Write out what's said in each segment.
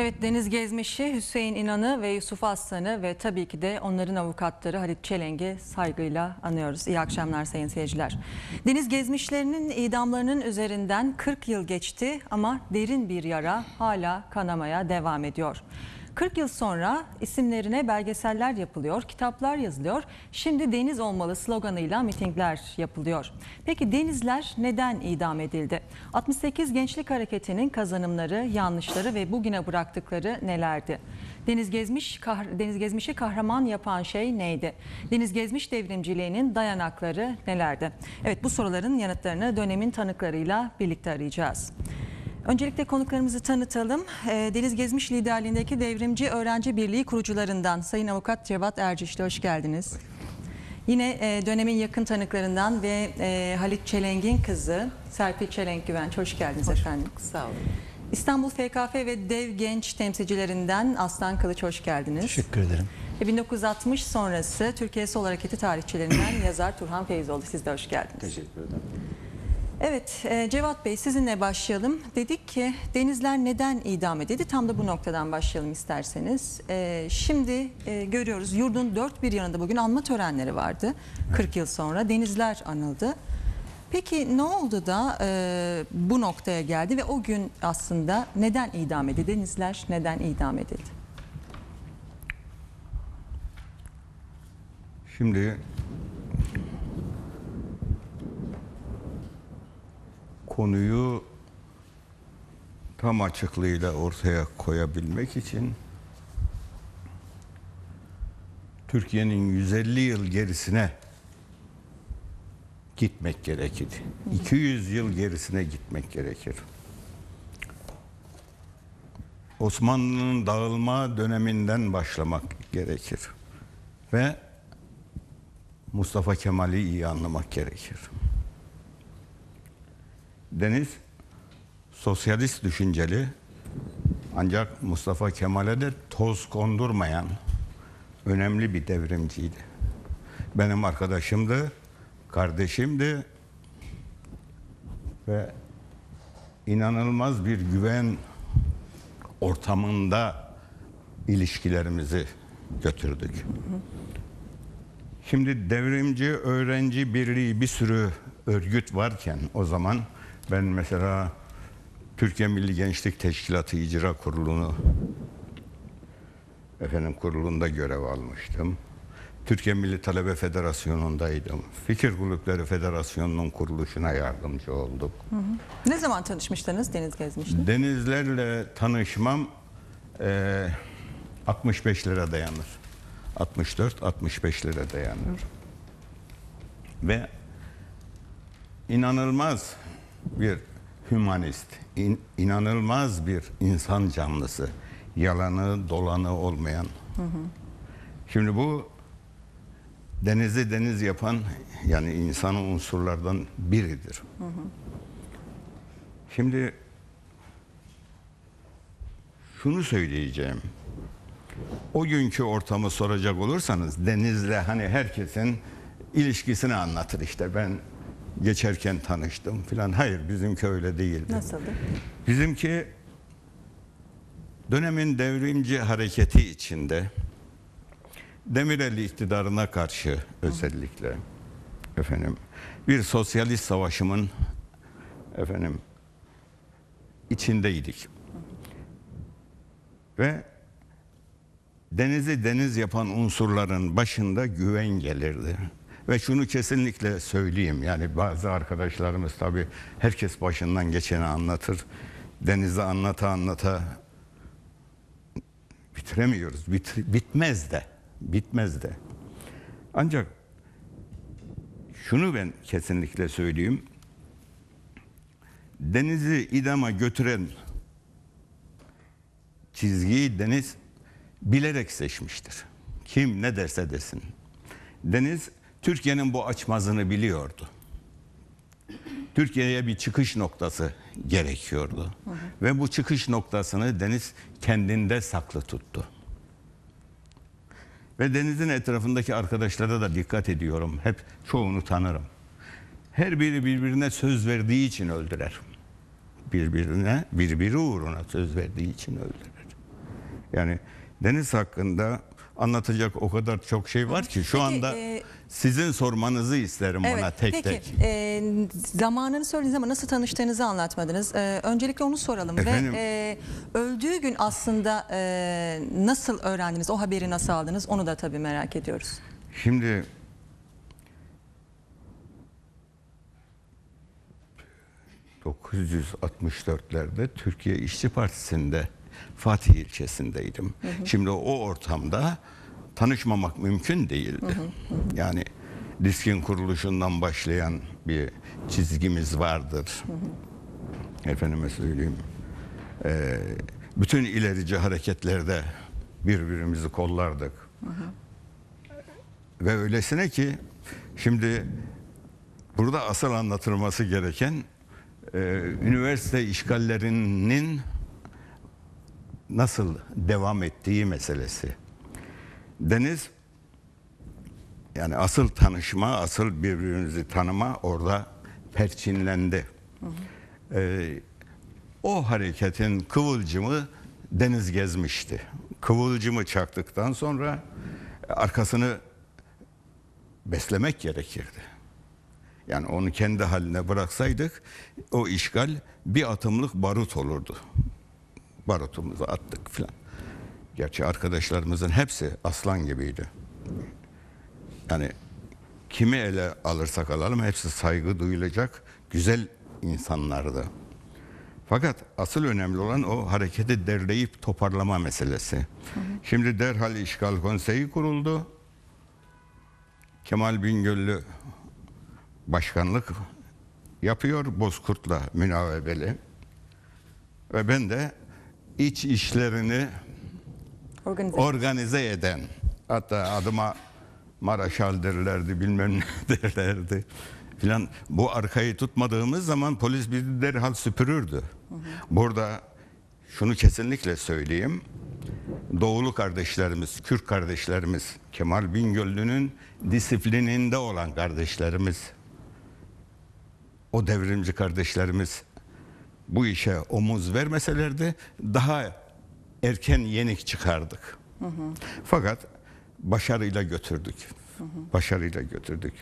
Evet Deniz Gezmiş'i, Hüseyin İnan'ı ve Yusuf Aslan'ı ve tabii ki de onların avukatları Halit Çelenk'i saygıyla anıyoruz. İyi akşamlar sayın seyirciler. Deniz Gezmişlerinin idamlarının üzerinden 40 yıl geçti ama derin bir yara hala kanamaya devam ediyor. 40 yıl sonra isimlerine belgeseller yapılıyor, kitaplar yazılıyor. Şimdi deniz olmalı sloganıyla mitingler yapılıyor. Peki denizler neden idam edildi? 68 Gençlik Hareketi'nin kazanımları, yanlışları ve bugüne bıraktıkları nelerdi? Deniz Gezmiş Deniz Gezmiş'i kahraman yapan şey neydi? Deniz Gezmiş devrimciliğinin dayanakları nelerdi? Evet bu soruların yanıtlarını dönemin tanıklarıyla birlikte arayacağız. Öncelikle konuklarımızı tanıtalım. Ee, Deniz Gezmiş liderliğindeki Devrimci Öğrenci Birliği kurucularından Sayın Avukat Cevat Erciş'le hoş geldiniz. Yine e, dönemin yakın tanıklarından ve e, Halit Çelenk'in kızı Serpil Çelenk Güvenç hoş geldiniz hoş efendim. Sağ olun. İstanbul FKF ve Dev Genç temsilcilerinden Aslan Kılıç hoş geldiniz. Teşekkür ederim. Ve 1960 sonrası Türkiye Sol Hareketi tarihçilerinden yazar Turhan Feyzoğlu siz de hoş geldiniz. Teşekkür ederim. Evet e, Cevat Bey sizinle başlayalım. Dedik ki denizler neden idam edildi? Tam da bu noktadan başlayalım isterseniz. E, Şimdi e, görüyoruz yurdun dört bir yanında bugün anma törenleri vardı. 40 yıl sonra denizler anıldı. Peki ne oldu da bu noktaya geldi ve o gün aslında neden idam edildi? Denizler neden idam edildi? Şimdi konuyu tam açıklığıyla ortaya koyabilmek için Türkiye'nin 150 yıl gerisine gitmek gerekir. 200 yıl gerisine gitmek gerekir. Osmanlı'nın dağılma döneminden başlamak gerekir. Ve Mustafa Kemal'i iyi anlamak gerekir. Deniz sosyalist düşünceli ancak Mustafa Kemal'e de toz kondurmayan önemli bir devrimciydi. Benim arkadaşımdı, kardeşimdi ve inanılmaz bir güven ortamında ilişkilerimizi götürdük. Şimdi devrimci öğrenci birliği bir sürü örgüt varken o zaman ben mesela Türkiye Milli Gençlik Teşkilatı İcra Kurulu'nu efendim kurulunda görev almıştım. Türkiye Milli Talebe Federasyonu'ndaydım. Fikir Kulüpleri Federasyonu'nun kuruluşuna yardımcı olduk. Ne zaman tanışmıştınız Deniz Gezmiş'le? Denizlerle tanışmam eee 65 lira dayanır. 64-65 lira dayanır. Ve inanılmaz bir hümanist, in- inanılmaz bir insan canlısı, yalanı dolanı olmayan. Şimdi bu denizi deniz yapan yani insan unsurlardan biridir. Şimdi şunu söyleyeceğim. O günkü ortamı soracak olursanız denizle hani herkesin ilişkisini anlatır işte ben geçerken tanıştım filan. Hayır bizimki öyle değildi. Nasıldı? Bizimki dönemin devrimci hareketi içinde Demirel iktidarına karşı özellikle efendim bir sosyalist savaşımın efendim içindeydik. Ve denizi deniz yapan unsurların başında güven gelirdi. Ve şunu kesinlikle söyleyeyim yani bazı arkadaşlarımız tabii herkes başından geçeni anlatır. Denizi anlata anlata bitiremiyoruz. Bit, bitmez de. Bitmez de. Ancak şunu ben kesinlikle söyleyeyim. Denizi idama götüren çizgiyi deniz bilerek seçmiştir. Kim ne derse desin. Deniz Türkiye'nin bu açmazını biliyordu. Türkiye'ye bir çıkış noktası gerekiyordu. Hı hı. Ve bu çıkış noktasını Deniz kendinde saklı tuttu. Ve denizin etrafındaki arkadaşlara da dikkat ediyorum. Hep çoğunu tanırım. Her biri birbirine söz verdiği için öldürer. Birbirine, birbiri uğruna söz verdiği için öldürer. Yani deniz hakkında anlatacak o kadar çok şey var ki şu Peki, anda e, sizin sormanızı isterim ona tek peki, tek. e, zamanını söylediniz ama nasıl tanıştığınızı anlatmadınız. E, öncelikle onu soralım Efendim? ve e, öldüğü gün aslında e, nasıl öğrendiniz, o haberi nasıl aldınız onu da tabii merak ediyoruz. Şimdi ...1964'lerde Türkiye İşçi Partisi'nde Fatih ilçesindeydim. Şimdi o ortamda tanışmamak mümkün değildi. Yani diskin kuruluşundan başlayan bir çizgimiz vardır. Efendime söyleyeyim. Ee, bütün ilerici hareketlerde birbirimizi kollardık. Ve öylesine ki şimdi burada asıl anlatılması gereken e, üniversite işgallerinin nasıl devam ettiği meselesi. Deniz yani asıl tanışma, asıl birbirimizi tanıma orada perçinlendi. E, o hareketin kıvılcımı deniz gezmişti. Kıvılcımı çaktıktan sonra arkasını beslemek gerekirdi. Yani onu kendi haline bıraksaydık o işgal bir atımlık barut olurdu. Barutumuzu attık filan. Gerçi arkadaşlarımızın hepsi aslan gibiydi. Yani kimi ele alırsak alalım hepsi saygı duyulacak güzel insanlardı. Fakat asıl önemli olan o hareketi derleyip toparlama meselesi. Şimdi derhal işgal konseyi kuruldu. Kemal Bingöllü başkanlık yapıyor Bozkurt'la münavebeli. Ve ben de iç işlerini Organize. organize eden hatta adıma Maraşal derlerdi bilmem ne derlerdi filan bu arkayı tutmadığımız zaman polis bizi derhal süpürürdü. Burada şunu kesinlikle söyleyeyim. Doğulu kardeşlerimiz, Kürt kardeşlerimiz, Kemal Bingöllü'nün disiplininde olan kardeşlerimiz, o devrimci kardeşlerimiz bu işe omuz vermeselerdi daha erken yenik çıkardık. Fakat başarıyla götürdük. Başarıyla götürdük.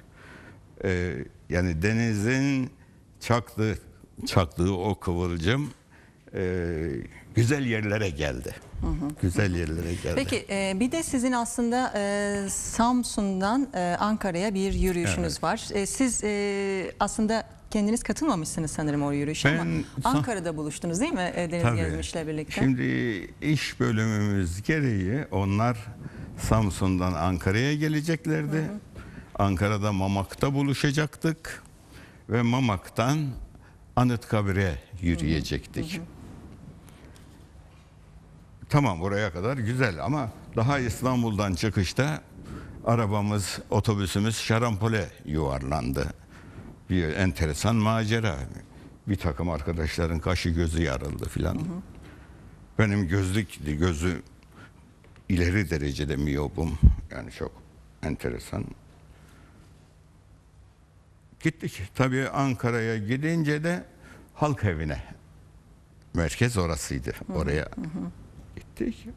Ee, yani denizin çaktığı, çaktığı o kıvılcım e, güzel yerlere geldi. Güzel yerlere geldi. Peki e, bir de sizin aslında e, Samsun'dan e, Ankara'ya bir yürüyüşünüz Evet. var. E, siz e, aslında kendiniz katılmamışsınız sanırım o yürüyüşe ama Ben- Ankara'da buluştunuz değil mi e, Deniz Tabii. Gezmiş'le birlikte? Şimdi iş bölümümüz gereği onlar Samsun'dan Ankara'ya geleceklerdi. Ankara'da Mamak'ta buluşacaktık ve Mamak'tan Anıtkabir'e yürüyecektik. Tamam oraya kadar güzel ama daha İstanbul'dan çıkışta arabamız, otobüsümüz şarampole yuvarlandı. Bir enteresan macera. Bir takım arkadaşların kaşı gözü yarıldı filan. Benim gözlük gözü ileri derecede miyopum. Yani çok enteresan. Gittik. Tabii Ankara'ya gidince de halk evine. Merkez orasıydı. Oraya gittik.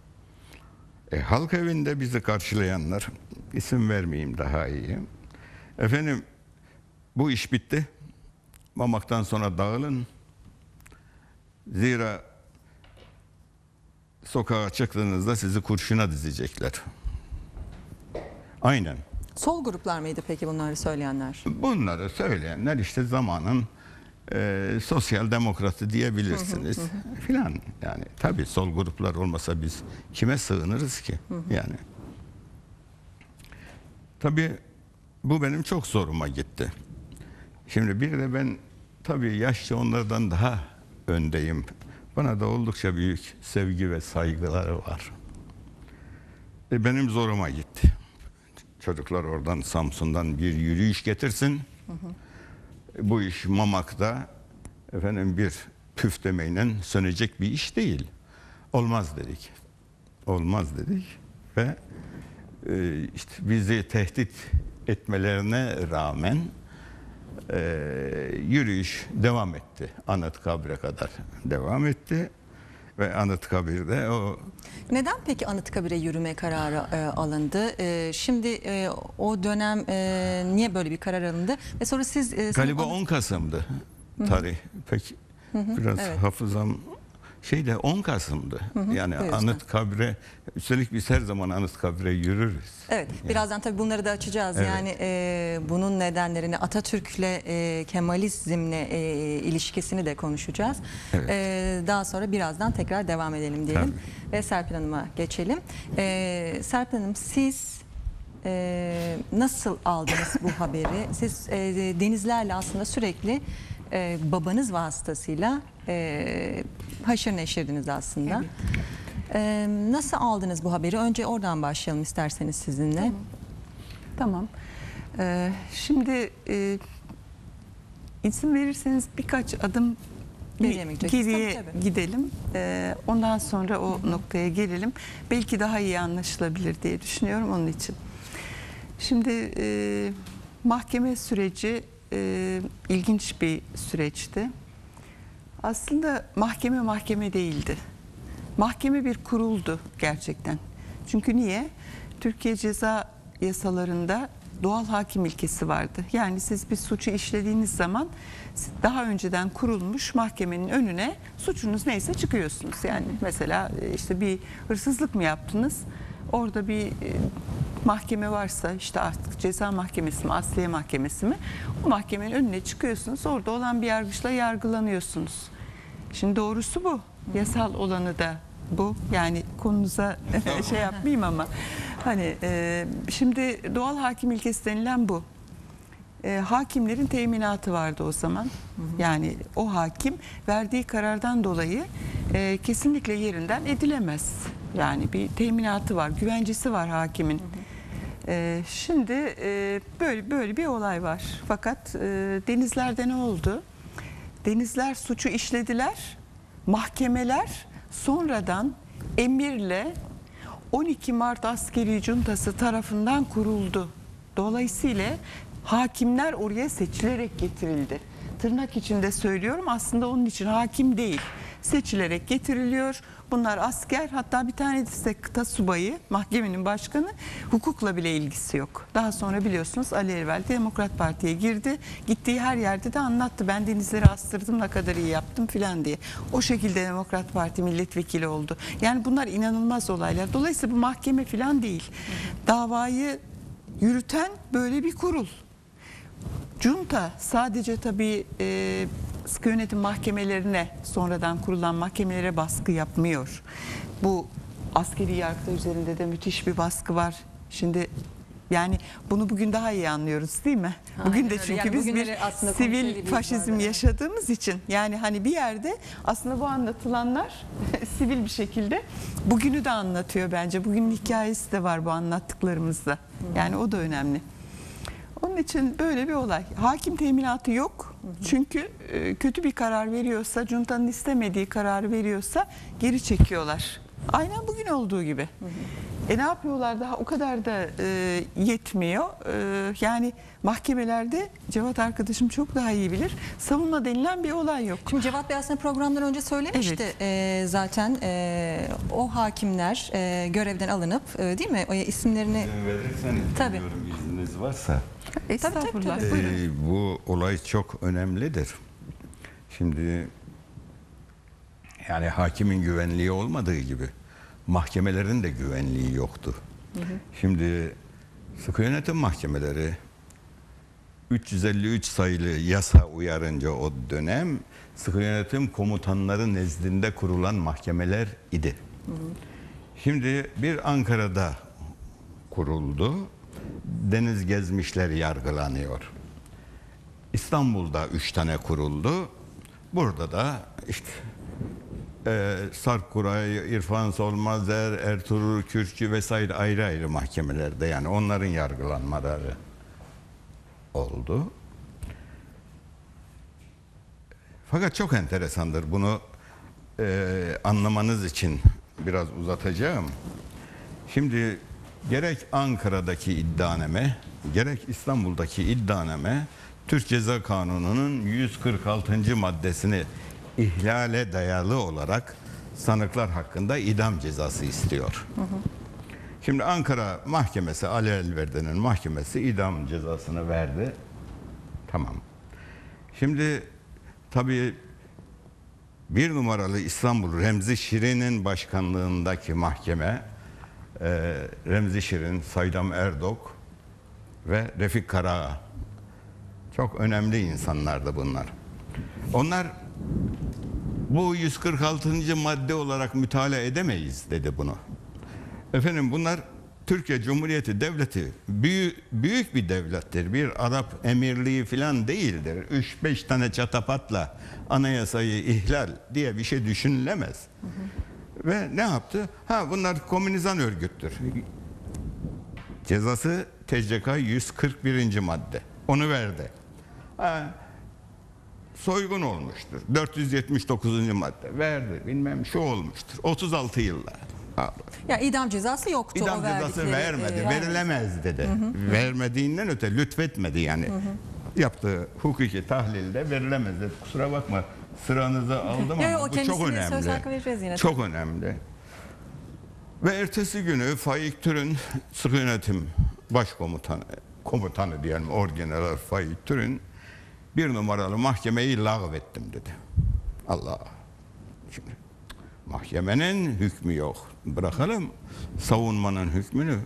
E, halk evinde bizi karşılayanlar, isim vermeyeyim daha iyi. Efendim bu iş bitti. Mamak'tan sonra dağılın. Zira sokağa çıktığınızda sizi kurşuna dizecekler. Aynen. Sol gruplar mıydı peki bunları söyleyenler? Bunları söyleyenler işte zamanın e, sosyal demokratı diyebilirsiniz filan. Yani tabii sol gruplar olmasa biz kime sığınırız ki? Yani. Tabii bu benim çok zoruma gitti. Şimdi bir de ben tabii yaşça onlardan daha öndeyim. Bana da oldukça büyük sevgi ve saygıları var. E benim zoruma gitti. Çocuklar oradan Samsun'dan bir yürüyüş getirsin. Bu iş Mamak'ta efendim bir püf demeyle sönecek bir iş değil. Olmaz dedik. Olmaz dedik ve e, işte bizi tehdit etmelerine rağmen e, yürüyüş devam etti. Anıtkabir'e kadar devam etti. ve Anıtkabir'de o Neden peki Anıtkabir'e yürüme kararı e, alındı? E, şimdi e, o dönem e, niye böyle bir karar alındı? Ve sonra siz... E, galiba sanırım 10 Kasım'dı tarih. Pek biraz evet. hafızam şeyde 10 Kasım'dı. Yani bu yüzden. Anıtkabir'e üstelik biz her zaman Anıtkabir'e yürürüz. Evet, birazdan tabii bunları da açacağız. Evet. Yani e, bunun nedenlerini Atatürk'le e, Kemalizm'le e, ilişkisini de konuşacağız. Evet. E, daha sonra birazdan tekrar devam edelim diyelim. Ve Serpil Hanım'a geçelim. E, Serpil Hanım siz e, nasıl aldınız bu haberi? Siz e, denizlerle aslında sürekli e, babanız vasıtasıyla e, haşır neşirdiniz aslında. E, nasıl aldınız bu haberi? Önce oradan başlayalım isterseniz sizinle. Tamam. Ee, şimdi e, izin verirseniz birkaç adım bir Geriye Tabii, tabii. gidelim. Ee, ondan sonra o noktaya gelelim. Belki daha iyi anlaşılabilir diye düşünüyorum onun için. Şimdi e, mahkeme süreci e, ilginç bir süreçti. Aslında mahkeme mahkeme değildi. Mahkeme bir kuruldu gerçekten. Çünkü niye? Türkiye ceza yasalarında doğal hakim ilkesi vardı. Yani siz bir suçu işlediğiniz zaman daha önceden kurulmuş mahkemenin önüne suçunuz neyse çıkıyorsunuz. Yani mesela e, işte bir hırsızlık mı yaptınız? Orada bir e, mahkeme varsa işte artık ceza mahkemesi mi, asliye mahkemesi mi? O mahkemenin önüne çıkıyorsunuz. Orada olan bir yargıçla yargılanıyorsunuz. Şimdi doğrusu bu. Yasal olanı da bu. Yani konunuza şey yapmayayım ama hani e, şimdi doğal hakim ilkesi denilen bu. E, hakimlerin teminatı vardı o zaman. Yani o hakim verdiği karardan dolayı e, kesinlikle yerinden edilemez. Yani bir teminatı var, güvencesi var hakimin. E, şimdi e, böyle böyle bir olay var. Fakat e, denizlerde ne oldu? Denizler suçu işlediler. Mahkemeler sonradan emirle 12 Mart askeri cuntası tarafından kuruldu. Dolayısıyla hakimler oraya seçilerek getirildi. Tırnak içinde söylüyorum aslında onun için hakim değil. Seçilerek getiriliyor. Bunlar asker hatta bir tanesi de kıta subayı mahkemenin başkanı hukukla bile ilgisi yok. Daha sonra biliyorsunuz Ali Ervel Demokrat Parti'ye girdi. Gittiği her yerde de anlattı. Ben denizleri astırdım ne kadar iyi yaptım filan diye. O şekilde Demokrat Parti milletvekili oldu. Yani bunlar inanılmaz olaylar. Dolayısıyla bu mahkeme filan değil. Davayı yürüten böyle bir kurul. Junta sadece tabii e, sıkı yönetim mahkemelerine sonradan kurulan mahkemelere baskı yapmıyor. Bu askeri yargıta üzerinde de müthiş bir baskı var. Şimdi yani bunu bugün daha iyi anlıyoruz değil mi? Bugün Aynen de öyle. çünkü Yani biz bir sivil faşizm bazen. yaşadığımız için yani hani bir yerde aslında bu anlatılanlar sivil bir şekilde bugünü de anlatıyor bence. Bugünün hikayesi de var bu anlattıklarımızda. Yani o da önemli. Onun için böyle bir olay. Hakim teminatı yok. Çünkü e, kötü bir karar veriyorsa, juntanın istemediği kararı veriyorsa geri çekiyorlar. Aynen bugün olduğu gibi. E ne yapıyorlar daha o kadar da e, yetmiyor. E, yani mahkemelerde Cevat arkadaşım çok daha iyi bilir. Savunma denilen bir olay yok. Şimdi Cevat Bey aslında programdan önce söylemişti Evet. Ee, zaten ee, o hakimler ee, görevden alınıp ee, değil mi o isimlerini İzin verirseniz Tabii. izniniz varsa. Estağfurullah. tabii. Buyurun. Ee, bu olay çok önemlidir. Şimdi yani hakimin güvenliği olmadığı gibi mahkemelerin de güvenliği yoktu. Şimdi sıkı yönetim mahkemeleri 353 sayılı yasa uyarınca o dönem sıkı yönetim komutanları nezdinde kurulan mahkemeler idi. Şimdi bir Ankara'da kuruldu. Deniz gezmişler yargılanıyor. İstanbul'da üç tane kuruldu. Burada da işte e, Sarp Kuray, İrfan Solmazer, Ertuğrul Kürkçü vesaire ayrı ayrı mahkemelerde yani onların yargılanmaları oldu. Fakat çok enteresandır. Bunu e, anlamanız için biraz uzatacağım. Şimdi gerek Ankara'daki iddianame, gerek İstanbul'daki iddianame Türk Ceza Kanunu'nun 146. maddesini ihlale dayalı olarak sanıklar hakkında idam cezası istiyor. Şimdi Ankara Mahkemesi Ali Elverdi'nin mahkemesi idam cezasını verdi. Tamam. Şimdi tabii bir numaralı İstanbul Remzi Şirin'in başkanlığındaki mahkeme e, Remzi Şirin, Saydam Erdok ve Refik Karaağ çok önemli insanlardı bunlar. Onlar bu 146. madde olarak mütalaa edemeyiz dedi bunu. Efendim bunlar Türkiye Cumhuriyeti Devleti büyük, büyük bir devlettir. Bir Arap emirliği falan değildir. 3-5 tane çatapatla anayasayı ihlal diye bir şey düşünülemez. Ve ne yaptı? Ha bunlar komünizan örgüttür. Cezası TCK 141. madde. Onu verdi. Ha, soygun olmuştur. 479. madde verdi. Bilmem şu olmuştur. 36 yıllar. Ha, Ya idam cezası yoktu İdam o cezası vermedi. e, verilemez dedi. Vermediğinden öte lütfetmedi yani. Yaptığı hukuki tahlilde verilemez dedi. Kusura bakma sıranızı aldım yo, ama bu çok önemli. Çok önemli. Ve ertesi günü Faik Türün Sıkı Yönetim Başkomutanı, komutanı diyelim Orgeneral Faik Türün bir numaralı mahkemeyi lağvettim dedi. Allah. Şimdi mahkemenin hükmü yok. Bırakalım savunmanın hükmünü.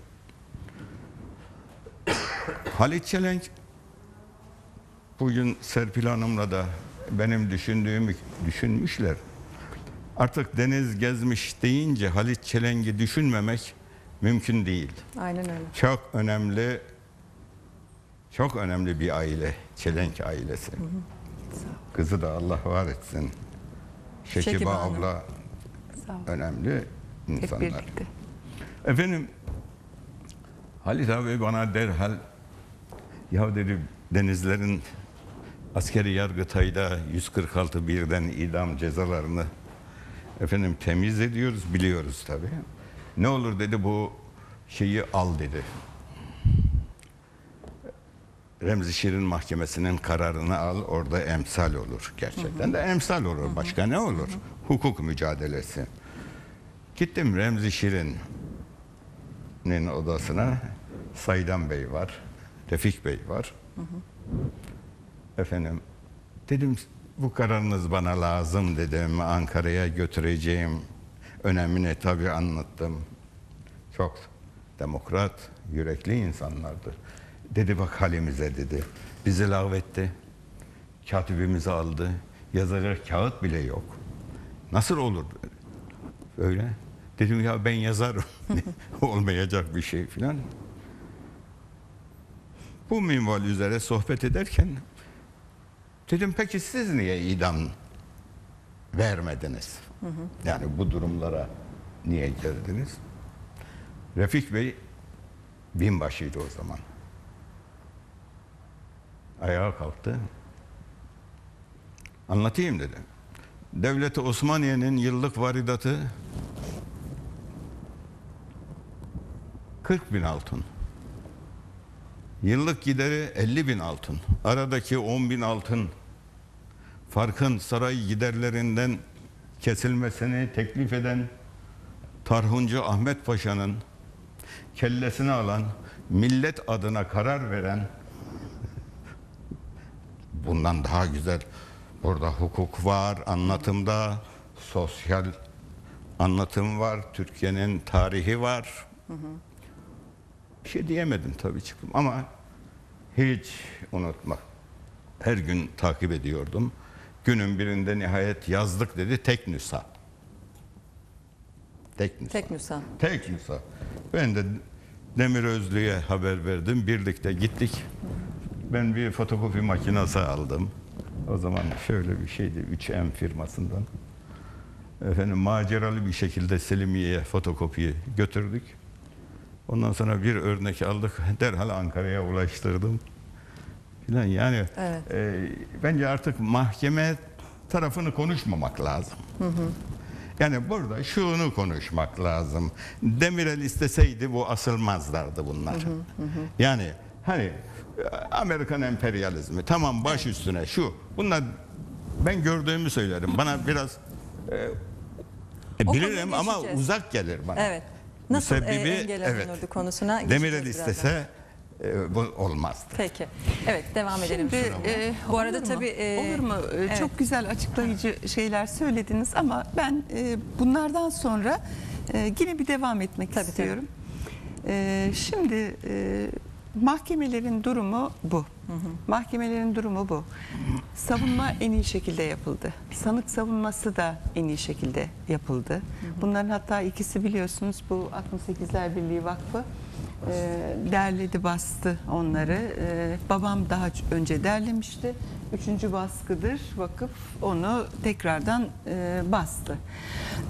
Halit Çelenk bugün Serpil Hanım'la da benim düşündüğümü düşünmüşler. Artık deniz gezmiş deyince Halit Çelenk'i düşünmemek mümkün değil. Aynen öyle. Çok önemli çok önemli bir aile. Çelenk ailesi. Kızı da Allah var etsin. Şekibe Hanım. abla önemli Hep insanlar. birlikte. Efendim Halit abi bana derhal ya dedi denizlerin askeri yargıtayda 146 birden idam cezalarını efendim temiz ediyoruz biliyoruz tabi. Ne olur dedi bu şeyi al dedi. Remzi Şirin Mahkemesi'nin kararını al orada emsal olur gerçekten de emsal olur başka ne olur hukuk mücadelesi. Gittim Remzi Şirin'in odasına Saydan Bey var, Refik Bey var. Efendim dedim bu kararınız bana lazım dedim. Ankara'ya götüreceğim. Önemini tabii anlattım. Çok demokrat, yürekli insanlardı. Dedi bak halimize dedi. Bizi lağvetti. Katibimizi aldı. Yazacak kağıt bile yok. Nasıl olur? Öyle. Dedim ya ben yazarım. Olmayacak bir şey filan. Bu minval üzere sohbet ederken dedim peki siz niye idam vermediniz? Yani bu durumlara niye geldiniz? Refik Bey binbaşıydı o zaman. Ayağa kalktı. Anlatayım dedi. Devleti Osmaniye'nin yıllık varidatı 40 bin altın. Yıllık gideri 50 bin altın. Aradaki 10 bin altın farkın saray giderlerinden kesilmesini teklif eden Tarhuncu Ahmet Paşa'nın kellesini alan, millet adına karar veren bundan daha güzel burada hukuk var, anlatımda sosyal anlatım var, Türkiye'nin tarihi var. Bir şey diyemedim tabii çıktım ama hiç unutma. Her gün takip ediyordum. Günün birinde nihayet yazdık dedi tek nüsa. Tek nüsa. Tek nüsa. Tek nüsa. Ben de Demir Özlü'ye haber verdim. Birlikte gittik. Ben bir fotokopi makinesi aldım. O zaman şöyle bir şeydi 3M firmasından. Efendim maceralı bir şekilde Selimiye'ye fotokopiyi götürdük. Ondan sonra bir örnek aldık. Derhal Ankara'ya ulaştırdım. Filan yani Evet. e, bence artık mahkeme tarafını konuşmamak lazım. Yani burada şunu konuşmak lazım. Demirel isteseydi bu asılmazlardı bunlar. Yani hani e, Amerikan emperyalizmi tamam baş üstüne şu. Bunlar ben gördüğümü söylerim. Bana biraz e, E, O bilirim ama uzak gelir bana. Evet. Nasıl e, Müsebbibi, engel evet. alınırdı konusuna Demirel birazdan. istese e, bu olmazdı. Peki. Evet devam edelim. Şimdi e, Bu arada olur mu? tabii, e, olur mu? E, evet. Çok güzel açıklayıcı şeyler söylediniz ama ben e, bunlardan sonra e, yine bir devam etmek Tabii, istiyorum. E, şimdi e, mahkemelerin durumu bu. Mahkemelerin durumu bu. Savunma en iyi şekilde yapıldı. Sanık savunması da en iyi şekilde yapıldı. Bunların hatta ikisi biliyorsunuz bu 68'ler Birliği Vakfı e, derledi bastı onları. E, babam daha önce derlemişti. Üçüncü baskıdır vakıf onu tekrardan e, bastı.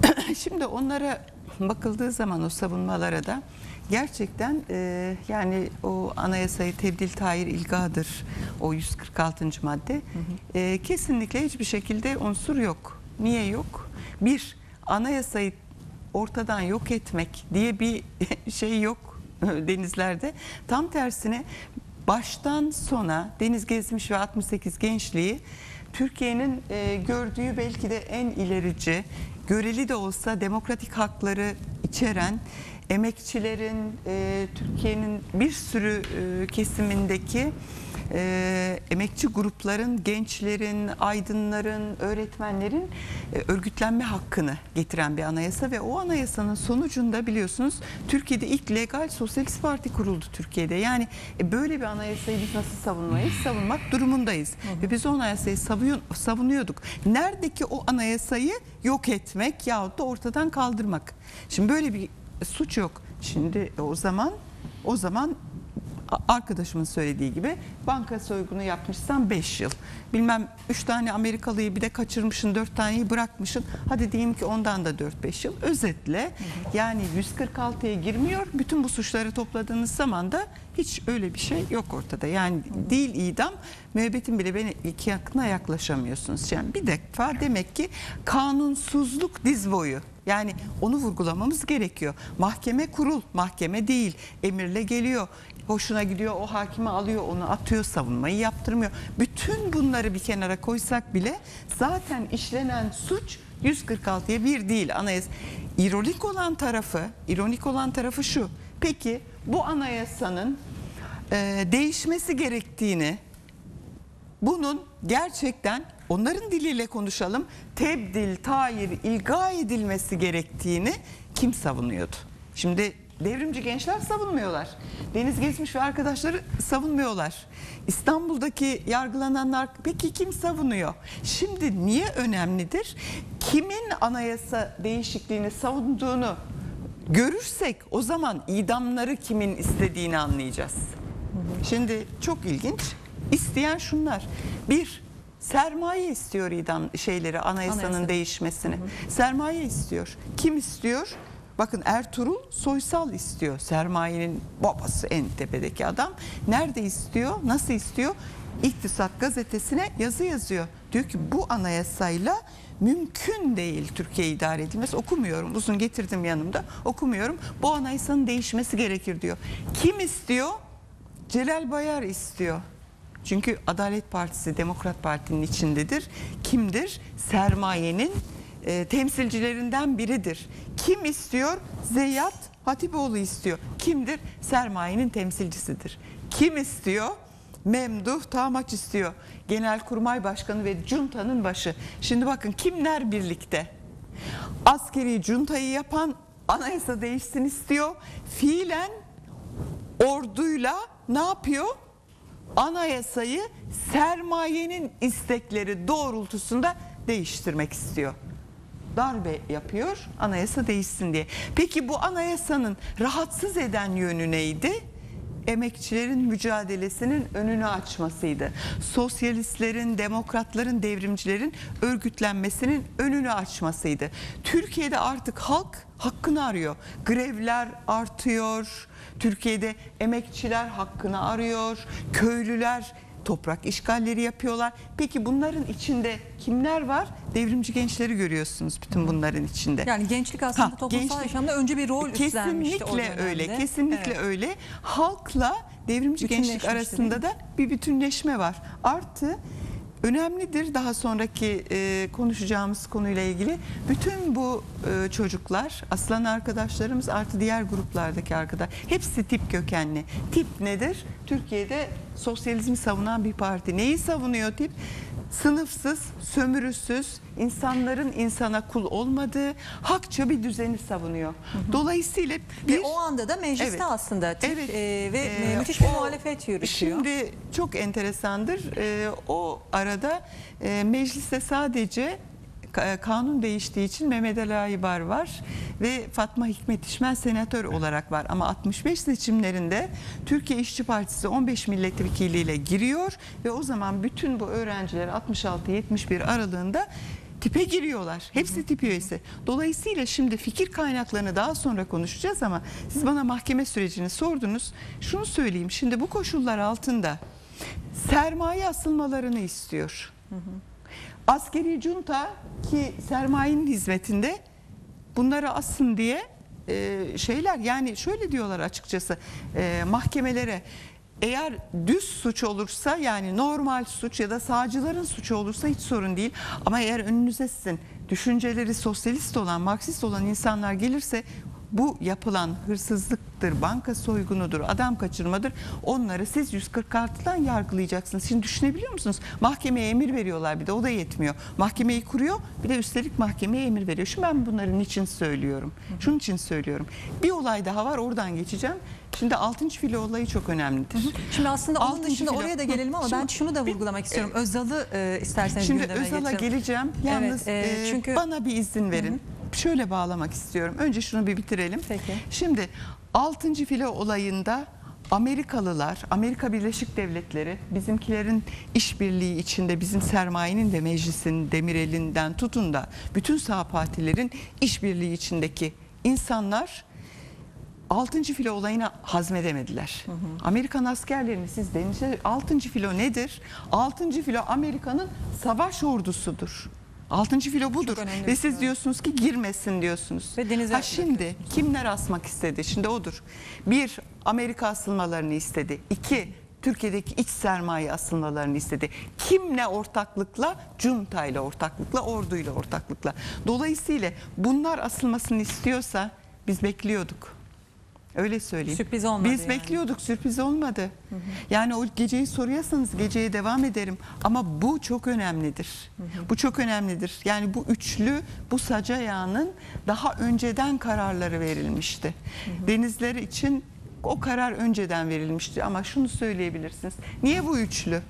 Şimdi onlara bakıldığı zaman o savunmalara da gerçekten e, yani o anayasayı tebdil tayir ilgadır o 146. madde E, kesinlikle hiçbir şekilde unsur yok. Niye yok? Bir anayasayı ortadan yok etmek diye bir şey yok denizlerde. Tam tersine baştan sona deniz gezmiş ve 68 gençliği Türkiye'nin e, gördüğü belki de en ilerici, göreli de olsa demokratik hakları içeren emekçilerin, e, Türkiye'nin bir sürü e, kesimindeki e, emekçi grupların, gençlerin, aydınların, öğretmenlerin e, örgütlenme hakkını getiren bir anayasa ve o anayasanın sonucunda biliyorsunuz Türkiye'de ilk legal sosyalist parti kuruldu Türkiye'de. Yani e, böyle bir anayasayı biz nasıl savunmayız? Savunmak durumundayız. Ve biz o anayasayı savuyon- savunuyorduk. Nerede ki o anayasayı yok etmek yahut da ortadan kaldırmak. Şimdi böyle bir suç yok. Şimdi o zaman o zaman arkadaşımın söylediği gibi banka soygunu yapmışsan 5 yıl. Bilmem 3 tane Amerikalıyı bir de kaçırmışsın 4 taneyi bırakmışsın. Hadi diyeyim ki ondan da 4-5 yıl. Özetle yani 146'ya girmiyor. Bütün bu suçları topladığınız zaman da hiç öyle bir şey yok ortada. Yani değil idam müebbetin bile beni iki yakına yaklaşamıyorsunuz. Yani bir defa demek ki kanunsuzluk diz boyu. Yani onu vurgulamamız gerekiyor. Mahkeme kurul, mahkeme değil. Emirle geliyor. Hoşuna gidiyor, o hakimi alıyor, onu atıyor, savunmayı yaptırmıyor. Bütün bunları bir kenara koysak bile zaten işlenen suç 146'ya bir değil anayasa. İronik olan tarafı, ironik olan tarafı şu. Peki bu anayasanın e, değişmesi gerektiğini bunun gerçekten onların diliyle konuşalım tebdil, tayir, ilga edilmesi gerektiğini kim savunuyordu? Şimdi devrimci gençler savunmuyorlar. Deniz Gezmiş ve arkadaşları savunmuyorlar. İstanbul'daki yargılananlar peki kim savunuyor? Şimdi niye önemlidir? Kimin anayasa değişikliğini savunduğunu görürsek o zaman idamları kimin istediğini anlayacağız. Şimdi çok ilginç. İsteyen şunlar. Bir, sermaye istiyor idam şeyleri anayasanın Anayasa. değişmesini. Sermaye istiyor. Kim istiyor? Bakın Ertuğrul Soysal istiyor. Sermayenin babası en tepedeki adam. Nerede istiyor? Nasıl istiyor? İktisat gazetesine yazı yazıyor. Diyor ki bu anayasayla mümkün değil Türkiye idare edilmesi. Okumuyorum. Uzun getirdim yanımda. Okumuyorum. Bu anayasanın değişmesi gerekir diyor. Kim istiyor? Celal Bayar istiyor. Çünkü Adalet Partisi Demokrat Parti'nin içindedir. Kimdir? Sermayenin e, temsilcilerinden biridir. Kim istiyor? Zeyyat Hatipoğlu istiyor. Kimdir? Sermayenin temsilcisidir. Kim istiyor? Memduh Tamaç istiyor. Genelkurmay Başkanı ve Cunta'nın başı. Şimdi bakın kimler birlikte? Askeri cuntayı yapan anayasa değişsin istiyor. Fiilen orduyla ne yapıyor? Anayasayı sermayenin istekleri doğrultusunda değiştirmek istiyor. Darbe yapıyor anayasa değişsin diye. Peki bu anayasanın rahatsız eden yönü neydi? Emekçilerin mücadelesinin önünü açmasıydı. Sosyalistlerin, demokratların, devrimcilerin örgütlenmesinin önünü açmasıydı. Türkiye'de artık halk hakkını arıyor. Grevler artıyor. Türkiye'de emekçiler hakkını arıyor. Köylüler toprak işgalleri yapıyorlar. Peki bunların içinde kimler var? Devrimci gençleri görüyorsunuz bütün bunların içinde. Yani gençlik aslında Ha, toplumsal gençlik- yaşamda önce bir rol üstlenmişti o Kesinlikle öyle, kesinlikle Evet. öyle. Halkla devrimci gençlik arasında da bir bütünleşme var. Artı önemlidir. Daha sonraki e, konuşacağımız konuyla ilgili bütün bu e, çocuklar, aslan arkadaşlarımız artı diğer gruplardaki arkadaş hepsi tip kökenli. Tip nedir? Türkiye'de sosyalizmi savunan bir parti. Neyi savunuyor tip? Sınıfsız, sömürüsüz, insanların insana kul olmadığı hakça bir düzeni savunuyor. Dolayısıyla bir Ve o anda da mecliste Evet. aslında tip Evet. e, ve Ee, müthiş bir o- muhalefet yürütüyor. Şimdi çok enteresandır. Ee, o arada e, mecliste sadece kanun değiştiği için Mehmet Ali Aybar var ve Fatma Hikmet İşmen senatör olarak var. Ama 65 seçimlerinde Türkiye İşçi Partisi 15 milletvekiliyle giriyor ve o zaman bütün bu öğrenciler 66-71 aralığında tipe giriyorlar. Hepsi tip üyesi. Dolayısıyla şimdi fikir kaynaklarını daha sonra konuşacağız ama siz bana mahkeme sürecini sordunuz. Şunu söyleyeyim. Şimdi bu koşullar altında sermaye asılmalarını istiyor. Askeri junta ki sermayenin hizmetinde bunları asın diye e, şeyler yani şöyle diyorlar açıkçası e, mahkemelere eğer düz suç olursa yani normal suç ya da sağcıların suçu olursa hiç sorun değil. Ama eğer önünüze sizin düşünceleri sosyalist olan, marksist olan insanlar gelirse bu yapılan hırsızlıktır, banka soygunudur, adam kaçırmadır. Onları siz 146'dan yargılayacaksınız. Şimdi düşünebiliyor musunuz? Mahkemeye emir veriyorlar bir de o da yetmiyor. Mahkemeyi kuruyor bir de üstelik mahkemeye emir veriyor. Şimdi ben bunların için söylüyorum. Şunun için söylüyorum. Bir olay daha var oradan geçeceğim. Şimdi 6. filo olayı çok önemlidir. Şimdi aslında onun Altıncı dışında filo- oraya da gelelim ama Şimdi- ben şunu da vurgulamak istiyorum. Özal'ı e, isterseniz Şimdi gündeme Özal'a geleceğim. Yalnız Evet, e, e, çünkü- bana bir izin verin. Şöyle bağlamak istiyorum. Önce şunu bir bitirelim. Peki. Şimdi 6. filo olayında Amerikalılar, Amerika Birleşik Devletleri bizimkilerin işbirliği içinde bizim sermayenin ve meclisin demirelinden tutun da bütün sağ partilerin işbirliği içindeki insanlar 6. filo olayını hazmedemediler. Amerikan askerlerini siz denince 6. filo nedir? 6. filo Amerika'nın savaş ordusudur. 6. filo budur. Ve siz diyorsunuz ki girmesin diyorsunuz. Ve denize ha şimdi kimler asmak istedi? Şimdi odur. Bir, Amerika asılmalarını istedi. İki, Türkiye'deki iç sermaye asılmalarını istedi. Kimle ortaklıkla? Junta ile ortaklıkla, orduyla ortaklıkla. Dolayısıyla bunlar asılmasını istiyorsa biz bekliyorduk. Öyle söyleyeyim. Sürpriz olmadı Biz yani. bekliyorduk sürpriz olmadı. Yani o geceyi soruyorsanız geceye devam ederim. Ama bu çok önemlidir. Bu çok önemlidir. Yani bu üçlü bu saca yağının daha önceden kararları verilmişti. Denizler için o karar önceden verilmişti. Ama şunu söyleyebilirsiniz. Niye bu üçlü?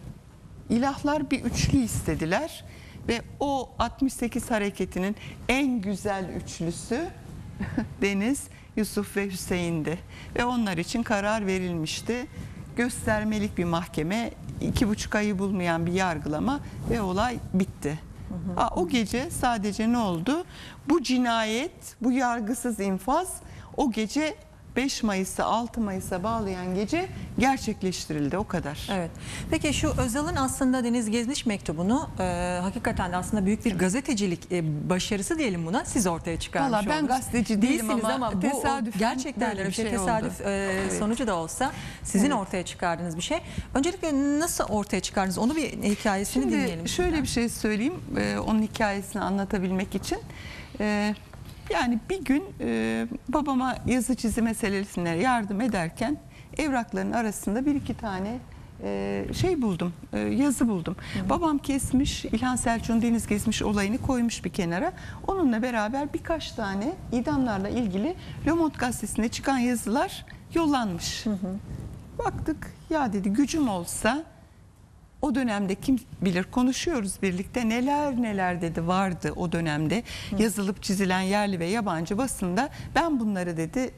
İlahlar bir üçlü istediler ve o 68 hareketinin en güzel üçlüsü Deniz, Yusuf ve Hüseyin'di. Ve onlar için karar verilmişti. Göstermelik bir mahkeme, iki buçuk ayı bulmayan bir yargılama ve olay bitti. Aa, o gece sadece ne oldu? Bu cinayet, bu yargısız infaz o gece 5 Mayıs'a 6 Mayıs'a bağlayan gece gerçekleştirildi o kadar. Evet. Peki şu Özal'ın aslında Deniz Gezmiş mektubunu e, hakikaten de aslında büyük bir gazetecilik e, başarısı diyelim buna siz ortaya çıkarmış Valla ben oldunuz. gazeteci değilim Değilsiniz ama ama bu tesadüfen gerçekten bir şey, şey oldu. tesadüf e, Evet. sonucu da olsa sizin Evet. ortaya çıkardığınız bir şey. Öncelikle nasıl ortaya çıkardınız onu bir hikayesini Şimdi dinleyelim. şöyle sizden. bir şey söyleyeyim e, onun hikayesini anlatabilmek için. E, yani bir gün e, babama yazı çizi meselesine yardım ederken evrakların arasında bir iki tane e, şey buldum, e, yazı buldum. Babam kesmiş, İlhan Selçuk'un deniz gezmiş olayını koymuş bir kenara. Onunla beraber birkaç tane idamlarla ilgili Le Monde gazetesinde çıkan yazılar yollanmış. Baktık ya dedi gücüm olsa o dönemde kim bilir konuşuyoruz birlikte neler neler dedi vardı o dönemde yazılıp çizilen yerli ve yabancı basında ben bunları dedi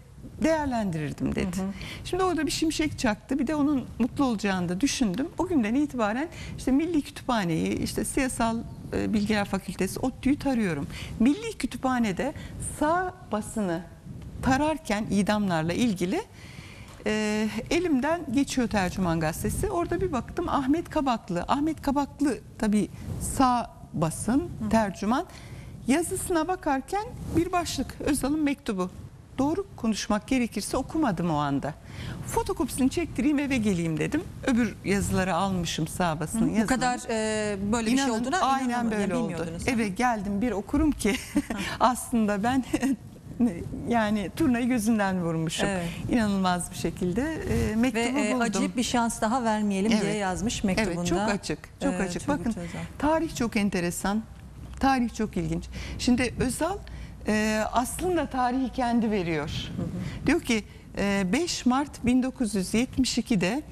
değerlendirirdim dedi. Şimdi orada bir şimşek çaktı bir de onun mutlu olacağını da düşündüm. O günden itibaren işte Milli Kütüphaneyi işte Siyasal e, Bilgiler Fakültesi ODTÜ'yü tarıyorum. Milli Kütüphane'de sağ basını tararken idamlarla ilgili e, elimden geçiyor tercüman gazetesi. Orada bir baktım Ahmet Kabaklı. Ahmet Kabaklı tabii sağ basın tercüman. Yazısına bakarken bir başlık Özal'ın mektubu. doğru konuşmak gerekirse okumadım o anda. Fotokopisini çektireyim eve geleyim dedim. Öbür yazıları almışım sağ basın Bu yazılarını. kadar e, böyle bir şey İnanın, olduğuna aynen böyle oldu. Eve geldim bir okurum ki aslında ben yani turnayı gözünden vurmuşum. Evet. İnanılmaz bir şekilde e, Ve mektubu e, buldum. acıyıp bir şans daha vermeyelim diye Evet. yazmış mektubunda. Evet çok açık. Çok açık. Turgut Bakın tarih çok enteresan. Tarih çok ilginç. Şimdi Özal e, aslında tarihi kendi veriyor. Diyor ki e, 5 Mart 1972'de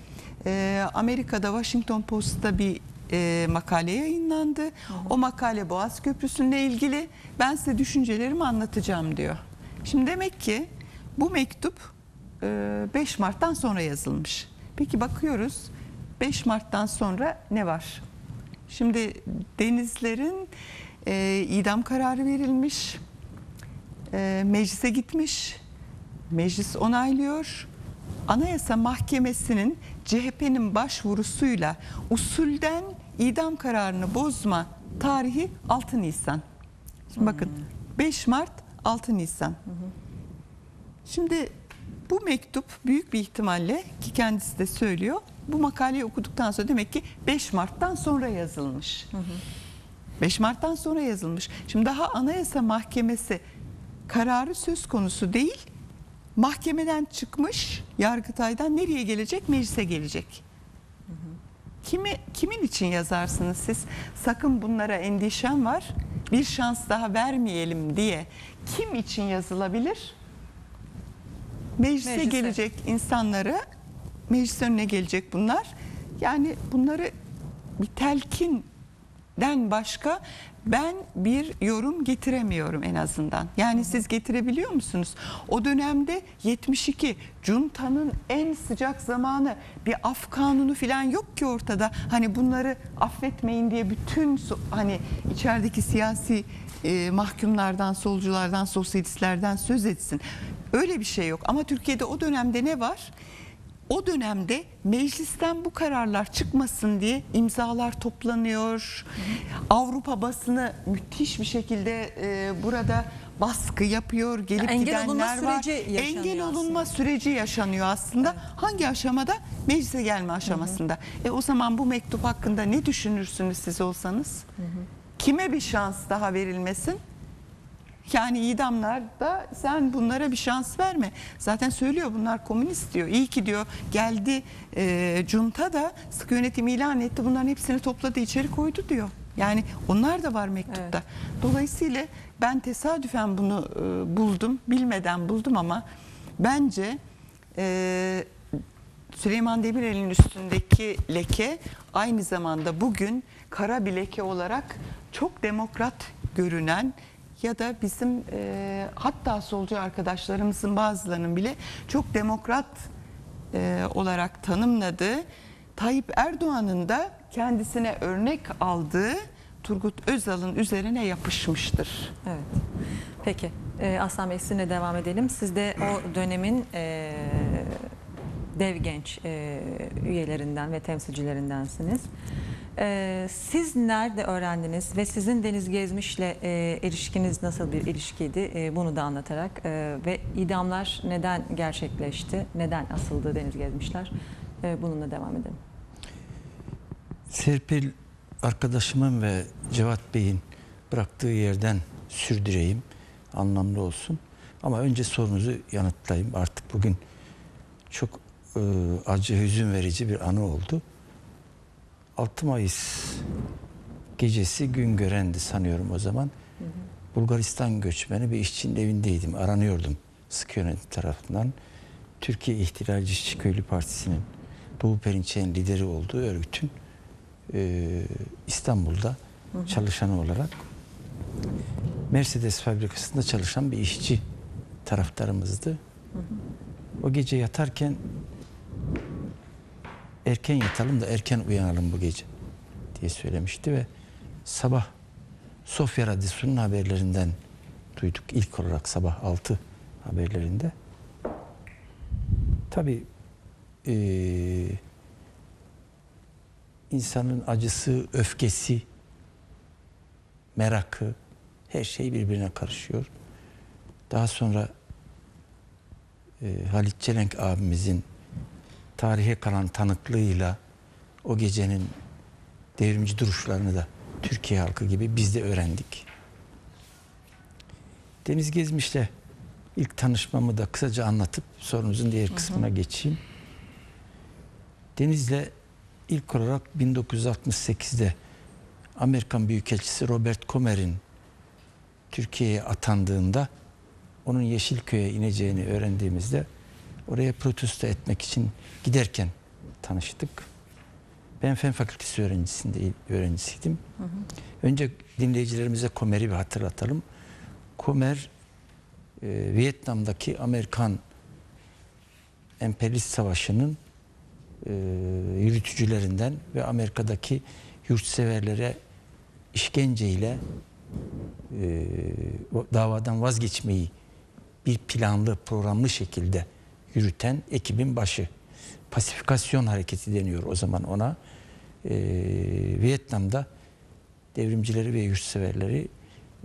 e, Amerika'da Washington Post'ta bir e, makale yayınlandı. O makale Boğaz Köprüsü'yle ilgili. Ben size düşüncelerimi anlatacağım diyor. Şimdi demek ki bu mektup e, 5 Mart'tan sonra yazılmış. Peki bakıyoruz 5 Mart'tan sonra ne var? Şimdi denizlerin e, idam kararı verilmiş, e, meclise gitmiş, meclis onaylıyor. Anayasa Mahkemesi'nin CHP'nin başvurusuyla usulden idam kararını bozma tarihi 6 Nisan. Şimdi bakın 5 Mart 6 Nisan. Şimdi bu mektup büyük bir ihtimalle ki kendisi de söylüyor. Bu makaleyi okuduktan sonra demek ki 5 Mart'tan sonra yazılmış. 5 Mart'tan sonra yazılmış. Şimdi daha Anayasa Mahkemesi kararı söz konusu değil. Mahkemeden çıkmış, Yargıtay'dan nereye gelecek? Meclise gelecek. Kimi kimin için yazarsınız siz? Sakın bunlara endişem var. Bir şans daha vermeyelim diye kim için yazılabilir? Meclise, Meclise. gelecek insanları meclis önüne gelecek bunlar. Yani bunları bir telkinden başka ben bir yorum getiremiyorum en azından. Yani siz getirebiliyor musunuz? O dönemde 72 Cunta'nın en sıcak zamanı bir af kanunu falan yok ki ortada. Hani bunları affetmeyin diye bütün hani içerideki siyasi e, mahkumlardan, solculardan, sosyalistlerden söz etsin. Öyle bir şey yok. Ama Türkiye'de o dönemde ne var? O dönemde meclisten bu kararlar çıkmasın diye imzalar toplanıyor. Avrupa basını müthiş bir şekilde e, burada baskı yapıyor. Gelip engel gidenler olunma var. süreci yaşanıyor Engel olunma aslında. süreci yaşanıyor aslında. Hangi aşamada? Meclise gelme aşamasında. E o zaman bu mektup hakkında ne düşünürsünüz siz olsanız? Kime bir şans daha verilmesin? Yani idamlarda sen bunlara bir şans verme. Zaten söylüyor bunlar komünist diyor. İyi ki diyor geldi e, junta da sıkı yönetim ilan etti. Bunların hepsini topladı içeri koydu diyor. Yani onlar da var mektupta. Dolayısıyla ben tesadüfen bunu e, buldum. Bilmeden buldum ama bence e, Süleyman Demirel'in üstündeki leke aynı zamanda bugün kara bir leke olarak çok demokrat görünen ya da bizim e, hatta solcu arkadaşlarımızın bazılarının bile çok demokrat e, olarak tanımladığı Tayyip Erdoğan'ın da kendisine örnek aldığı Turgut Özal'ın üzerine yapışmıştır. Evet. Peki. E, Aslan Bey sizinle devam edelim. Siz de o dönemin e, dev genç e, üyelerinden ve temsilcilerindensiniz. E, siz nerede öğrendiniz ve sizin Deniz Gezmiş'le e, ilişkiniz nasıl bir ilişkiydi? E, bunu da anlatarak e, ve idamlar neden gerçekleşti? Neden asıldı Deniz Gezmişler? E, bununla devam edelim. Serpil arkadaşımın ve Cevat Bey'in bıraktığı yerden sürdüreyim. Anlamlı olsun. Ama önce sorunuzu yanıtlayayım. Artık bugün çok e, acı, hüzün verici bir anı oldu. 6 Mayıs gecesi gün görendi sanıyorum o zaman. Bulgaristan göçmeni bir işçinin evindeydim. Aranıyordum sıkı yönetim tarafından. Türkiye İhtilalci İşçi Köylü Partisi'nin Doğu Perinçek'in lideri olduğu örgütün e, İstanbul'da çalışanı olarak Mercedes fabrikasında çalışan bir işçi taraftarımızdı. O gece yatarken erken yatalım da erken uyanalım bu gece diye söylemişti ve sabah Sofya Radyosu'nun haberlerinden duyduk ilk olarak sabah 6 haberlerinde. Tabii eee insanın acısı, öfkesi, merakı her şey birbirine karışıyor. Daha sonra e, Halit Çelenk abimizin tarihe kalan tanıklığıyla o gecenin devrimci duruşlarını da Türkiye halkı gibi biz de öğrendik. Deniz Gezmiş'le ilk tanışmamı da kısaca anlatıp sorunuzun diğer kısmına geçeyim. Deniz'le ilk olarak 1968'de Amerikan Büyükelçisi Robert Comer'in Türkiye'ye atandığında onun Yeşilköy'e ineceğini öğrendiğimizde oraya protesto etmek için giderken tanıştık. Ben Fen Fakültesi öğrencisinde öğrencisiydim. Önce dinleyicilerimize Comer'i bir hatırlatalım. Comer e, Vietnam'daki Amerikan emperyalist savaşının e, yürütücülerinden ve Amerika'daki yurtseverlere işkenceyle e, davadan vazgeçmeyi bir planlı, programlı şekilde yürüten ekibin başı. Pasifikasyon hareketi deniyor o zaman ona. E, Vietnam'da devrimcileri ve yurtseverleri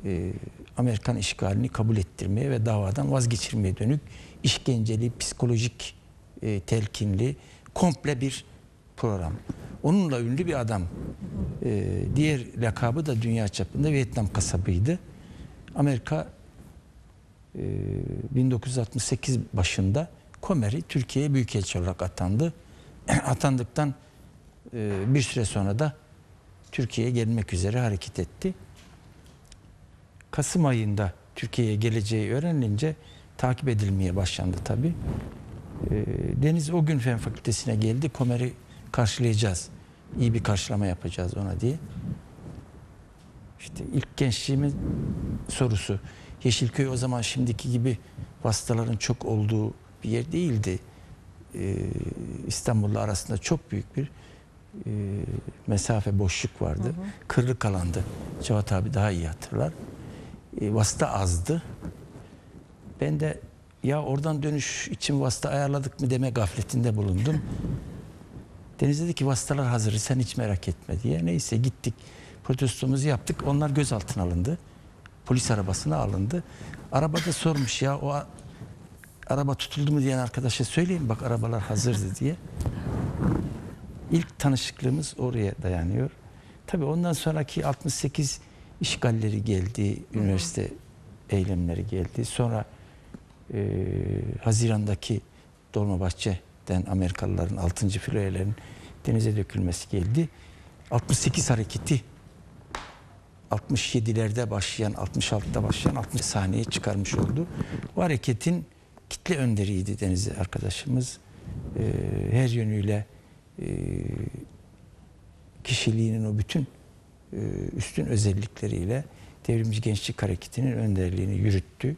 e, Amerikan işgalini kabul ettirmeye ve davadan vazgeçirmeye dönük işkenceli, psikolojik e, telkinli, komple bir program. Onunla ünlü bir adam. E, diğer lakabı da dünya çapında Vietnam kasabıydı. Amerika e, 1968 başında Komer'i Türkiye'ye büyükelçi olarak atandı. Atandıktan e, bir süre sonra da Türkiye'ye gelmek üzere hareket etti. Kasım ayında Türkiye'ye geleceği öğrenilince takip edilmeye başlandı tabii. E, Deniz o gün Fen Fakültesine geldi. Komer'i karşılayacağız. İyi bir karşılama yapacağız ona diye. İşte ilk gençliğimin sorusu. Yeşilköy o zaman şimdiki gibi vasıtaların çok olduğu bir yer değildi. Ee, İstanbul'la arasında çok büyük bir e, mesafe, boşluk vardı. Kırlık alandı. Cevat abi daha iyi hatırlar. E, vasıta azdı. Ben de ya oradan dönüş için vasıta ayarladık mı deme gafletinde bulundum. Deniz dedi ki vasıtalar hazır sen hiç merak etme diye. Neyse gittik protestomuzu yaptık. Onlar gözaltına alındı. Polis arabasına alındı. Arabada sormuş ya o araba tutuldu mu diyen arkadaşa söyleyin bak arabalar hazırdı diye. İlk tanışıklığımız oraya dayanıyor. Tabii ondan sonraki 68 işgalleri geldi, üniversite eylemleri geldi. Sonra e, Haziran'daki Dolmabahçe'den Amerikalıların 6. filoyelerin denize dökülmesi geldi. 68 hareketi 67'lerde başlayan, 66'da başlayan 60 sahneye çıkarmış oldu. Bu hareketin kitle önderiydi Deniz arkadaşımız. Ee, her yönüyle e, kişiliğinin o bütün e, üstün özellikleriyle devrimci gençlik hareketinin önderliğini yürüttü.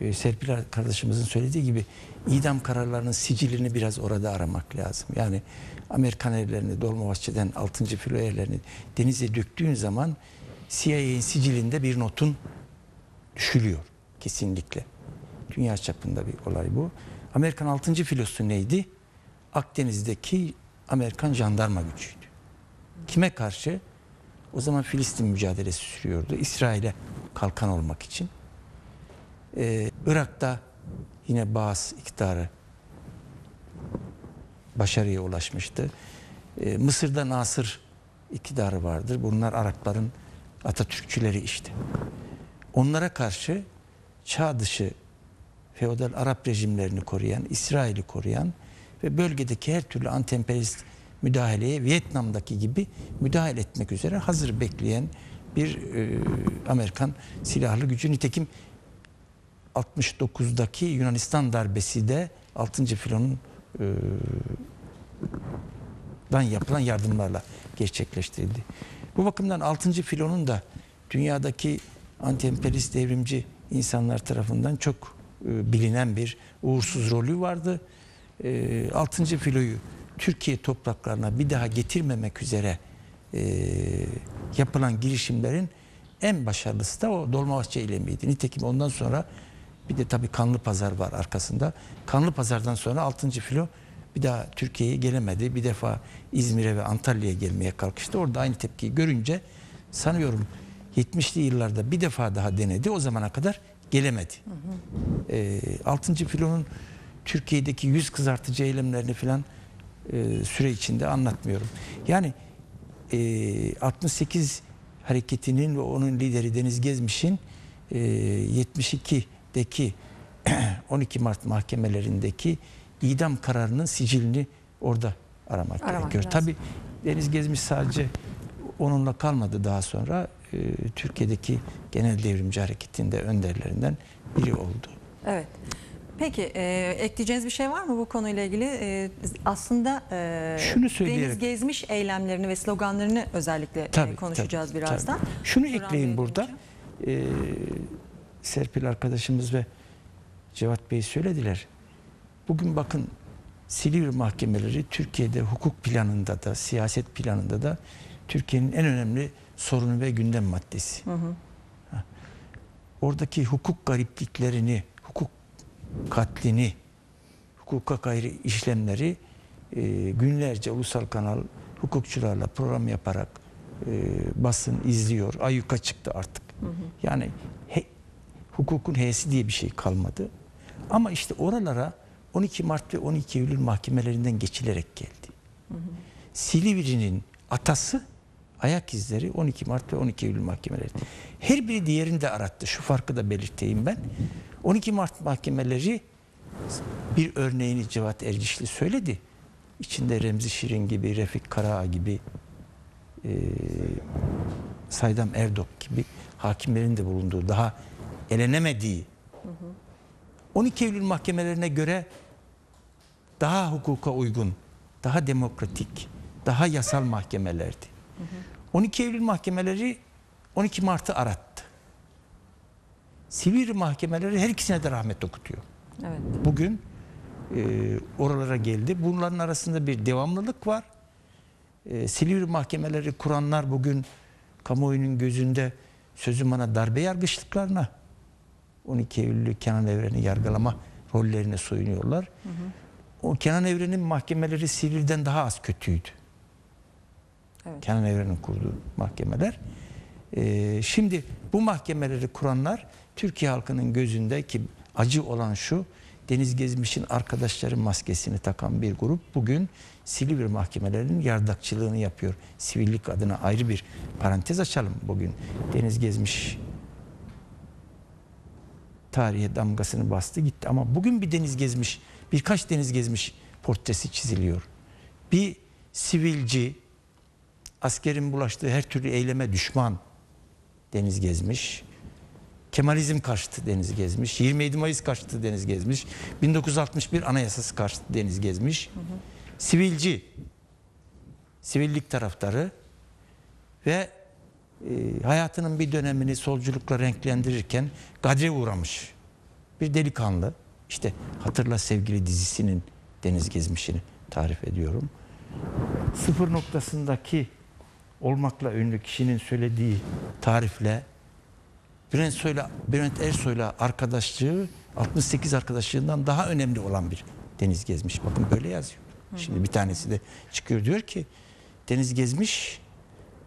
E, Serpil kardeşimizin söylediği gibi idam kararlarının sicilini biraz orada aramak lazım. Yani Amerikan evlerini, Dolmabahçe'den 6. filo evlerini denize döktüğün zaman CIA'nin sicilinde bir notun düşülüyor kesinlikle. Dünya çapında bir olay bu. Amerikan 6. filosu neydi? Akdeniz'deki Amerikan jandarma gücüydü. Kime karşı? O zaman Filistin mücadelesi sürüyordu. İsrail'e kalkan olmak için. Ee, Irak'ta yine Baas iktidarı başarıya ulaşmıştı. Ee, Mısır'da Nasır iktidarı vardır. Bunlar Arapların Atatürkçüleri işte. Onlara karşı çağ dışı feodal Arap rejimlerini koruyan, İsrail'i koruyan ve bölgedeki her türlü anti-emperyalist müdahaleye Vietnam'daki gibi müdahale etmek üzere hazır bekleyen bir e, Amerikan silahlı gücü. Nitekim 69'daki Yunanistan darbesi de 6. filonun e, yapılan yardımlarla gerçekleştirildi. Bu bakımdan 6. filonun da dünyadaki anti-emperyalist devrimci insanlar tarafından çok bilinen bir uğursuz rolü vardı. E, 6. filoyu Türkiye topraklarına bir daha getirmemek üzere e, yapılan girişimlerin en başarılısı da o Dolmabahçe eylemiydi. Nitekim ondan sonra bir de tabii Kanlı Pazar var arkasında. Kanlı Pazar'dan sonra 6. filo bir daha Türkiye'ye gelemedi. Bir defa İzmir'e ve Antalya'ya gelmeye kalkıştı. Orada aynı tepkiyi görünce sanıyorum 70'li yıllarda bir defa daha denedi. O zamana kadar gelemedi. Ee, 6. filonun Türkiye'deki yüz kızartıcı eylemlerini falan e, süre içinde anlatmıyorum. Yani e, 68 hareketinin ve onun lideri Deniz Gezmiş'in e, 72'deki 12 Mart mahkemelerindeki idam kararının sicilini orada aramak, Aramak gerekiyor. Tabii Deniz Gezmiş sadece onunla kalmadı daha sonra e, Türkiye'deki genel devrimci hareketinde önderlerinden biri oldu. Evet. Peki e, ekleyeceğiniz bir şey var mı bu konuyla ilgili? E, aslında e, Şunu söyleyerek- Deniz Gezmiş eylemlerini ve sloganlarını özellikle e, Tabii, konuşacağız tabii, birazdan. tabii. Şunu Turan ekleyeyim burada. Ee, Serpil arkadaşımız ve Cevat Bey söylediler. Bugün bakın Silivri mahkemeleri Türkiye'de hukuk planında da siyaset planında da Türkiye'nin en önemli sorunu ve gündem maddesi. Ha. Oradaki hukuk garipliklerini, hukuk katlini, hukuka gayrı işlemleri e, günlerce ulusal kanal hukukçularla program yaparak e, basın izliyor. Ayyuka çıktı artık. Yani he- hukukun heyesi diye bir şey kalmadı. Ama işte oralara 12 Mart ve 12 Eylül mahkemelerinden geçilerek geldi. Silivri'nin atası ayak izleri 12 Mart ve 12 Eylül mahkemeleri. Her biri diğerini de arattı. Şu farkı da belirteyim ben. 12 Mart mahkemeleri bir örneğini Cevat Ercişli söyledi. İçinde Remzi Şirin gibi, Refik Karaağ gibi, e, Saydam Erdok gibi hakimlerin de bulunduğu, daha elenemediği 12 Eylül mahkemelerine göre daha hukuka uygun, daha demokratik, daha yasal mahkemelerdi. 12 Eylül mahkemeleri 12 Mart'ı arattı. Silivri mahkemeleri her ikisine de rahmet okutuyor. Evet. Bugün e, oralara geldi. Bunların arasında bir devamlılık var. E, Silivri mahkemeleri kuranlar bugün kamuoyunun gözünde sözüm bana darbe yargıçlıklarına 12 Eylül'ü Kenan Evren'i yargılama rollerine soyunuyorlar. O Kenan Evren'in mahkemeleri Silivri'den daha az kötüydü. Evet. Kenan Evren'in kurduğu mahkemeler. Ee, şimdi bu mahkemeleri kuranlar Türkiye halkının gözündeki acı olan şu Deniz Gezmiş'in arkadaşları maskesini takan bir grup bugün Silivri mahkemelerinin yardakçılığını yapıyor. Sivillik adına ayrı bir parantez açalım bugün. Deniz Gezmiş tarihe damgasını bastı gitti ama bugün bir deniz gezmiş, birkaç deniz gezmiş portresi çiziliyor. Bir sivilci, askerin bulaştığı her türlü eyleme düşman deniz gezmiş. Kemalizm karşıtı deniz gezmiş. 27 Mayıs karşıtı deniz gezmiş. 1961 Anayasası karşıtı deniz gezmiş. Sivilci, sivillik taraftarı ve e, hayatının bir dönemini solculukla renklendirirken gadre uğramış bir delikanlı. İşte Hatırla Sevgili dizisinin deniz gezmişini tarif ediyorum. Sıfır noktasındaki olmakla ünlü kişinin söylediği tarifle Bülent, Soy'la, Bülent Ersoy'la arkadaşlığı 68 arkadaşlığından daha önemli olan bir deniz gezmiş. Bakın böyle yazıyor. Şimdi bir tanesi de çıkıyor diyor ki deniz gezmiş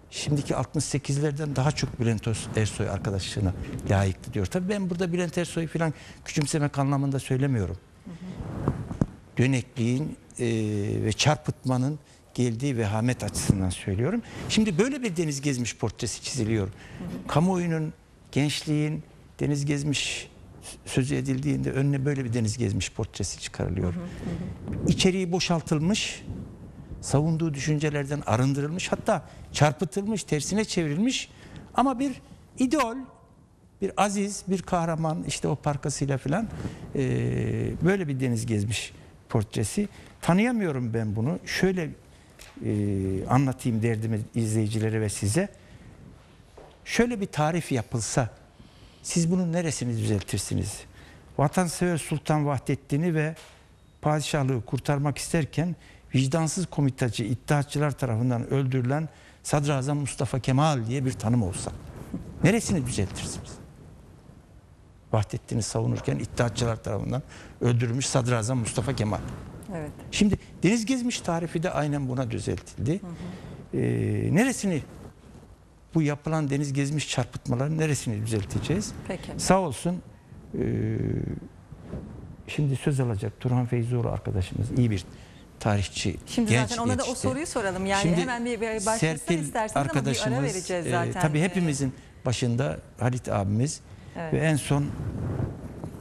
şimdiki 68'lerden daha çok Bülent Ersoy arkadaşlığına layıktı diyor. Tabii ben burada Bülent Ersoy'u falan küçümsemek anlamında söylemiyorum. Dönekliğin e, ve çarpıtmanın geldiği vehamet açısından söylüyorum. Şimdi böyle bir deniz gezmiş portresi çiziliyor. Kamuoyunun, gençliğin deniz gezmiş sözü edildiğinde önüne böyle bir deniz gezmiş portresi çıkarılıyor. İçeriği boşaltılmış, savunduğu düşüncelerden arındırılmış, hatta çarpıtılmış, tersine çevrilmiş ama bir idol, bir aziz, bir kahraman işte o parkasıyla filan eee, böyle bir deniz gezmiş portresi. Tanıyamıyorum ben bunu. Şöyle eee, anlatayım derdimi izleyicilere ve size. Şöyle bir tarif yapılsa siz bunun neresini düzeltirsiniz? Vatansever Sultan Vahdettin'i ve padişahlığı kurtarmak isterken vicdansız komitacı iddiatçılar tarafından öldürülen Sadrazam Mustafa Kemal diye bir tanım olsa neresini düzeltirsiniz? Vahdettin'i savunurken iddiatçılar tarafından öldürülmüş Sadrazam Mustafa Kemal. Evet. Şimdi deniz gezmiş tarifi de aynen buna düzeltildi. Ee, neresini bu yapılan deniz gezmiş çarpıtmaların neresini düzelteceğiz? Peki. Sağ olsun e, şimdi söz alacak Turhan Feyzoğlu arkadaşımız iyi bir tarihçi. Şimdi genç zaten ona da o soruyu soralım. Yani Şimdi hemen bir, bir başlasın isterseniz ama bir ara arkadaşımız, vereceğiz e, zaten. tabii Ee, hepimizin başında Halit abimiz Evet. ve en son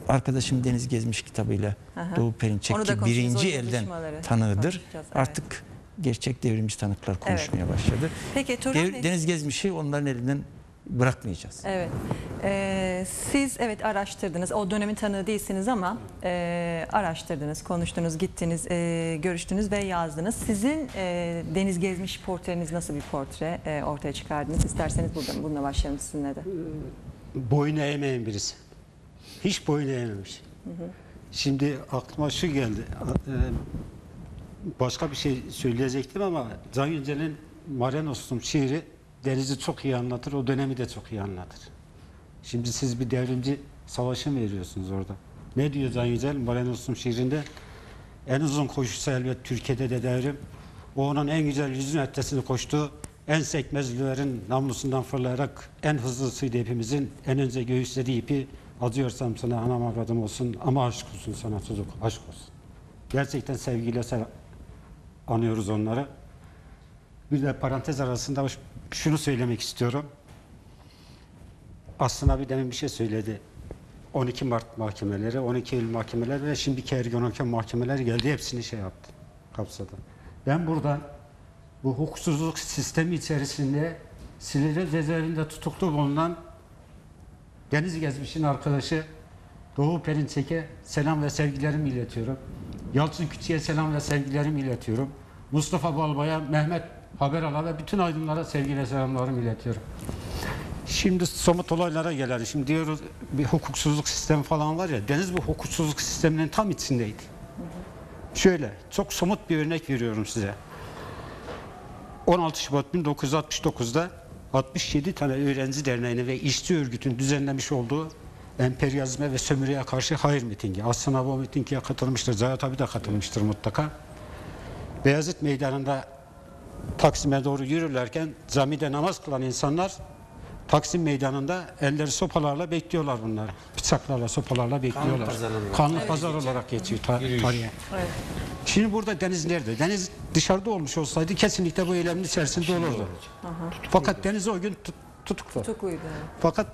arkadaşım Deniz Gezmiş kitabıyla Aha. Doğu Perinçek ki birinci elden tanığıdır. evet. Artık gerçek devrimci tanıklar konuşmaya başladı. Peki Turhan Dev- Deniz Gezmiş'i onların elinden bırakmayacağız. Evet. Ee, siz evet araştırdınız. O dönemin tanığı değilsiniz ama e, araştırdınız, konuştunuz, gittiniz, e, görüştünüz ve yazdınız. Sizin e, Deniz Gezmiş portreniz nasıl bir portre e, ortaya çıkardınız? İsterseniz buradan bununla başlayalım sizinle de. boyun eğmeyen birisi. Hiç boyun eğmemiş. Şimdi aklıma şu geldi. E, Başka bir şey söyleyecektim ama Can Yücel'in Mare şiiri denizi çok iyi anlatır. O dönemi de çok iyi anlatır. Şimdi siz bir devrimci savaşı mı veriyorsunuz orada? Ne diyor Can Yücel Mare şiirinde? En uzun koşusu elbet Türkiye'de de devrim. O onun en güzel yüzün ötesini koştu. En sekmezlilerin namlusundan fırlayarak en hızlısıydı hepimizin. En önce göğüslediği ipi acıyorsam sana anam avradım olsun ama aşk olsun sana çocuk aşk olsun. Gerçekten sevgiyle sev- anıyoruz onları. Bir de parantez arasında şunu söylemek istiyorum. Aslında bir demin bir şey söyledi. 12 Mart mahkemeleri, 12 Eylül mahkemeleri ve şimdiki Ergen Hakem mahkemeleri geldi. Hepsini şey yaptı, kapsadı. Ben buradan bu hukuksuzluk sistemi içerisinde Silivri cezaevinde tutuklu bulunan Deniz Gezmiş'in arkadaşı Doğu Perinçek'e selam ve sevgilerimi iletiyorum. Yalçın Küçük'e selam ve sevgilerimi iletiyorum. Mustafa Balbay'a, Mehmet Haberal'a ve bütün aydınlara sevgi ve selamlarımı iletiyorum. Şimdi somut olaylara gelelim. Şimdi diyoruz bir hukuksuzluk sistemi falan var ya. Deniz bu hukuksuzluk sisteminin tam içindeydi. Şöyle çok somut bir örnek veriyorum size. 16 Şubat 1969'da 67 tane öğrenci derneğini ve işçi örgütün düzenlemiş olduğu emperyalizme ve sömürüye karşı hayır mitingi. Aslında bu mitinge katılmıştır. Zayat abi de katılmıştır mutlaka. Beyazıt Meydanı'nda Taksim'e doğru yürürlerken camide namaz kılan insanlar Taksim Meydanı'nda elleri sopalarla bekliyorlar bunları. Bıçaklarla, sopalarla bekliyorlar. pazar olarak. Kanlı pazar olarak geçiyor ta- tarihe. Evet. Şimdi burada deniz nerede? Deniz dışarıda olmuş olsaydı kesinlikle bu eylemin içerisinde olurdu. Fakat deniz o gün tut- tutuklu. Tutukluydu. Fakat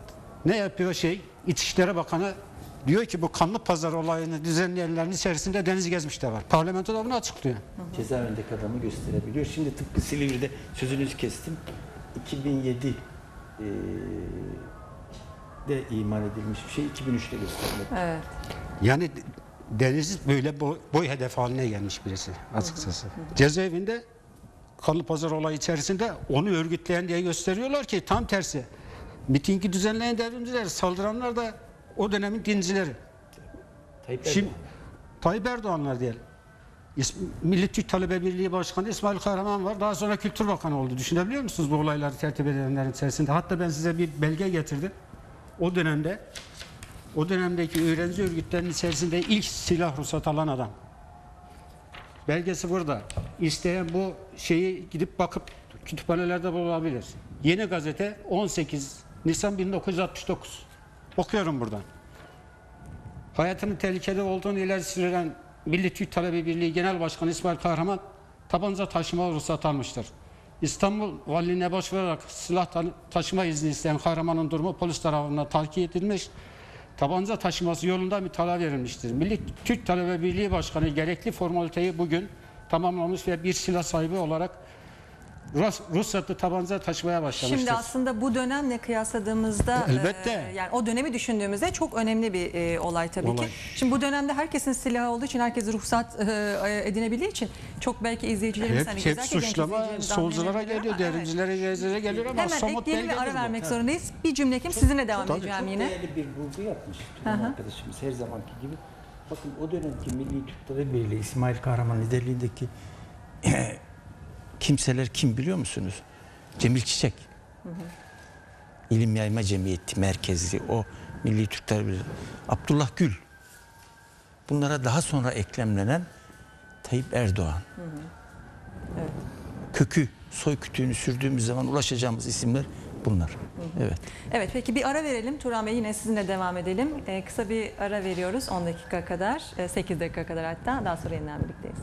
ne yapıyor şey? İçişleri Bakanı diyor ki bu kanlı pazar olayını düzenleyenlerin içerisinde deniz gezmiş de var. Parlamento da bunu açıklıyor. cezaevindeki adamı gösterebiliyor. Şimdi tıpkı Silivri'de sözünüzü kestim. 2007 eee, de iman edilmiş bir şey 2003'te gösterildi. Evet. Yani deniz böyle boy, boy hedef haline gelmiş birisi açıkçası. Cezaevinde kanlı pazar olayı içerisinde onu örgütleyen diye gösteriyorlar ki tam tersi. Mitingi düzenleyen devrimciler, saldıranlar da o dönemin dincileri. Tayyip Şimdi Erdoğan. Tayyip Erdoğanlar diyelim. İs- Milli Türk Talebe Birliği Başkanı İsmail Kahraman var. Daha sonra Kültür Bakanı oldu. Düşünebiliyor musunuz bu olayları tertip edenlerin içerisinde? Hatta ben size bir belge getirdim. O dönemde o dönemdeki öğrenci örgütlerinin içerisinde ilk silah ruhsat alan adam. Belgesi burada. İsteyen bu şeyi gidip bakıp kütüphanelerde bulabilir. Yeni gazete 18 Nisan 1969. Okuyorum buradan hayatının tehlikede olduğunu ileri süren Milli Türk Talebe Birliği Genel Başkanı İsmail Kahraman tabanca taşıma ruhsat almıştır. İstanbul Valiliğine başvurarak silah ta- taşıma izni isteyen kahramanın durumu polis tarafından takip edilmiş. Tabanca taşıması yolunda mütalaa verilmiştir. Milli Türk Talebe Birliği Başkanı gerekli formaliteyi bugün tamamlamış ve bir silah sahibi olarak Rus, ruhsatlı tabanca taşımaya başlamıştır. Şimdi aslında bu dönemle kıyasladığımızda Elbette. e, yani o dönemi düşündüğümüzde çok önemli bir e, olay tabii Olay. ki. Şimdi bu dönemde herkesin silahı olduğu için herkes ruhsat e, edinebildiği için çok belki izleyicilerimiz hep, hani hep suçlama solculara geliyor, ama evet. devrimcilere, gezilere geliyor ama Hemen somut ekleyelim ve ara belgedir bu. vermek zorundayız. Bir cümlekim sizinle devam Tabii. edeceğim Çok yine. değerli bir bulgu yapmış arkadaşımız her zamanki gibi. Bakın o dönemki Milli Türk Talebe Birliği İsmail Kahraman liderliğindeki kimseler kim biliyor musunuz? Cemil Çiçek. İlim Yayma Cemiyeti merkezli o Milli Türk Birliği. Abdullah Gül. Bunlara daha sonra eklemlenen Tayyip Erdoğan. Kökü, soy kütüğünü sürdüğümüz zaman ulaşacağımız isimler bunlar. Evet. Evet peki bir ara verelim. Turan Bey yine sizinle devam edelim. Ee, kısa bir ara veriyoruz 10 dakika kadar, e, 8 dakika kadar hatta. Daha sonra yeniden birlikteyiz.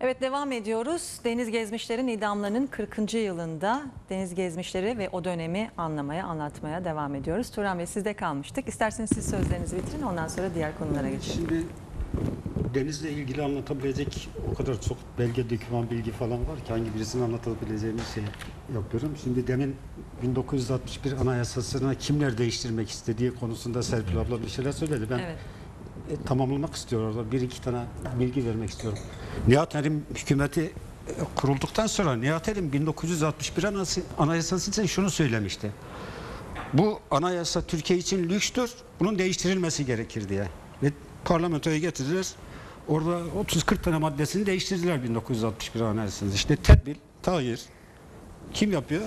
Evet devam ediyoruz. Deniz Gezmişler'in idamlarının 40. yılında Deniz Gezmişleri ve o dönemi anlamaya, anlatmaya devam ediyoruz. Turan Bey sizde kalmıştık. İsterseniz siz sözlerinizi bitirin ondan sonra diğer konulara geçelim. Şimdi denizle ilgili anlatabilecek o kadar çok belge, doküman, bilgi falan var ki hangi birisini anlatabileceğimiz şey yapıyorum. Şimdi demin 1961 Anayasası'na kimler değiştirmek istediği konusunda Serpil abla bir şeyler söyledi. Ben Evet. E, tamamlamak istiyorum orada. Bir iki tane bilgi vermek istiyorum. Nihat Erim hükümeti e, kurulduktan sonra Nihat Erim 1961 anayası, anayasası için şunu söylemişti. Bu anayasa Türkiye için lükstür. Bunun değiştirilmesi gerekir diye. Ve parlamentoya getirdiler. Orada 30-40 tane maddesini değiştirdiler 1961 anayasasında. İşte tedbir, tahir kim yapıyor?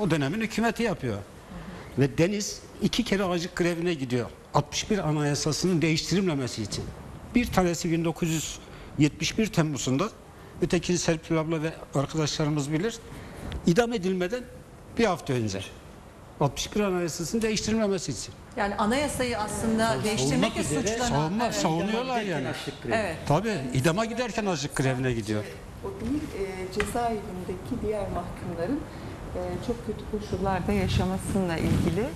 O dönemin hükümeti yapıyor. Ve Deniz iki kere acık grevine gidiyor. 61 anayasasının değiştirilmemesi için. Bir tanesi 1971 Temmuz'unda, ötekini Serpil abla ve arkadaşlarımız bilir. idam edilmeden bir hafta önce. 61 anayasasının değiştirilmemesi için. Yani anayasayı aslında değiştirmekle suçlanan. Savunma, Evet. savunuyorlar yani. Evet. Tabii idama giderken acık grevine gidiyor. O değil, e, cezaevindeki diğer mahkumların çok kötü koşullarda yaşamasıyla ilgili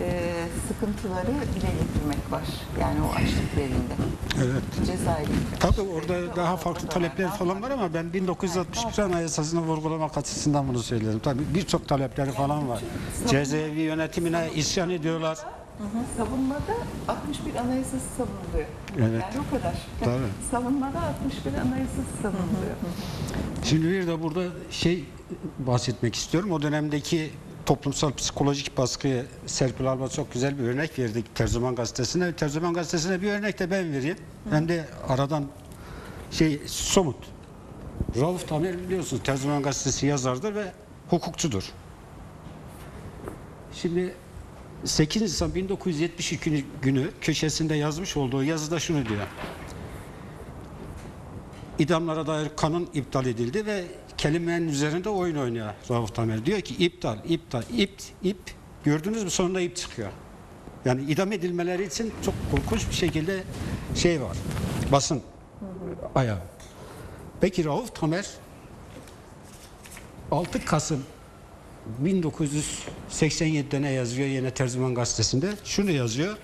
e, sıkıntıları dile getirmek var. Yani o açlık grevinde. Evet. Cezaevinde. Tabii orada daha farklı talepler falan var ama ben 1961 anayasasını vurgulamak açısından bunu söyledim. Tabii birçok talepleri falan var. Cezaevi yönetimine isyan ediyorlar. Savunmada 61 anayasası savunuluyor. Evet. Yani o kadar. Tabii. Savunmada 61 anayasası savunuluyor. Şimdi bir de burada şey bahsetmek istiyorum. O dönemdeki toplumsal psikolojik baskıya Serpil Alba çok güzel bir örnek verdi Tercüman Gazetesi'ne. Tercüman Gazetesi'ne bir örnek de ben vereyim. Hem de aradan şey somut. Rauf Tamer biliyorsunuz Tercüman Gazetesi yazardır ve hukukçudur. Şimdi 8 Nisan 1972 günü köşesinde yazmış olduğu yazıda şunu diyor. İdamlara dair kanun iptal edildi ve kelimenin üzerinde oyun oynuyor Rauf Tamer. Diyor ki iptal, iptal, ip, ip. Gördünüz mü sonunda ip çıkıyor. Yani idam edilmeleri için çok korkunç bir şekilde şey var. Basın ayağı. Peki Rauf Tamer 6 Kasım 1987'de ne yazıyor yine Tercüman Gazetesi'nde? Şunu yazıyor.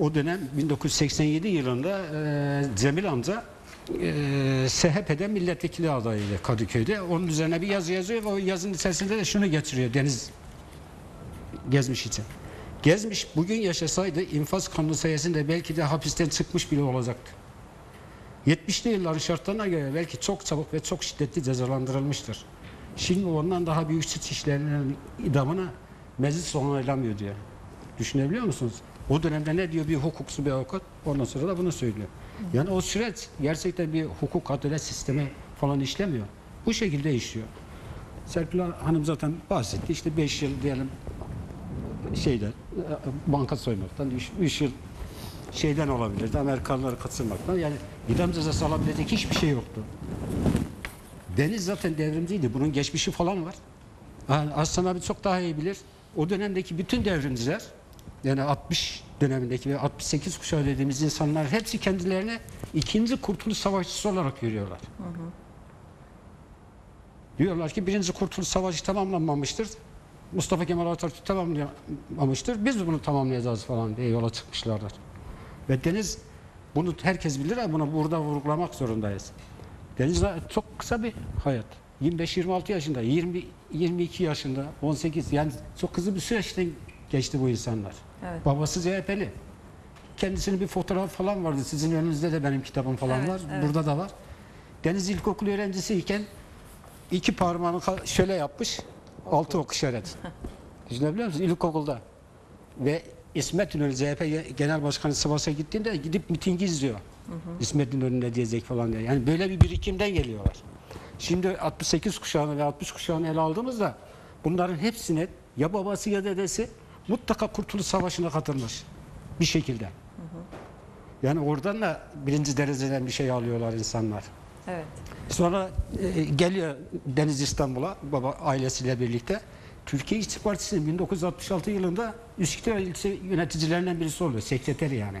O dönem 1987 yılında e, Cemil amca e, SHP'de milletvekili adayıydı Kadıköy'de. Onun üzerine bir yazı yazıyor ve o yazının içerisinde de şunu getiriyor Deniz Gezmiş için. Gezmiş bugün yaşasaydı infaz kanunu sayesinde belki de hapisten çıkmış bile olacaktı. 70'li yılların şartlarına göre belki çok çabuk ve çok şiddetli cezalandırılmıştır. Şimdi ondan daha büyük suç işlerinin idamına meclis onaylamıyor diyor. Düşünebiliyor musunuz? O dönemde ne diyor bir hukukçu bir avukat ondan sonra da bunu söylüyor. Yani o süreç gerçekten bir hukuk adalet sistemi falan işlemiyor. Bu şekilde işliyor. Serpil Hanım zaten bahsetti. İşte 5 yıl diyelim şeyden e, banka soymaktan 3 yıl şeyden olabilirdi. Amerikalıları kaçırmaktan. Yani idam cezası alabilecek hiçbir şey yoktu. Deniz zaten devrimciydi. Bunun geçmişi falan var. Yani Aslan abi çok daha iyi bilir. O dönemdeki bütün devrimciler yani 60 dönemindeki ve 68 kuşağı dediğimiz insanlar hepsi kendilerine ikinci kurtuluş savaşçısı olarak görüyorlar. Diyorlar ki birinci kurtuluş savaşı tamamlanmamıştır. Mustafa Kemal Atatürk tamamlamamıştır. Biz bunu tamamlayacağız falan diye yola çıkmışlardır. Ve Deniz bunu herkes bilir ama bunu burada vurgulamak zorundayız. Deniz çok kısa bir hayat. 25-26 yaşında, 20 22 yaşında, 18 yani çok hızlı bir süreçten geçti bu insanlar. Evet. Babası CHP'li. Kendisinin bir fotoğraf falan vardı. Sizin önünüzde de benim kitabım falan Evet, var. evet. Burada da var. Deniz ilkokul öğrencisiyken iki parmağını şöyle yapmış. Altı ok işaret. Düşünebiliyor musunuz? İlkokulda. Ve İsmet İnönü CHP Genel Başkanı Sivas'a gittiğinde gidip mitingi izliyor. İsmet İnönü ne diyecek falan diye. Yani böyle bir birikimden geliyorlar. Şimdi 68 kuşağını ve 60 kuşağını ele aldığımızda bunların hepsine ya babası ya dedesi mutlaka Kurtuluş Savaşı'na katılmış. Bir şekilde. Yani oradan da birinci dereceden bir şey alıyorlar insanlar. Evet. Sonra e, geliyor Deniz İstanbul'a baba ailesiyle birlikte. Türkiye İşçi Partisi'nin 1966 yılında Üsküdar ilçe yöneticilerinden birisi oluyor. Sekreteri yani.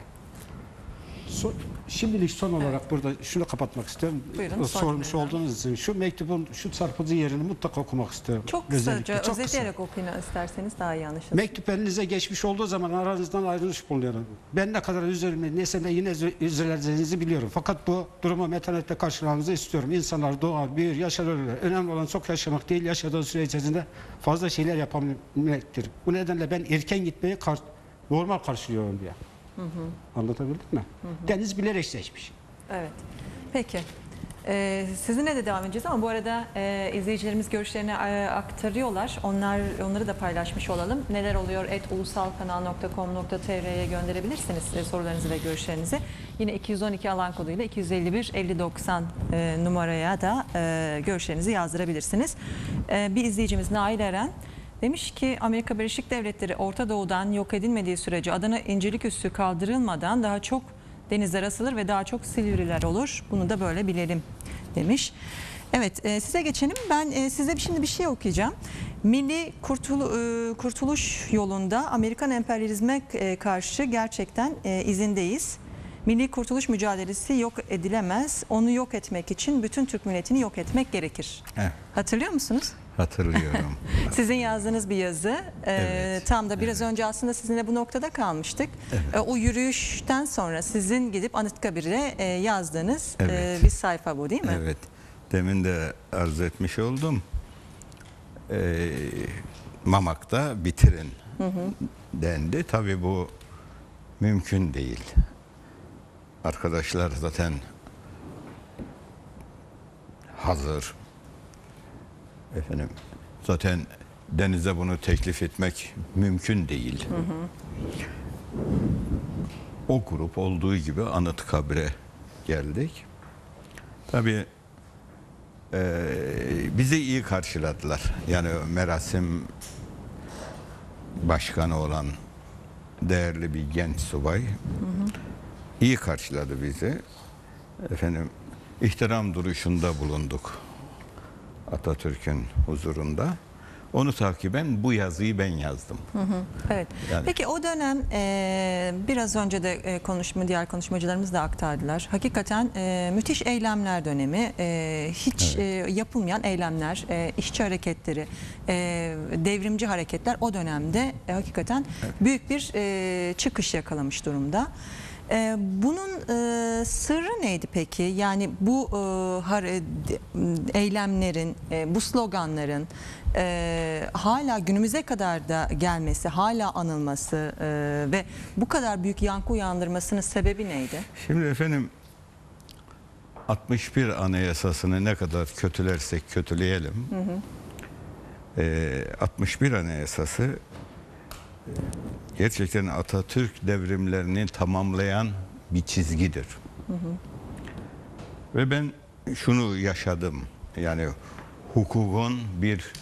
So- şimdilik son olarak burada şunu kapatmak istiyorum. Buyurun, son sormuş olduğunuz için şu mektubun şu çarpıcı yerini mutlaka okumak istiyorum. Çok Özellikle, kısaca çok kısa. özetleyerek okuyun isterseniz daha iyi anlaşılır. Mektup elinize geçmiş olduğu zaman aranızdan ayrılmış bulunuyorum. Ben ne kadar üzülme, neyse de yine üzü- üzüleceğinizi biliyorum. Fakat bu durumu metanetle karşılamanızı istiyorum. İnsanlar doğar, büyür, yaşar ölürler. Önemli olan çok yaşamak değil, yaşadığı süre içerisinde fazla şeyler yapabilmektir. Bu nedenle ben erken gitmeyi kar- normal karşılıyorum diye. Anlatabildim mi? Deniz bilerek seçmiş. Evet. Peki. Ee, sizinle de devam edeceğiz ama bu arada e, izleyicilerimiz görüşlerini e, aktarıyorlar. Onlar onları da paylaşmış olalım. Neler oluyor? Et ulusalkanal.com.tr'ye gönderebilirsiniz e, sorularınızı ve görüşlerinizi. Yine 212 alan koduyla 251 5090 e, numaraya da e, görüşlerinizi yazdırabilirsiniz. E, bir izleyicimiz Nail Eren Demiş ki Amerika Birleşik Devletleri Orta Doğu'dan yok edilmediği sürece Adana İncilik Üssü kaldırılmadan daha çok denizler asılır ve daha çok Silivriler olur. Bunu da böyle bilelim demiş. Evet e, size geçelim. Ben e, size şimdi bir şey okuyacağım. Milli kurtul- e, kurtuluş yolunda Amerikan emperyalizme e, karşı gerçekten e, izindeyiz. Milli kurtuluş mücadelesi yok edilemez. Onu yok etmek için bütün Türk milletini yok etmek gerekir. Evet. Hatırlıyor musunuz? Hatırlıyorum. Sizin yazdığınız bir yazı. Ee, Evet, tam da biraz önce aslında sizinle bu noktada kalmıştık. Ee, o yürüyüşten sonra sizin gidip Anıtkabir'e e, yazdığınız e, Evet. bir sayfa bu değil mi? evet. Demin de arz etmiş oldum. Mamak'ta bitirin dendi. Tabii bu mümkün değil. Arkadaşlar zaten hazır. Efendim zaten denize bunu teklif etmek mümkün değil. O grup olduğu gibi Anıtkabir'e geldik. Tabii eee, bizi iyi karşıladılar. Yani merasim başkanı olan değerli bir genç subay iyi karşıladı bizi. Efendim ihtiram duruşunda bulunduk Atatürk'ün huzurunda. Onu takiben bu yazıyı ben yazdım. Evet. Yani- Peki o dönem e, biraz önce de e, konuşma diğer konuşmacılarımız da aktardılar. Hakikaten e, müthiş eylemler dönemi, e, hiç e, yapılmayan eylemler, e, işçi hareketleri, e, devrimci hareketler o dönemde e, hakikaten büyük bir e, çıkış yakalamış durumda. E, bunun e, sırrı neydi peki? Yani bu e, e, eylemlerin, e, bu sloganların e, hala günümüze kadar da gelmesi, hala anılması e, ve bu kadar büyük yankı uyandırmasının sebebi neydi? Şimdi efendim 61 anayasasını ne kadar kötülersek kötüleyelim. eee, 61 anayasası gerçekten Atatürk devrimlerini tamamlayan bir çizgidir. Ve ben şunu yaşadım. Yani hukukun bir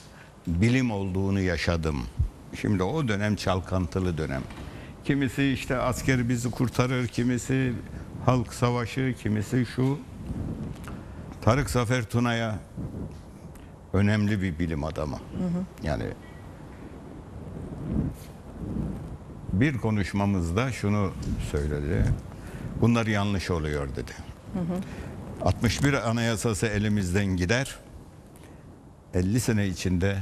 bilim olduğunu yaşadım. Şimdi o dönem çalkantılı dönem. Kimisi işte asker bizi kurtarır, kimisi halk savaşı, kimisi şu. Tarık Zafer Tuna'ya önemli bir bilim adamı. Yani bir konuşmamızda şunu söyledi. Bunlar yanlış oluyor dedi. 61 anayasası elimizden gider. 50 sene içinde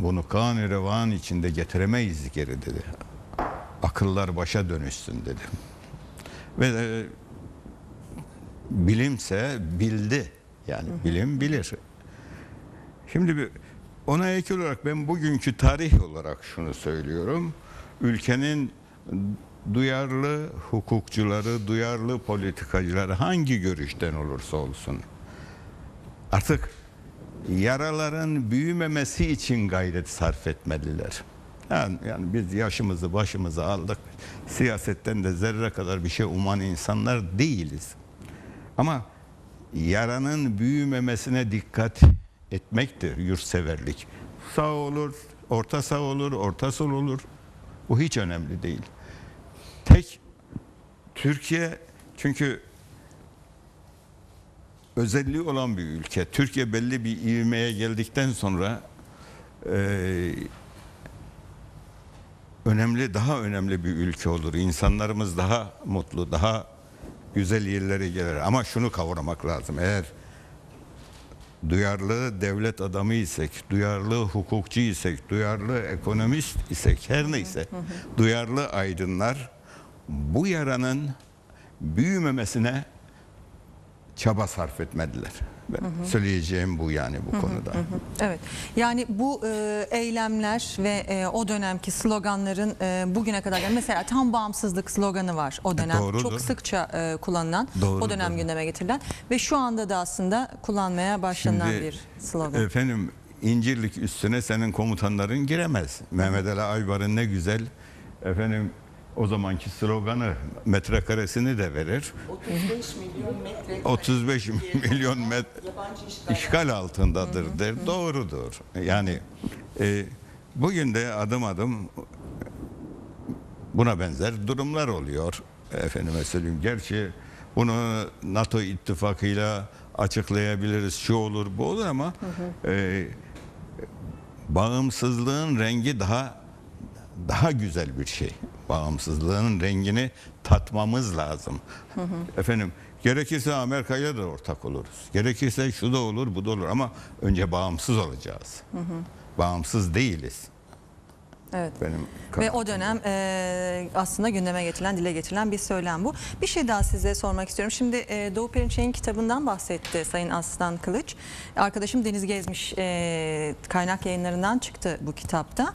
bunu kanı revan içinde getiremeyiz geri dedi. Akıllar başa dönüşsün dedi. Ve e, bilimse bildi. Yani bilim bilir. Şimdi bir, ona ek olarak ben bugünkü tarih olarak şunu söylüyorum. Ülkenin duyarlı hukukçuları, duyarlı politikacıları hangi görüşten olursa olsun artık yaraların büyümemesi için gayret sarf etmeliler. Yani, yani biz yaşımızı başımıza aldık. Siyasetten de zerre kadar bir şey uman insanlar değiliz. Ama yaranın büyümemesine dikkat etmektir yurtseverlik. Sağ olur, orta sağ olur, orta sol olur. Bu hiç önemli değil. Tek Türkiye çünkü özelliği olan bir ülke. Türkiye belli bir ivmeye geldikten sonra e, önemli, daha önemli bir ülke olur. İnsanlarımız daha mutlu, daha güzel yerlere gelir. Ama şunu kavramak lazım. Eğer duyarlı devlet adamı isek, duyarlı hukukçu isek, duyarlı ekonomist isek, her neyse, duyarlı aydınlar bu yaranın büyümemesine çaba sarf etmediler. Ben söyleyeceğim bu yani bu konuda. Evet. Yani bu e, eylemler ve e, o dönemki sloganların e, bugüne kadar yani mesela tam bağımsızlık sloganı var o dönem. doğrudur. Çok sıkça e, kullanılan, o Doğrudur. dönem gündeme getirilen ve şu anda da aslında kullanmaya başlanılan Şimdi, bir slogan. Efendim incirlik üstüne senin komutanların giremez. Mehmet Ali Aybar'ın ne güzel efendim o zamanki sloganı metrekaresini de verir. 35 milyon metre 35 milyon met işgal altındadır der. Doğrudur. Yani e, bugün de adım adım buna benzer durumlar oluyor. Efendime söyleyeyim. Gerçi bunu NATO ittifakıyla açıklayabiliriz. Şu olur bu olur ama e, bağımsızlığın rengi daha daha güzel bir şey. Bağımsızlığın rengini tatmamız lazım. Efendim gerekirse Amerika'ya da ortak oluruz. Gerekirse şu da olur bu da olur ama önce bağımsız olacağız. Bağımsız değiliz. Evet. Benim Ve o dönem e, aslında gündeme getirilen, dile getirilen bir söylem bu. Bir şey daha size sormak istiyorum. Şimdi e, Doğu Perinçek'in kitabından bahsetti Sayın Aslan Kılıç. Arkadaşım Deniz Gezmiş e, kaynak yayınlarından çıktı bu kitapta.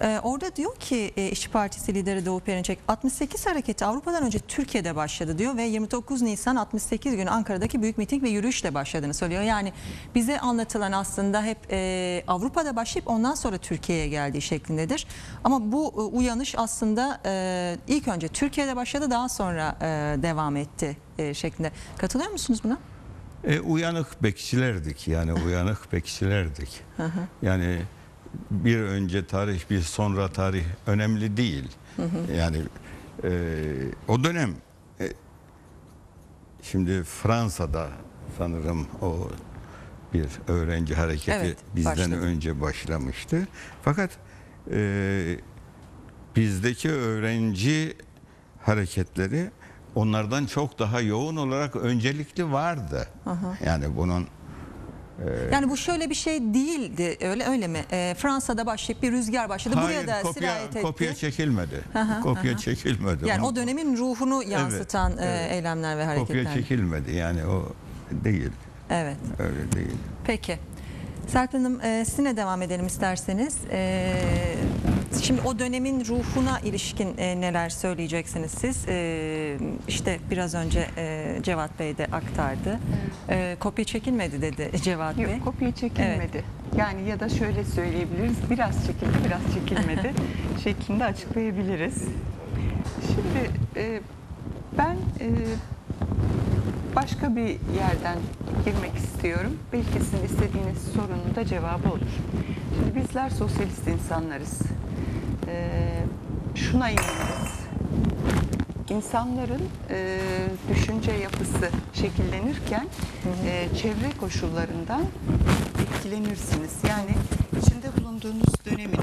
E, orada diyor ki e, İşçi Partisi lideri Doğu Perinçek 68 hareketi Avrupa'dan önce Türkiye'de başladı diyor ve 29 Nisan 68 günü Ankara'daki büyük miting ve yürüyüşle başladığını söylüyor. Yani bize anlatılan aslında hep e, Avrupa'da başlayıp ondan sonra Türkiye'ye geldiği şeklindedir. Ama bu e, uyanış aslında e, ilk önce Türkiye'de başladı daha sonra e, devam etti e, şeklinde. Katılıyor musunuz buna? E, uyanık bekçilerdik yani uyanık bekçilerdik. Yani bir önce tarih bir sonra tarih önemli değil. Yani e, o dönem e, şimdi Fransa'da sanırım o bir öğrenci hareketi Evet, bizden başladı. önce başlamıştı. Fakat e, bizdeki öğrenci hareketleri onlardan çok daha yoğun olarak öncelikli vardı. Yani bunun Yani bu şöyle bir şey değildi öyle öyle mi? E, Fransa'da başlayıp bir rüzgar başladı. hayır Buraya da kopya, sirayet etti. kopya çekilmedi. kopya çekilmedi. yani Onu- o dönemin ruhunu yansıtan e, evet. eylemler ve hareketler. kopya çekilmedi. Yani o değil. Evet. Öyle değil. Peki. Serpil Hanım e, sizinle devam edelim isterseniz. E, şimdi o dönemin ruhuna ilişkin e, neler söyleyeceksiniz siz? E, işte biraz önce e, Cevat Bey de aktardı. E, kopya çekilmedi dedi Cevat Bey. Yok kopya çekilmedi. Yani ya da şöyle söyleyebiliriz. Biraz çekildi, biraz çekilmedi şeklinde açıklayabiliriz. Şimdi e, ben e, başka bir yerden girmek istiyorum. Belki sizin istediğiniz sorunun da cevabı olur. Şimdi bizler sosyalist insanlarız. E, şuna inanırız. İnsanların e, düşünce yapısı şekillenirken e, çevre koşullarından etkilenirsiniz. Yani içinde bulunduğunuz dönemin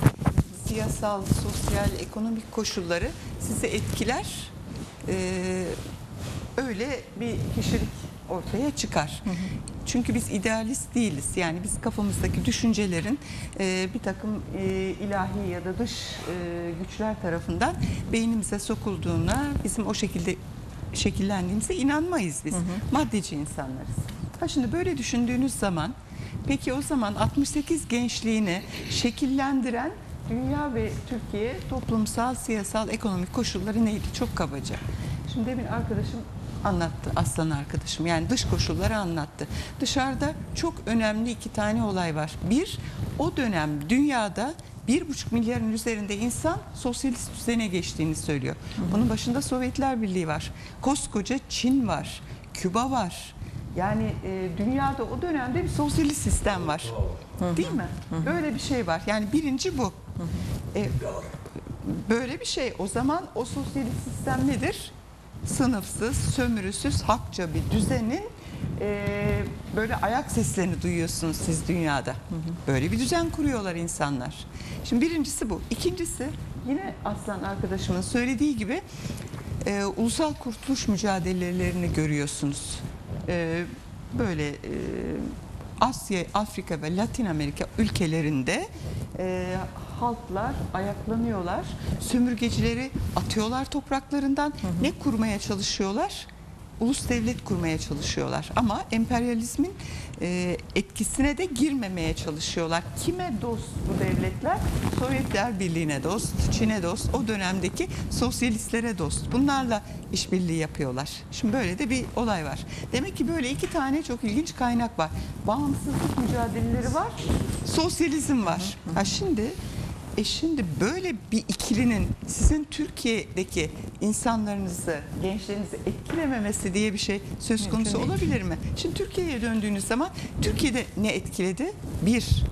siyasal, sosyal, ekonomik koşulları sizi etkiler. E, öyle bir kişilik ortaya çıkar. Çünkü biz idealist değiliz. Yani biz kafamızdaki düşüncelerin e, bir takım e, ilahi ya da dış e, güçler tarafından beynimize sokulduğuna, bizim o şekilde şekillendiğimize inanmayız biz. Maddeci insanlarız. Ha şimdi böyle düşündüğünüz zaman peki o zaman 68 gençliğini şekillendiren dünya ve Türkiye toplumsal, siyasal, ekonomik koşulları neydi? Çok kabaca. Şimdi demin arkadaşım anlattı aslan arkadaşım yani dış koşulları anlattı. Dışarıda çok önemli iki tane olay var. Bir o dönem dünyada bir buçuk milyarın üzerinde insan sosyalist düzene geçtiğini söylüyor. Bunun başında Sovyetler Birliği var. Koskoca Çin var. Küba var. Yani e, dünyada o dönemde bir sosyalist sistem var. Değil mi? Böyle bir şey var. Yani birinci bu. E, böyle bir şey. O zaman o sosyalist sistem nedir? Sınıfsız, sömürüsüz, hakça bir düzenin e, böyle ayak seslerini duyuyorsunuz siz dünyada. Böyle bir düzen kuruyorlar insanlar. Şimdi birincisi bu. İkincisi yine Aslan arkadaşımın söylediği gibi e, ulusal kurtuluş mücadelelerini görüyorsunuz. E, böyle e, Asya, Afrika ve Latin Amerika ülkelerinde e, halklar ayaklanıyorlar. Sömürgecileri atıyorlar topraklarından. Ne kurmaya çalışıyorlar? Ulus devlet kurmaya çalışıyorlar. Ama emperyalizmin e, etkisine de girmemeye çalışıyorlar. Kime dost bu devletler? Sovyetler Birliği'ne dost, Çin'e dost, o dönemdeki sosyalistlere dost. Bunlarla işbirliği yapıyorlar. Şimdi böyle de bir olay var. Demek ki böyle iki tane çok ilginç kaynak var. Bağımsızlık mücadeleleri var, sosyalizm var. Ha şimdi e şimdi böyle bir ikilinin sizin Türkiye'deki insanlarınızı, gençlerinizi etkilememesi diye bir şey söz konusu olabilir mi? Şimdi Türkiye'ye döndüğünüz zaman Türkiye'de ne etkiledi? Bir,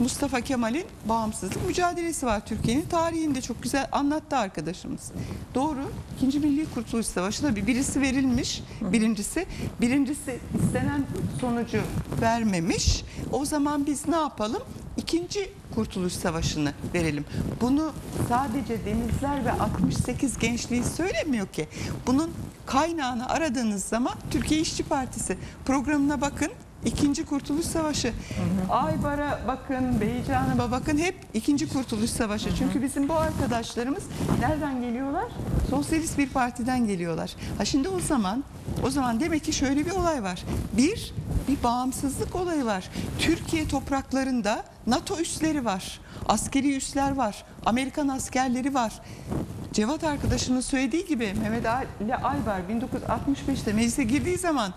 Mustafa Kemal'in bağımsızlık mücadelesi var Türkiye'nin tarihinde çok güzel anlattı arkadaşımız. Doğru. İkinci Milli Kurtuluş Savaşı'nda bir birisi verilmiş. Birincisi, birincisi istenen sonucu vermemiş. O zaman biz ne yapalım? İkinci Kurtuluş Savaşı'nı verelim. Bunu sadece Denizler ve 68 gençliği söylemiyor ki. Bunun kaynağını aradığınız zaman Türkiye İşçi Partisi programına bakın. İkinci Kurtuluş Savaşı. Aybar'a bakın, Beycan'a bakın hep İkinci Kurtuluş Savaşı. Çünkü bizim bu arkadaşlarımız nereden geliyorlar? Sosyalist bir partiden geliyorlar. Ha şimdi o zaman o zaman demek ki şöyle bir olay var. Bir, bir bağımsızlık olayı var. Türkiye topraklarında NATO üsleri var. Askeri üsler var. Amerikan askerleri var. Cevat arkadaşının söylediği gibi Mehmet Ali Aybar 1965'te meclise girdiği zaman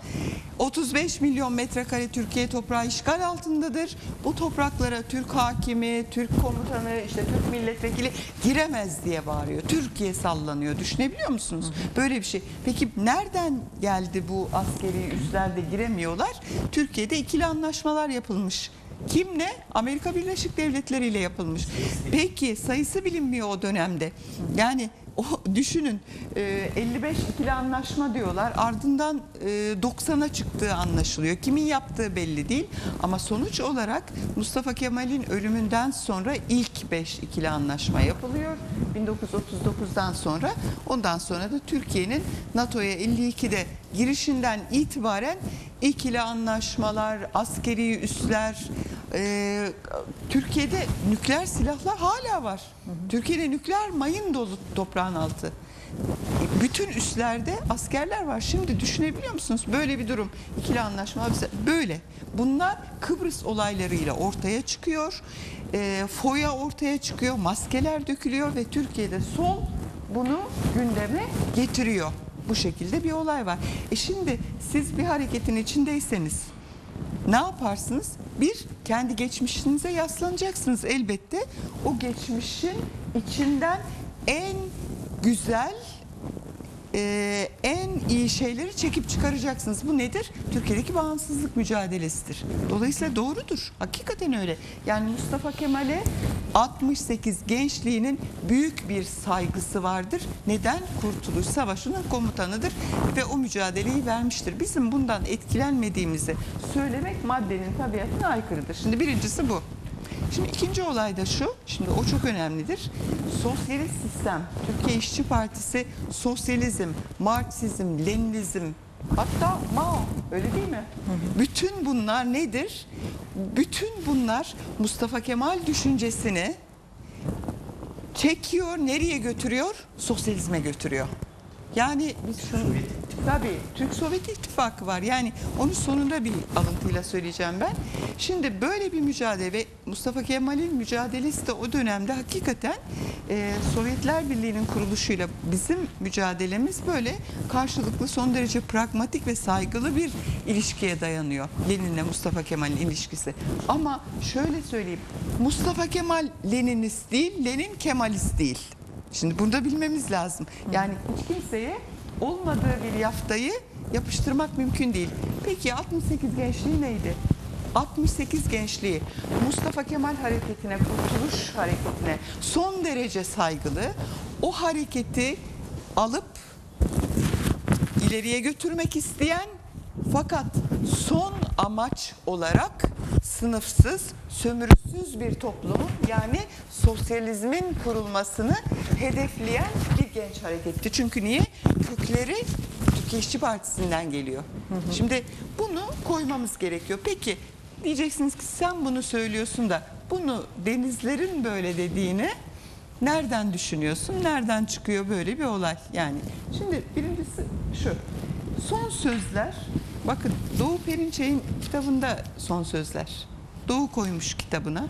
35 milyon metrekare Türkiye toprağı işgal altındadır. Bu topraklara Türk hakimi, Türk komutanı, işte Türk milletvekili giremez diye bağırıyor. Türkiye sallanıyor. Düşünebiliyor musunuz? Böyle bir şey. Peki nereden geldi bu askeri üslerde giremiyorlar? Türkiye'de ikili anlaşmalar yapılmış. Kimle? Amerika Birleşik Devletleri ile yapılmış. Peki sayısı bilinmiyor o dönemde. Yani o düşünün e, 55 ikili anlaşma diyorlar. Ardından e, 90'a çıktığı anlaşılıyor. Kimin yaptığı belli değil. Ama sonuç olarak Mustafa Kemal'in ölümünden sonra ilk 5 ikili anlaşma yapılıyor. 1939'dan sonra ondan sonra da Türkiye'nin NATO'ya 52'de girişinden itibaren ikili anlaşmalar, askeri üsler, e, Türkiye'de nükleer silahlar hala var. Türkiye'de nükleer mayın dolu toprağın altı. Bütün üslerde askerler var. Şimdi düşünebiliyor musunuz? Böyle bir durum. İkili anlaşma böyle. Bunlar Kıbrıs olaylarıyla ortaya çıkıyor. E, foya ortaya çıkıyor. Maskeler dökülüyor ve Türkiye'de sol bunu gündeme getiriyor. Bu şekilde bir olay var. E şimdi siz bir hareketin içindeyseniz ne yaparsınız? Bir, kendi geçmişinize yaslanacaksınız elbette. O geçmişin içinden en güzel, e, en iyi şeyleri çekip çıkaracaksınız. Bu nedir? Türkiye'deki bağımsızlık mücadelesidir. Dolayısıyla doğrudur. Hakikaten öyle. Yani Mustafa Kemal'e 68 gençliğinin büyük bir saygısı vardır. Neden? Kurtuluş Savaşı'nın komutanıdır ve o mücadeleyi vermiştir. Bizim bundan etkilenmediğimizi söylemek maddenin tabiatına aykırıdır. Şimdi birincisi bu. Şimdi ikinci olay da şu, şimdi o çok önemlidir. Sosyalist sistem, Türkiye İşçi Partisi, sosyalizm, Marksizm, Leninizm, hatta Mao öyle değil mi? Bütün bunlar nedir? Bütün bunlar Mustafa Kemal düşüncesini çekiyor, nereye götürüyor? Sosyalizme götürüyor. Yani biz şunu tabii Türk Sovyet İttifakı var. Yani onun sonunda bir alıntıyla söyleyeceğim ben. Şimdi böyle bir mücadele ve Mustafa Kemal'in mücadelesi de o dönemde hakikaten e, Sovyetler Birliği'nin kuruluşuyla bizim mücadelemiz böyle karşılıklı son derece pragmatik ve saygılı bir ilişkiye dayanıyor. Lenin'le Mustafa Kemal'in ilişkisi. Ama şöyle söyleyeyim. Mustafa Kemal Leninist değil, Lenin Kemalist değil. Şimdi burada bilmemiz lazım. Yani hiç kimseye olmadığı bir yaftayı yapıştırmak mümkün değil. Peki 68 gençliği neydi? 68 gençliği Mustafa Kemal hareketine, kurtuluş hareketine son derece saygılı. O hareketi alıp ileriye götürmek isteyen fakat son amaç olarak sınıfsız, sömürüsüz bir toplumun yani sosyalizmin kurulmasını hedefleyen bir genç hareketti. Çünkü niye? Kökleri Türkiye İşçi Partisi'nden geliyor. Şimdi bunu koymamız gerekiyor. Peki diyeceksiniz ki sen bunu söylüyorsun da bunu denizlerin böyle dediğini nereden düşünüyorsun? Nereden çıkıyor böyle bir olay? Yani şimdi birincisi şu. Son sözler bakın Doğu Perinçek'in kitabında son sözler. Doğu koymuş kitabına.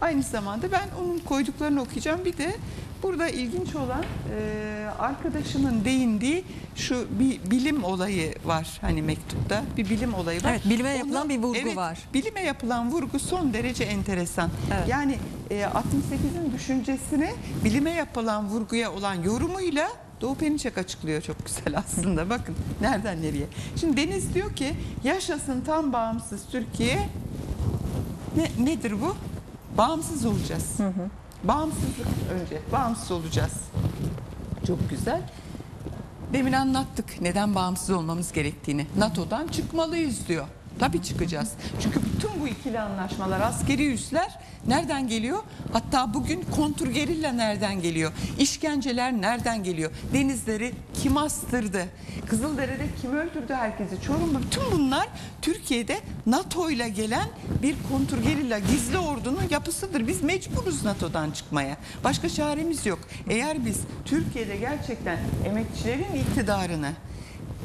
Aynı zamanda ben onun koyduklarını okuyacağım. Bir de burada ilginç olan e, arkadaşımın değindiği şu bir bilim olayı var hani mektupta. Bir bilim olayı var. Evet, bilime yapılan bir vurgu evet, var. Bilime yapılan vurgu son derece enteresan. Evet. Yani e, 68'in düşüncesini bilime yapılan vurguya olan yorumuyla Doğu Perinçek açıklıyor çok güzel aslında. Bakın nereden nereye. Şimdi Deniz diyor ki yaşasın tam bağımsız Türkiye. Ne, nedir bu? Bağımsız olacağız. Bağımsızlık önce. Bağımsız olacağız. Çok güzel. Demin anlattık neden bağımsız olmamız gerektiğini. NATO'dan çıkmalıyız diyor. Tabii çıkacağız. Çünkü bütün bu ikili anlaşmalar, askeri üsler nereden geliyor? Hatta bugün kontrgerilla nereden geliyor? İşkenceler nereden geliyor? Denizleri kim astırdı? Kızılderide kim öldürdü herkesi? Çorum'da bütün bunlar Türkiye'de NATO ile gelen bir kontrgerilla gizli ordunun yapısıdır. Biz mecburuz NATO'dan çıkmaya. Başka çaremiz yok. Eğer biz Türkiye'de gerçekten emekçilerin iktidarını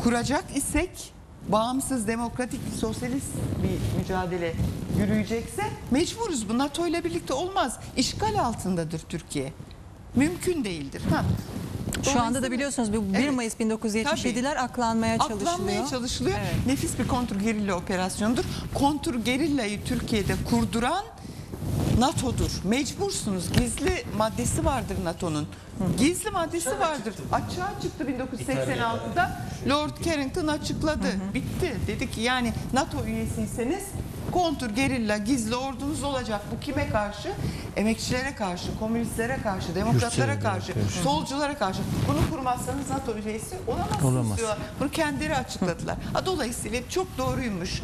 kuracak isek bağımsız, demokratik, sosyalist bir mücadele yürüyecekse mecburuz. Bu NATO ile birlikte olmaz. İşgal altındadır Türkiye. Mümkün değildir. Ha. Şu anda da biliyorsunuz bu 1 Evet. Mayıs 1977'ler aklanmaya çalışılıyor. Aklanmaya çalışılıyor. Evet. Nefis bir kontrgerilla operasyonudur. Kontrgerillayı Türkiye'de kurduran NATO'dur. Mecbursunuz. Gizli maddesi vardır NATO'nun. Gizli maddesi vardır. Açığa çıktı 1986'da. Lord Carrington açıkladı. Bitti. Dedi ki yani NATO üyesiyseniz kontur gerilla gizli ordunuz olacak. Bu kime karşı? Emekçilere karşı, komünistlere karşı, demokratlara karşı. solculara karşı. Bunu kurmazsanız NATO üyesi olamazsınız Olamaz. diyorlar. Bunu kendileri açıkladılar. Ha, dolayısıyla çok doğruymuş.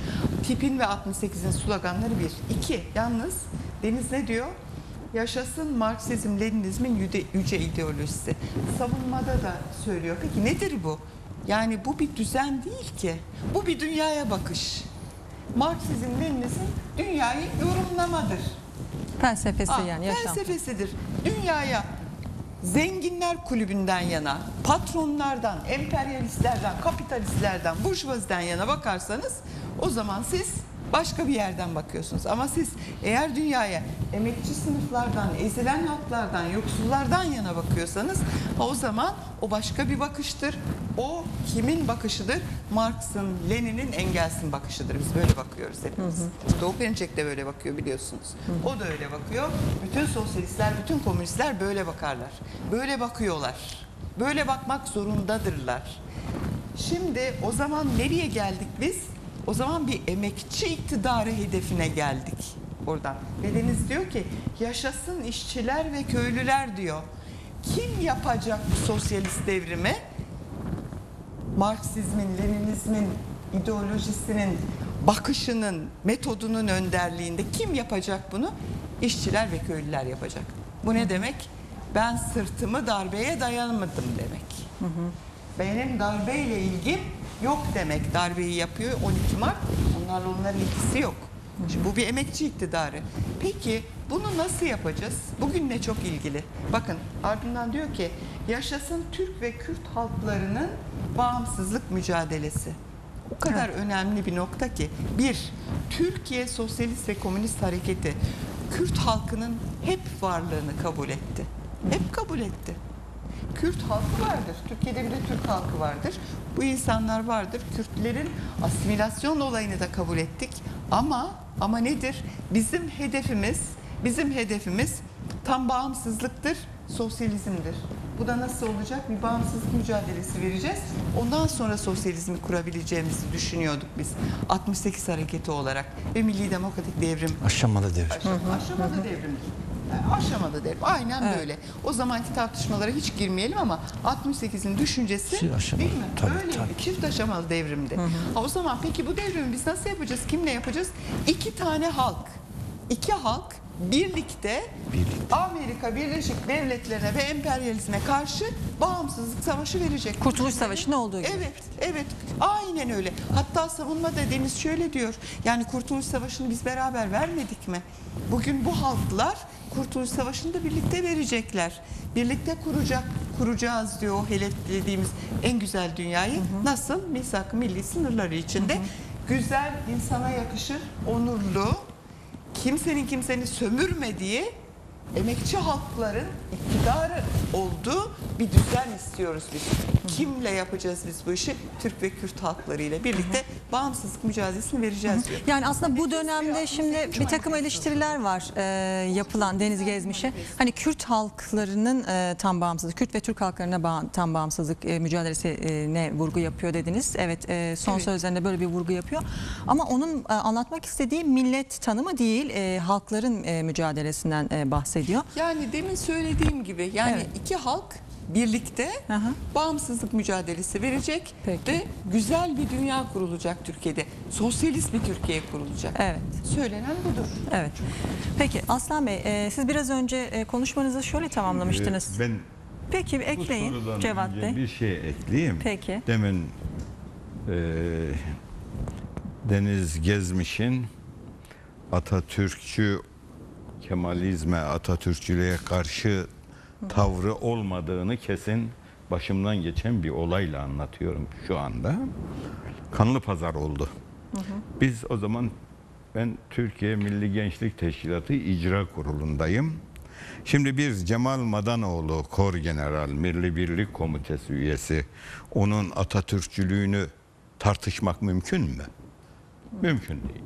Tipin ve 68'in sloganları bir. İki, yalnız Deniz ne diyor? Yaşasın Marksizm, Leninizmin yüce, ideolojisi. Savunmada da söylüyor. Peki nedir bu? Yani bu bir düzen değil ki. Bu bir dünyaya bakış. Marksizm, Leninizm dünyayı yorumlamadır. Felsefesi Aa, yani yaşam. Felsefesidir. Dünyaya zenginler kulübünden yana, patronlardan, emperyalistlerden, kapitalistlerden, burjuvaziden yana bakarsanız o zaman siz başka bir yerden bakıyorsunuz. Ama siz eğer dünyaya emekçi sınıflardan, ezilen halklardan, yoksullardan yana bakıyorsanız o zaman o başka bir bakıştır. O kimin bakışıdır? Marx'ın, Lenin'in, Engels'in bakışıdır. Biz böyle bakıyoruz hepimiz. Doğu Perinçek de böyle bakıyor biliyorsunuz. O da öyle bakıyor. Bütün sosyalistler, bütün komünistler böyle bakarlar. Böyle bakıyorlar. Böyle bakmak zorundadırlar. Şimdi o zaman nereye geldik biz? O zaman bir emekçi iktidarı hedefine geldik oradan. Ve Deniz diyor ki yaşasın işçiler ve köylüler diyor. Kim yapacak bu sosyalist devrimi? Marksizmin, Leninizmin ideolojisinin, bakışının, metodunun önderliğinde kim yapacak bunu? İşçiler ve köylüler yapacak. Bu ne demek? Ben sırtımı darbeye dayanmadım demek. Benim darbeyle ilgim yok demek. Darbeyi yapıyor 12 Mart. Onlarla onların ilgisi yok. Şimdi bu bir emekçi iktidarı. Peki bunu nasıl yapacağız? Bugünle çok ilgili. Bakın ardından diyor ki yaşasın Türk ve Kürt halklarının bağımsızlık mücadelesi. O kadar önemli bir nokta ki bir Türkiye Sosyalist ve Komünist Hareketi Kürt halkının hep varlığını kabul etti. Hep kabul etti. Kürt halkı vardır. Türkiye'de bir de Türk halkı vardır. Bu insanlar vardır. Kürtlerin asimilasyon olayını da kabul ettik. Ama ama nedir? Bizim hedefimiz, bizim hedefimiz tam bağımsızlıktır, sosyalizmdir. Bu da nasıl olacak? Bir bağımsızlık mücadelesi vereceğiz. Ondan sonra sosyalizmi kurabileceğimizi düşünüyorduk biz. 68 hareketi olarak ve Milli Demokratik Devrim Aşamalı devir. Aşama- aşamalı devrimdir. Yani Aşamalı devrim. Aynen böyle. O zamanki tartışmalara hiç girmeyelim ama 68'in düşüncesi Çift aşamalı. değil mi? Tabii, Öyle tabii. çift aşamalı devrimdi. Ha, o zaman peki bu devrimi biz nasıl yapacağız? Kimle yapacağız? İki tane halk. iki halk birlikte, Birlikte. Amerika Birleşik Devletleri'ne ve emperyalizme karşı bağımsızlık savaşı verecek. Kurtuluş Savaşı'nda olduğu gibi. Evet, evet. Aynen öyle. Hatta savunmada Deniz şöyle diyor. Yani Kurtuluş Savaşı'nı biz beraber vermedik mi? Bugün bu halklar Kurtuluş Savaşı'nı da birlikte verecekler. Birlikte kuracak, kuracağız diyor o hedef dediğimiz en güzel dünyayı. Nasıl? Misak milli sınırları içinde. Güzel, insana yakışır, onurlu, kimsenin kimseni sömürmediği emekçi halkların iktidarı olduğu bir düzen istiyoruz biz. Kimle yapacağız biz bu işi? Türk ve Kürt halklarıyla birlikte bağımsızlık mücadelesini vereceğiz diyor. Yani aslında bu dönemde şimdi bir takım eleştiriler var e, yapılan Deniz Gezmiş'e. Hani Kürt halklarının e, tam bağımsızlık, Kürt ve Türk halklarına bağ- tam bağımsızlık e, mücadelesine vurgu yapıyor dediniz. Evet e, son Evet. sözlerinde böyle bir vurgu yapıyor. Ama onun e, anlatmak istediği millet tanımı değil, e, halkların e, mücadelesinden e, bahsediyor. Yani demin söylediğim gibi yani Evet. iki halk birlikte hı. bağımsızlık mücadelesi verecek Peki. ve güzel bir dünya kurulacak Türkiye'de. Sosyalist bir Türkiye kurulacak. Evet. Söylenen budur. Evet. Peki Aslan Bey, e, siz biraz önce e, konuşmanızı şöyle tamamlamıştınız. Ee, Ben Peki ekleyin Cevat Bey. bir şey ekleyeyim. Peki. Demin e, Deniz Gezmiş'in Atatürkçü Kemalizme, Atatürkçülüğe karşı tavrı olmadığını kesin başımdan geçen bir olayla anlatıyorum şu anda. Kanlı pazar oldu. Biz o zaman ben Türkiye Milli Gençlik Teşkilatı İcra Kurulu'ndayım. Şimdi bir Cemal Madanoğlu Kor General Milli Birlik Komitesi üyesi onun Atatürkçülüğünü tartışmak mümkün mü? Mümkün değil.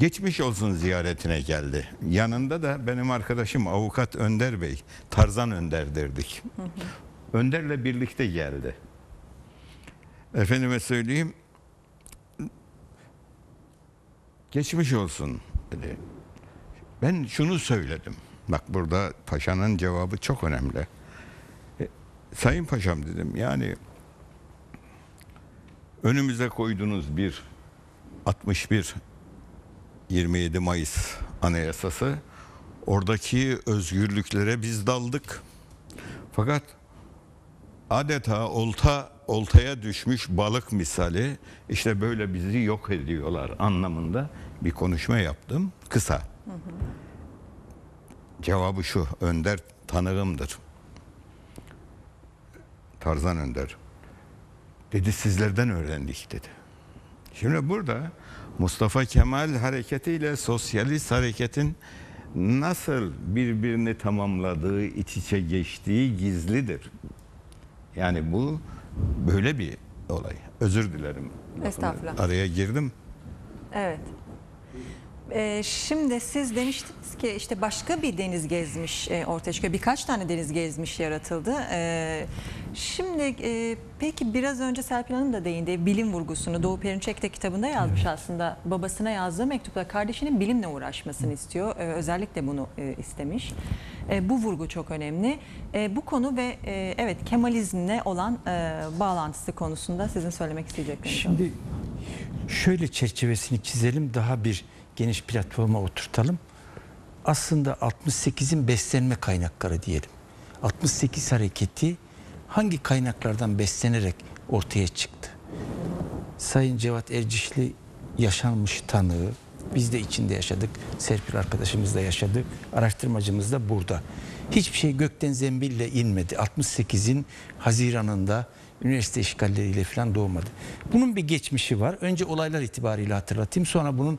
Geçmiş olsun ziyaretine geldi. Yanında da benim arkadaşım avukat Önder Bey, Tarzan Önder derdik. Önder'le birlikte geldi. Efendime söyleyeyim, geçmiş olsun dedi. Ben şunu söyledim. Bak burada paşanın cevabı çok önemli. E, Sayın paşam dedim yani önümüze koyduğunuz bir 61 27 Mayıs Anayasası oradaki özgürlüklere biz daldık. Fakat adeta olta oltaya düşmüş balık misali işte böyle bizi yok ediyorlar anlamında bir konuşma yaptım kısa. Cevabı şu Önder tanığımdır. Tarzan Önder. Dedi sizlerden öğrendik dedi. Şimdi burada Mustafa Kemal hareketiyle sosyalist hareketin nasıl birbirini tamamladığı, iç içe geçtiği gizlidir. Yani bu böyle bir olay. Özür dilerim. Estağfurullah. Araya girdim. Evet. Ee, şimdi siz demiştiniz ki işte başka bir deniz gezmiş e, ortaya çıkıyor. Birkaç tane deniz gezmiş yaratıldı. Ee, şimdi e, peki biraz önce Serpil Hanım da değindi. Bilim vurgusunu Doğu Perinçek de kitabında yazmış aslında. Babasına yazdığı mektupta kardeşinin bilimle uğraşmasını istiyor. Ee, özellikle bunu e, istemiş. E, bu vurgu çok önemli. E, bu konu ve e, evet Kemalizmle olan e, bağlantısı konusunda sizin söylemek isteyecekleriniz. Şimdi şöyle çerçevesini çizelim daha bir geniş platforma oturtalım. Aslında 68'in beslenme kaynakları diyelim. 68 hareketi hangi kaynaklardan beslenerek ortaya çıktı? Sayın Cevat Ercişli yaşanmış tanığı, biz de içinde yaşadık, Serpil arkadaşımız da yaşadı, araştırmacımız da burada. Hiçbir şey gökten zembille inmedi. 68'in Haziran'ında üniversite işgalleriyle falan doğmadı. Bunun bir geçmişi var. Önce olaylar itibariyle hatırlatayım, sonra bunun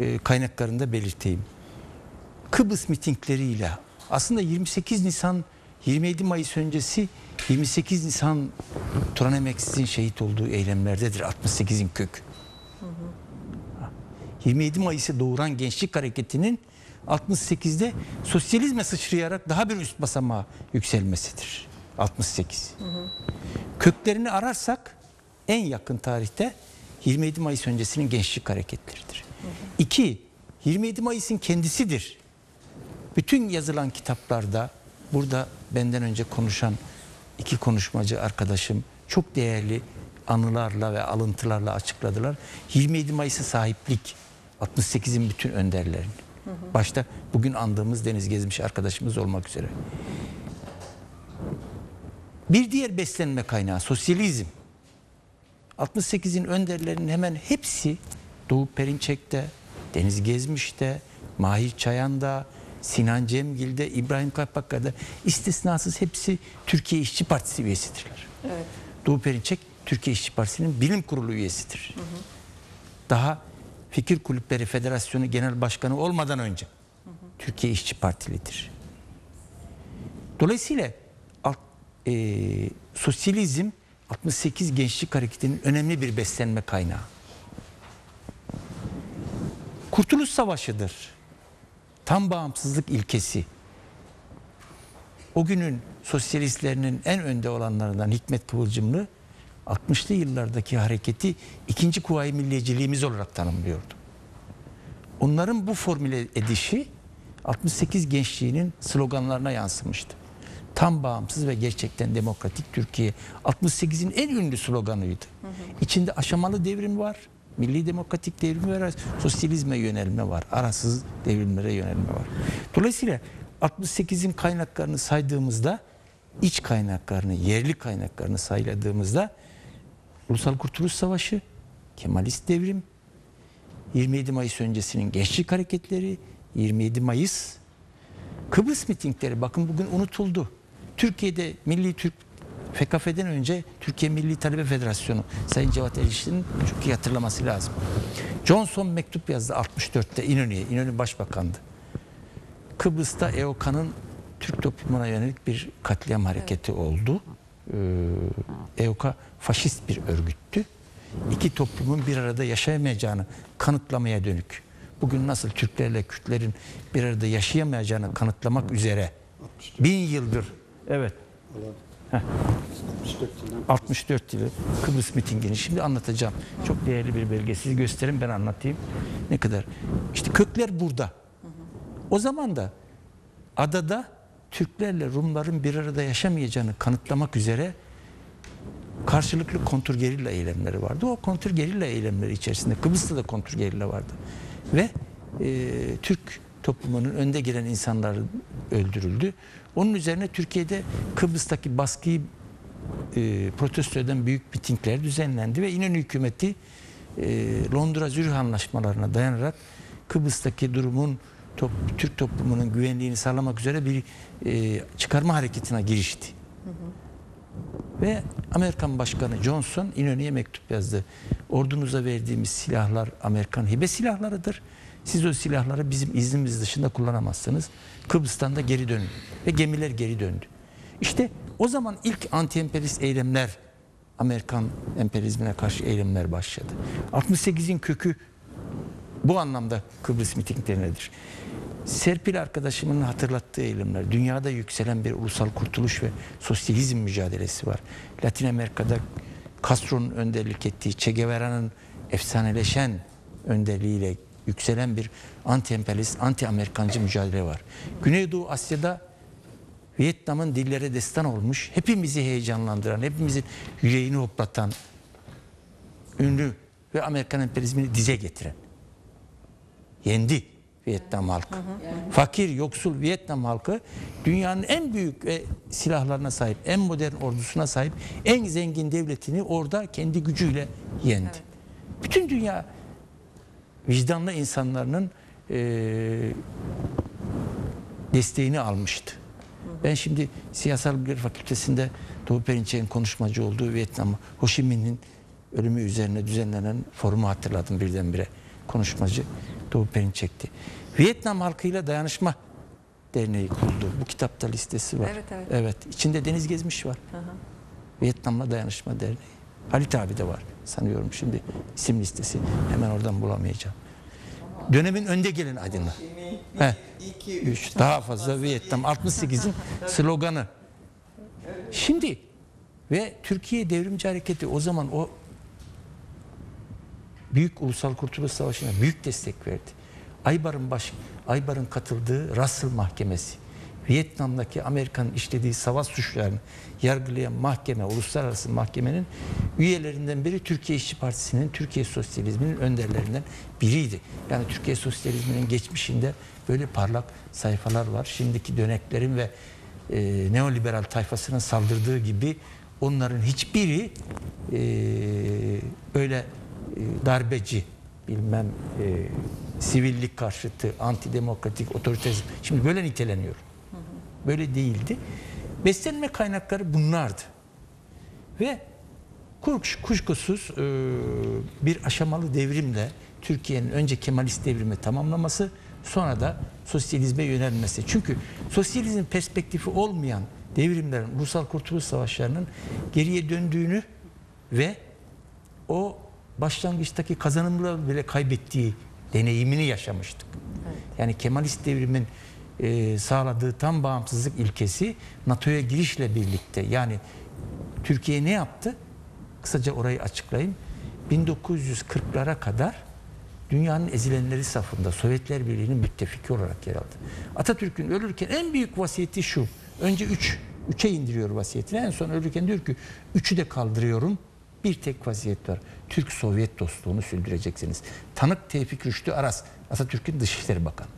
e, kaynaklarını da belirteyim. Kıbrıs mitingleriyle aslında 28 Nisan 27 Mayıs öncesi 28 Nisan Turan Emeksiz'in şehit olduğu eylemlerdedir 68'in kök. 27 Mayıs'ı doğuran gençlik hareketinin 68'de sosyalizme sıçrayarak daha bir üst basamağa yükselmesidir. 68. Köklerini ararsak en yakın tarihte 27 Mayıs öncesinin gençlik hareketleridir. İki, 27 Mayıs'ın kendisidir. Bütün yazılan kitaplarda burada benden önce konuşan iki konuşmacı arkadaşım çok değerli anılarla ve alıntılarla açıkladılar. 27 Mayıs'a sahiplik 68'in bütün önderlerini. Başta bugün andığımız Deniz Gezmiş arkadaşımız olmak üzere. Bir diğer beslenme kaynağı sosyalizm. 68'in önderlerinin hemen hepsi Doğu Perinçek'te, Deniz Gezmiş'te, Mahir Çayan'da, Sinan Cemgil'de, İbrahim Kaypakka'da istisnasız hepsi Türkiye İşçi Partisi üyesidirler. Evet. Doğu Perinçek Türkiye İşçi Partisi'nin bilim kurulu üyesidir. Daha Fikir Kulüpleri Federasyonu Genel Başkanı olmadan önce Türkiye İşçi Partilidir. Dolayısıyla alt- eee, sosyalizm 68 gençlik hareketinin önemli bir beslenme kaynağı. Kurtuluş Savaşı'dır. Tam bağımsızlık ilkesi. O günün sosyalistlerinin en önde olanlarından Hikmet Kıvılcımlı 60'lı yıllardaki hareketi ikinci kuvayi milliyetçiliğimiz olarak tanımlıyordu. Onların bu formüle edişi 68 gençliğinin sloganlarına yansımıştı. Tam bağımsız ve gerçekten demokratik Türkiye 68'in en ünlü sloganıydı. İçinde aşamalı devrim var, milli demokratik devrim var, sosyalizme yönelme var, arasız devrimlere yönelme var. Dolayısıyla 68'in kaynaklarını saydığımızda iç kaynaklarını, yerli kaynaklarını sayladığımızda Ulusal Kurtuluş Savaşı, Kemalist devrim, 27 Mayıs öncesinin gençlik hareketleri, 27 Mayıs, Kıbrıs mitingleri bakın bugün unutuldu. Türkiye'de Milli Türk FKF'den önce Türkiye Milli Talebe Federasyonu Sayın Cevat Erişli'nin çok iyi hatırlaması lazım. Johnson mektup yazdı 64'te İnönü'ye. İnönü Başbakandı. Kıbrıs'ta EOKA'nın Türk toplumuna yönelik bir katliam hareketi oldu. Ee, EOKA faşist bir örgüttü. İki toplumun bir arada yaşayamayacağını kanıtlamaya dönük. Bugün nasıl Türklerle Kürtlerin bir arada yaşayamayacağını kanıtlamak üzere bin yıldır evet 64 yılı Kıbrıs mitingini şimdi anlatacağım. Çok değerli bir belge. Siz gösterin ben anlatayım. Ne kadar. İşte kökler burada. O zaman da adada Türklerle Rumların bir arada yaşamayacağını kanıtlamak üzere karşılıklı kontrgerilla eylemleri vardı. O kontrgerilla eylemleri içerisinde Kıbrıs'ta da kontrgerilla vardı. Ve e, Türk toplumunun önde gelen insanlar öldürüldü. Onun üzerine Türkiye'de Kıbrıs'taki baskıyı e, protesto eden büyük mitingler düzenlendi ve İnönü hükümeti e, Londra Zürih anlaşmalarına dayanarak Kıbrıs'taki durumun top, Türk toplumunun güvenliğini sağlamak üzere bir e, çıkarma hareketine girişti. Ve Amerikan Başkanı Johnson İnönü'ye mektup yazdı. Ordunuza verdiğimiz silahlar Amerikan hibe silahlarıdır. Siz o silahları bizim iznimiz dışında kullanamazsınız. Kıbrıs'tan da geri dönün. Ve gemiler geri döndü. İşte o zaman ilk anti-emperyalist eylemler Amerikan emperyalizmine karşı eylemler başladı. 68'in kökü bu anlamda Kıbrıs mitinglerinedir. Serpil arkadaşımın hatırlattığı eylemler, dünyada yükselen bir ulusal kurtuluş ve sosyalizm mücadelesi var. Latin Amerika'da Castro'nun önderlik ettiği, Che Guevara'nın efsaneleşen önderliğiyle yükselen bir anti-emperyalist, anti-Amerikancı mücadele var. Güneydoğu Asya'da Vietnam'ın dillere destan olmuş, hepimizi heyecanlandıran, hepimizin yüreğini hoplatan, ünlü ve Amerikan emperyalizmini dize getiren. Yendi Vietnam halkı. Fakir, yoksul Vietnam halkı dünyanın en büyük ve silahlarına sahip, en modern ordusuna sahip, en zengin devletini orada kendi gücüyle yendi. Bütün dünya vicdanlı insanların eee, desteğini almıştı. Ben şimdi siyasal bilgiler fakültesinde Doğu Perinçek'in konuşmacı olduğu Vietnam, Ho Chi Minh'in ölümü üzerine düzenlenen forumu hatırladım birdenbire. Konuşmacı Doğu Perinçek'ti. Vietnam halkıyla dayanışma derneği kuruldu. Bu kitapta listesi var. Evet, evet. Evet. İçinde Deniz Gezmiş var. Vietnam'la Dayanışma Derneği. Halit abi de var sanıyorum şimdi isim listesi. Hemen oradan bulamayacağım. Dönemin önde gelen aydınlar. He. 3 daha fazla Vietnam 68'in sloganı. Şimdi ve Türkiye Devrimci Hareketi o zaman o Büyük Ulusal Kurtuluş Savaşı'na büyük destek verdi. Aybar'ın baş Aybar'ın katıldığı Russell Mahkemesi, Vietnam'daki Amerika'nın işlediği savaş suçlarını yargılayan mahkeme, uluslararası mahkemenin üyelerinden biri Türkiye İşçi Partisi'nin, Türkiye Sosyalizminin önderlerinden biriydi. Yani Türkiye Sosyalizminin geçmişinde böyle parlak sayfalar var. Şimdiki döneklerin ve e, neoliberal tayfasının saldırdığı gibi onların hiçbiri e, öyle e, darbeci, bilmem e, sivillik karşıtı, antidemokratik, otoriterizm. Şimdi böyle niteleniyor. Böyle değildi. Beslenme kaynakları bunlardı. Ve kuş, kuşkusuz e, bir aşamalı devrimle Türkiye'nin önce Kemalist devrimi tamamlaması sonra da sosyalizme yönelmesi. Çünkü sosyalizm perspektifi olmayan devrimlerin, ulusal kurtuluş savaşlarının geriye döndüğünü ve o başlangıçtaki kazanımları bile kaybettiği deneyimini yaşamıştık. Yani Kemalist devrimin e, sağladığı tam bağımsızlık ilkesi NATO'ya girişle birlikte yani Türkiye ne yaptı? Kısaca orayı açıklayayım. 1940'lara kadar dünyanın ezilenleri safında Sovyetler Birliği'nin müttefiki olarak yer aldı. Atatürk'ün ölürken en büyük vasiyeti şu. Önce 3, 3'e indiriyor vasiyetini. En son ölürken diyor ki 3'ü de kaldırıyorum. Bir tek vaziyet var. Türk-Sovyet dostluğunu sürdüreceksiniz. Tanık Tevfik Rüştü Aras, Atatürk'ün Dışişleri Bakanı.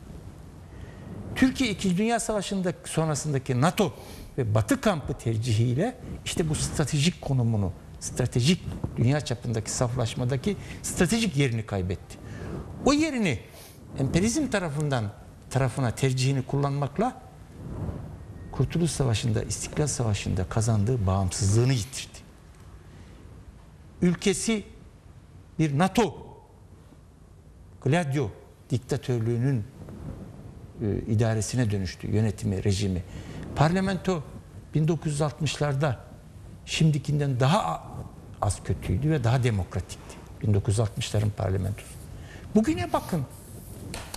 Türkiye 2. Dünya Savaşı'nda sonrasındaki NATO ve Batı kampı tercihiyle işte bu stratejik konumunu, stratejik dünya çapındaki saflaşmadaki stratejik yerini kaybetti. O yerini emperyalizm tarafından tarafına tercihini kullanmakla Kurtuluş Savaşı'nda, İstiklal Savaşı'nda kazandığı bağımsızlığını yitirdi. Ülkesi bir NATO Gladio diktatörlüğünün e, idaresine dönüştü, yönetimi, rejimi. Parlamento 1960'larda şimdikinden daha az kötüydü ve daha demokratikti. 1960'ların parlamentosu. Bugüne bakın.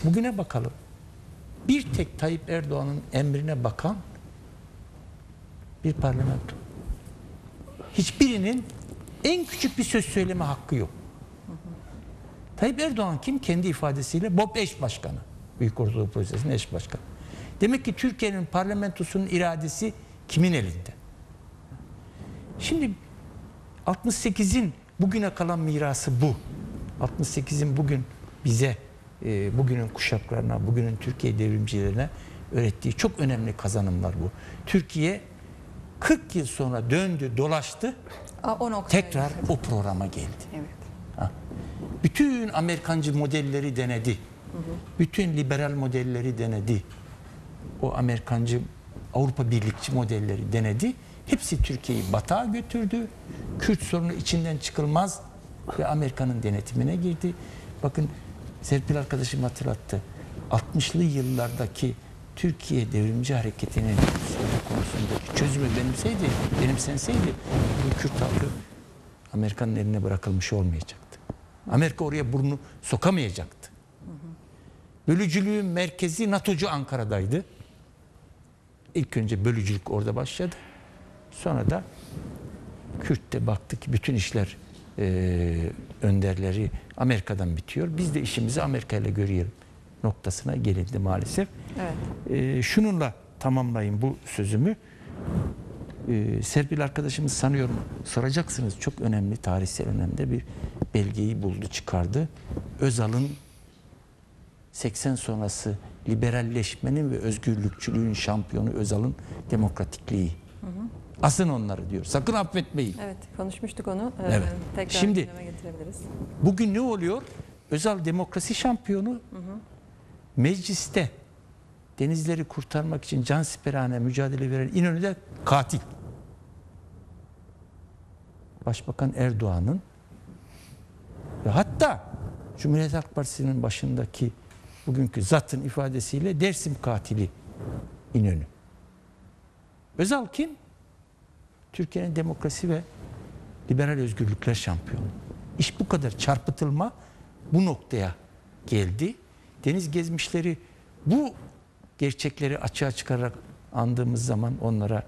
Bugüne bakalım. Bir tek Tayyip Erdoğan'ın emrine bakan bir parlamento. Hiçbirinin en küçük bir söz söyleme hakkı yok. Tayyip Erdoğan kim? Kendi ifadesiyle BOP eş başkanı. Büyük Ortadoğu Projesi'nin eş başkanı. Demek ki Türkiye'nin parlamentosunun iradesi kimin elinde? Şimdi 68'in bugüne kalan mirası bu. 68'in bugün bize, e, bugünün kuşaklarına, bugünün Türkiye devrimcilerine öğrettiği çok önemli kazanımlar bu. Türkiye 40 yıl sonra döndü, dolaştı, Aa, o tekrar o programa geldi. Evet. Bütün Amerikancı modelleri denedi. Bütün liberal modelleri denedi. O Amerikancı Avrupa Birlikçi modelleri denedi. Hepsi Türkiye'yi batağa götürdü. Kürt sorunu içinden çıkılmaz ve Amerika'nın denetimine girdi. Bakın Serpil arkadaşım hatırlattı. 60'lı yıllardaki Türkiye devrimci hareketinin konusundaki çözümü benimseydi, benimsenseydi bu Kürt halkı Amerika'nın eline bırakılmış olmayacaktı. Amerika oraya burnunu sokamayacaktı. Bölücülüğün merkezi NATO'cu Ankara'daydı. İlk önce bölücülük orada başladı. Sonra da Kürt de baktı ki bütün işler e, önderleri Amerika'dan bitiyor. Biz de işimizi Amerika ile görelim noktasına gelindi maalesef. Evet. E, şununla tamamlayayım bu sözümü. E, Serpil arkadaşımız sanıyorum soracaksınız çok önemli tarihsel önemde bir belgeyi buldu çıkardı. Özal'ın 80 sonrası liberalleşmenin ve özgürlükçülüğün şampiyonu Özal'ın demokratikliği. Asın onları diyor. Sakın affetmeyin. Evet, konuşmuştuk onu. Ee, Evet. Tekrar Şimdi- getirebiliriz. Bugün ne oluyor? Özal demokrasi şampiyonu mecliste denizleri kurtarmak için can siperhane mücadele veren İnönü'de katil. Başbakan Erdoğan'ın ve hatta Cumhuriyet Halk Partisi'nin başındaki bugünkü zatın ifadesiyle Dersim katili İnönü. Özal kim? Türkiye'nin demokrasi ve liberal özgürlükler şampiyonu. İş bu kadar çarpıtılma bu noktaya geldi. deniz gezmişleri bu gerçekleri açığa çıkararak andığımız zaman onlara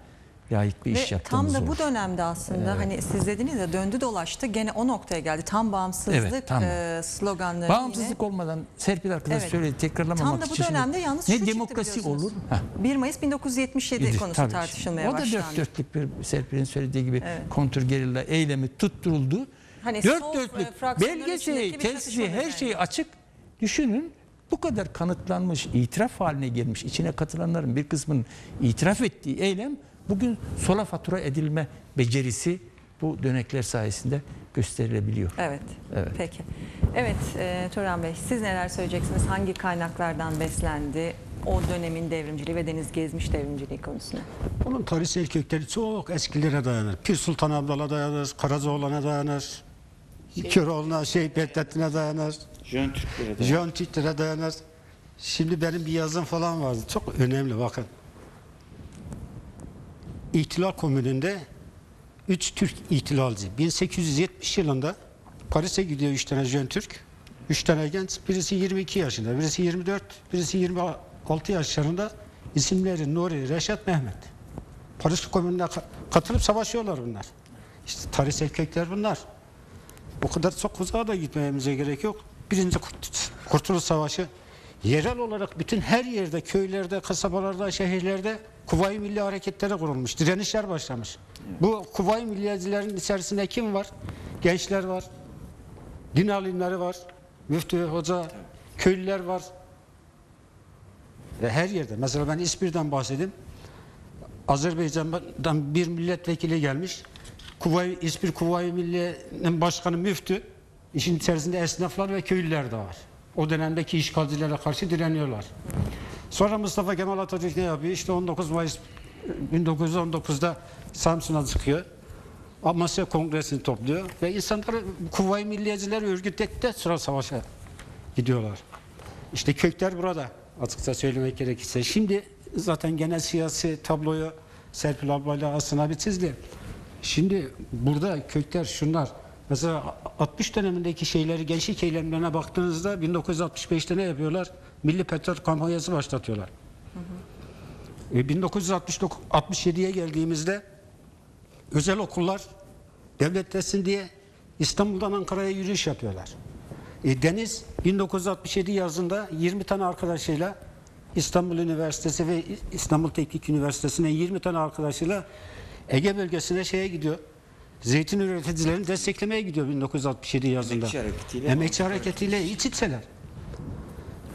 layık bir iş Ve yaptığımız tam da bu olur. dönemde aslında hani siz dediniz ya döndü dolaştı gene o noktaya geldi. Tam bağımsızlık Evet, tam. e, sloganları Bağımsızlık olmadan Serpil arkadaş Evet. söyledi tekrarlamamak Tam da bu için. dönemde yalnız ne demokrasi olur? Heh. yine 1 Mayıs 1977 Bilir, konusu tabii. tartışılmaya O da başlandı. dört dörtlük bir Serpil'in söylediği gibi Evet. kontur gerilla eylemi tutturuldu. Hani dört sol dörtlük fraksiyonların belgesi, çatışmadır her yani. şeyi açık. Düşünün bu kadar kanıtlanmış, itiraf haline gelmiş, içine katılanların bir kısmının itiraf ettiği eylem bugün sola fatura edilme becerisi bu dönekler sayesinde gösterilebiliyor. Evet. Evet. Peki. Evet e, Turan Bey siz neler söyleyeceksiniz? Hangi kaynaklardan beslendi o dönemin devrimciliği ve deniz gezmiş devrimciliği konusunda? Onun tarihsel kökleri çok eskilere dayanır. Pir Sultan Abdal'a dayanır, Karacaoğlan'a dayanır, Köroğlu'na, şey Bedrettin'e dayanır, Jön Türklere Jön Türklere dayanır. Şimdi benim bir yazım falan vardı. Çok önemli bakın. İhtilal Komünü'nde 3 Türk ihtilalci. 1870 yılında Paris'e gidiyor 3 tane Jön Türk. 3 tane genç. Birisi 22 yaşında, birisi 24, birisi 26 yaşlarında. İsimleri Nuri, Reşat, Mehmet. Paris Komünü'ne ka- katılıp savaşıyorlar bunlar. İşte tarihsel kökler bunlar. O kadar çok uzağa da gitmemize gerek yok. Birinci Kurt- Kurtuluş Savaşı yerel olarak bütün her yerde, köylerde, kasabalarda, şehirlerde Kuvayi Milli Hareketleri kurulmuş. Direnişler başlamış. Bu Kuvayi Milliyecilerin içerisinde kim var? Gençler var. Din alimleri var. Müftü, hoca, köylüler var. Ve her yerde. Mesela ben İspir'den bahsedeyim. Azerbaycan'dan bir milletvekili gelmiş. Kuvayi, İspir Kuvayi Milliye'nin başkanı müftü. İşin içerisinde esnaflar ve köylüler de var. O dönemdeki işgalcilere karşı direniyorlar. Sonra Mustafa Kemal Atatürk ne yapıyor? İşte 19 Mayıs 1919'da Samsun'a çıkıyor. Amasya Kongresi'ni topluyor ve insanları Kuvayi Milliyeciler örgütledikten sonra savaşa gidiyorlar. İşte kökler burada açıkça söylemek gerekirse. Şimdi zaten genel siyasi tabloyu Serpil ablayla Aslan abi çizdi. Şimdi burada kökler şunlar. Mesela 60 dönemindeki şeyleri gençlik eylemlerine baktığınızda 1965'te ne yapıyorlar? Milli petrol kampanyası başlatıyorlar. E, 1967'ye geldiğimizde özel okullar devletlesin diye İstanbul'dan Ankara'ya yürüyüş yapıyorlar. E, Deniz 1967 yazında 20 tane arkadaşıyla İstanbul Üniversitesi ve İstanbul Teknik Üniversitesi'ne 20 tane arkadaşıyla Ege bölgesine şeye gidiyor. Zeytin üreticilerini desteklemeye gidiyor 1967 yazında. Emekçi hareketiyle Emekçi hareketiyle iç içeler.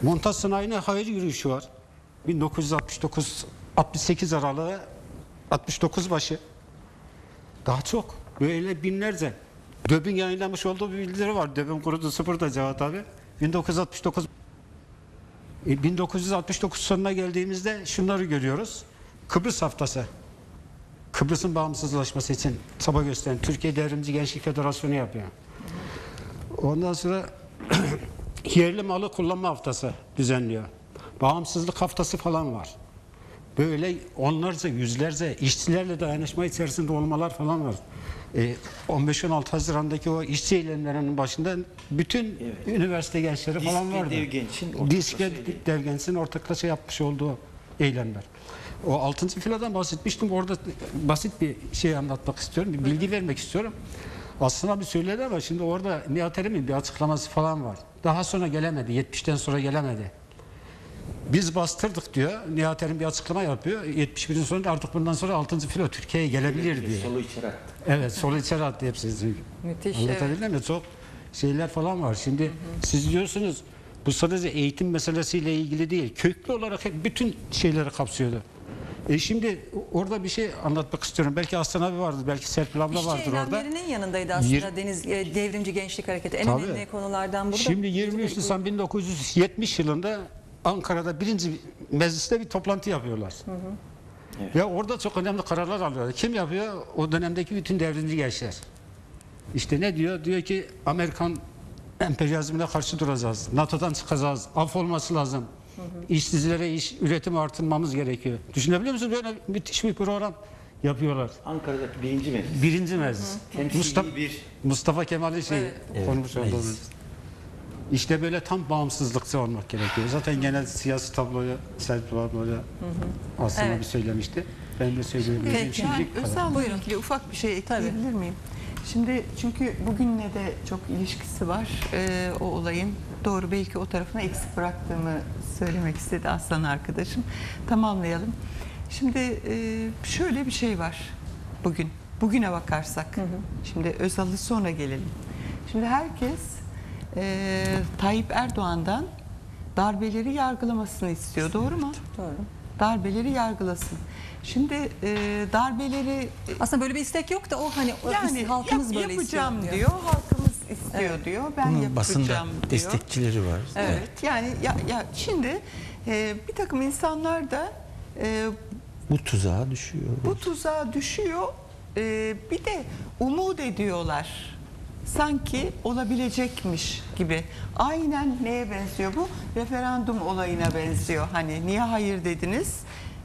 Montaj sanayine hayır yürüyüşü var. 1969 68 aralığı 69 başı. Daha çok. Böyle binlerce. DÖB'ün yayınlamış olduğu bir bildiri var. DÖB'ün kurucu sıfırda Cevat abi. 1969 e, 1969 sonuna geldiğimizde şunları görüyoruz. Kıbrıs haftası. Kıbrıs'ın bağımsızlaşması için çaba gösteren Türkiye Devrimci Gençlik Federasyonu yapıyor. Ondan sonra yerli malı kullanma haftası düzenliyor. Bağımsızlık haftası falan var. Böyle onlarca, yüzlerce işçilerle dayanışma içerisinde olmalar falan var. E, 15-16 Haziran'daki o işçi eylemlerinin başında bütün üniversite gençleri falan Disk ve vardı. Devgenç'in Disk ve Devgenç'in ortaklaşa yapmış olduğu eylemler. O 6. filadan bahsetmiştim. Orada basit bir şey anlatmak istiyorum. Bir bilgi vermek istiyorum. Aslında bir söyledi ama şimdi orada Nihat Erim'in bir açıklaması falan var. Daha sonra gelemedi. 70'ten sonra gelemedi. Biz bastırdık diyor. Nihat Erim bir açıklama yapıyor. 71'in sonunda artık bundan sonra 6. filo Türkiye'ye gelebilir diyor. Solu içeri attı. Evet solu içeri attı hepsi. Müthiş. evet. Anlatabildim mi? Çok şeyler falan var. Şimdi siz diyorsunuz bu sadece eğitim meselesiyle ilgili değil. Köklü olarak hep bütün şeyleri kapsıyordu. E şimdi orada bir şey anlatmak istiyorum. Belki Aslan abi vardır, belki Serpil abla İşçi vardır orada. eylemlerinin yanındaydı aslında Yir- Deniz e, Devrimci Gençlik Hareketi. En Tabii. önemli konulardan burada. Şimdi 23 Nisan 1970 yılında Ankara'da birinci mecliste bir toplantı yapıyorlar. Ve orada çok önemli kararlar alıyorlar. Kim yapıyor? O dönemdeki bütün devrimci gençler. İşte ne diyor? Diyor ki Amerikan emperyalizmine karşı duracağız. NATO'dan çıkacağız. Af olması lazım. İşsizlere iş, üretim artırmamız gerekiyor. Düşünebiliyor musunuz? Böyle müthiş bir program yapıyorlar. Ankara'daki birinci meclis. Birinci meclis. Mustafa, bir Mustafa Kemal'in şey Evet. konmuş Evet, olduğu. meclis. İşte böyle tam bağımsızlıkçı olmak gerekiyor. Zaten genel siyasi tabloya, siyasi tabloya aslında Evet. bir söylemişti. Ben de söyleyebileceğim Peki. Şimdilik bu kadar. Özal'la Buyurun. ilgili ufak bir şey ekleyebilir miyim? Şimdi çünkü bugünle de çok ilişkisi var Ee, o olayın. Doğru belki o tarafına eksik bıraktığımı söylemek istedi Aslan arkadaşım. Tamamlayalım. Şimdi e, şöyle bir şey var bugün. Bugüne bakarsak. Şimdi Özal'ı sonra gelelim. Şimdi herkes e, Tayyip Erdoğan'dan darbeleri yargılamasını istiyor. Doğru mu? Doğru. Darbeleri yargılasın. Şimdi e, darbeleri Aslında böyle bir istek yok da o hani yani halkımız yap- böyle yapacağım istiyor diyor. Halkımız istiyor diyor. Ben Bunun yapacağım basında diyor. destekçileri var. Evet. Yani ya, ya şimdi e, bir takım insanlar da e, Bu tuzağa düşüyor. bu tuzağa düşüyor. E, bir de umut ediyorlar. Sanki olabilecekmiş gibi. Aynen neye benziyor bu? Referandum olayına benziyor. Hani niye hayır dediniz?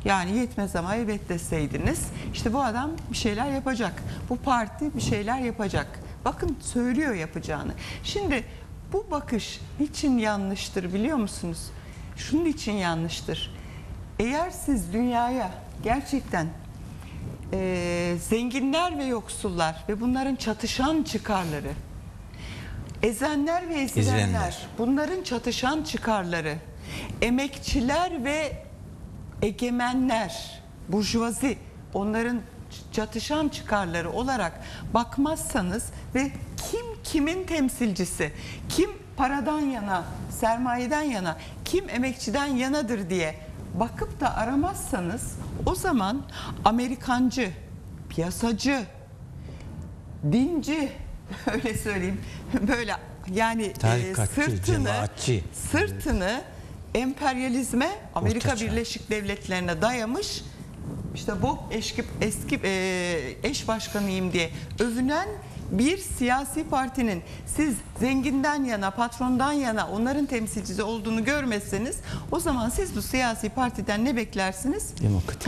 Yani yetmez ama evet deseydiniz. İşte bu adam bir şeyler yapacak. Bu parti bir şeyler yapacak. Bakın söylüyor yapacağını. Şimdi bu bakış niçin yanlıştır biliyor musunuz? Şunun için yanlıştır. Eğer siz dünyaya gerçekten e, zenginler ve yoksullar ve bunların çatışan çıkarları, ezenler ve ezilenler, Ezilenler. bunların çatışan çıkarları, emekçiler ve egemenler, burjuvazi, onların çatışan çıkarları olarak bakmazsanız ve kim kimin temsilcisi, kim paradan yana, sermayeden yana, kim emekçiden yanadır diye bakıp da aramazsanız o zaman Amerikancı, piyasacı, dinci öyle söyleyeyim böyle yani e, sırtını cemaatçi. sırtını emperyalizme Amerika Ortaçağ. Birleşik Devletleri'ne dayamış işte bu eski, eski e, eş başkanıyım diye övünen bir siyasi partinin siz zenginden yana, patrondan yana onların temsilcisi olduğunu görmezseniz o zaman siz bu siyasi partiden ne beklersiniz?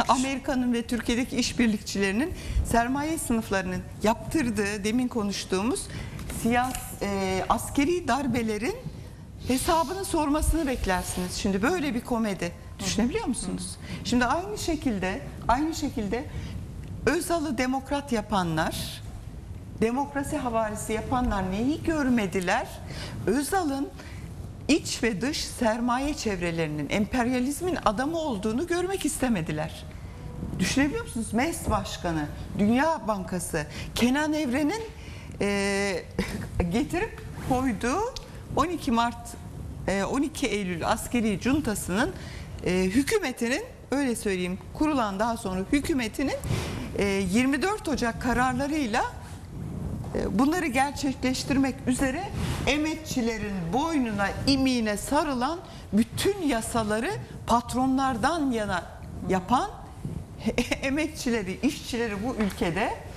Amerika'nın ve Türkiye'deki işbirlikçilerinin sermaye sınıflarının yaptırdığı demin konuştuğumuz siyas, e, askeri darbelerin hesabını sormasını beklersiniz. Şimdi böyle bir komedi düşünebiliyor musunuz? Şimdi aynı şekilde aynı şekilde Özal'ı demokrat yapanlar demokrasi havarisi yapanlar neyi görmediler? Özal'ın iç ve dış sermaye çevrelerinin emperyalizmin adamı olduğunu görmek istemediler. Düşünebiliyor musunuz? MES Başkanı, Dünya Bankası, Kenan Evren'in e, getirip koyduğu 12 Mart e, 12 Eylül askeri cuntasının e, hükümetinin öyle söyleyeyim kurulan daha sonra hükümetinin e, 24 Ocak kararlarıyla e, bunları gerçekleştirmek üzere emekçilerin boynuna imiğine sarılan bütün yasaları patronlardan yana yapan emekçileri, işçileri bu ülkede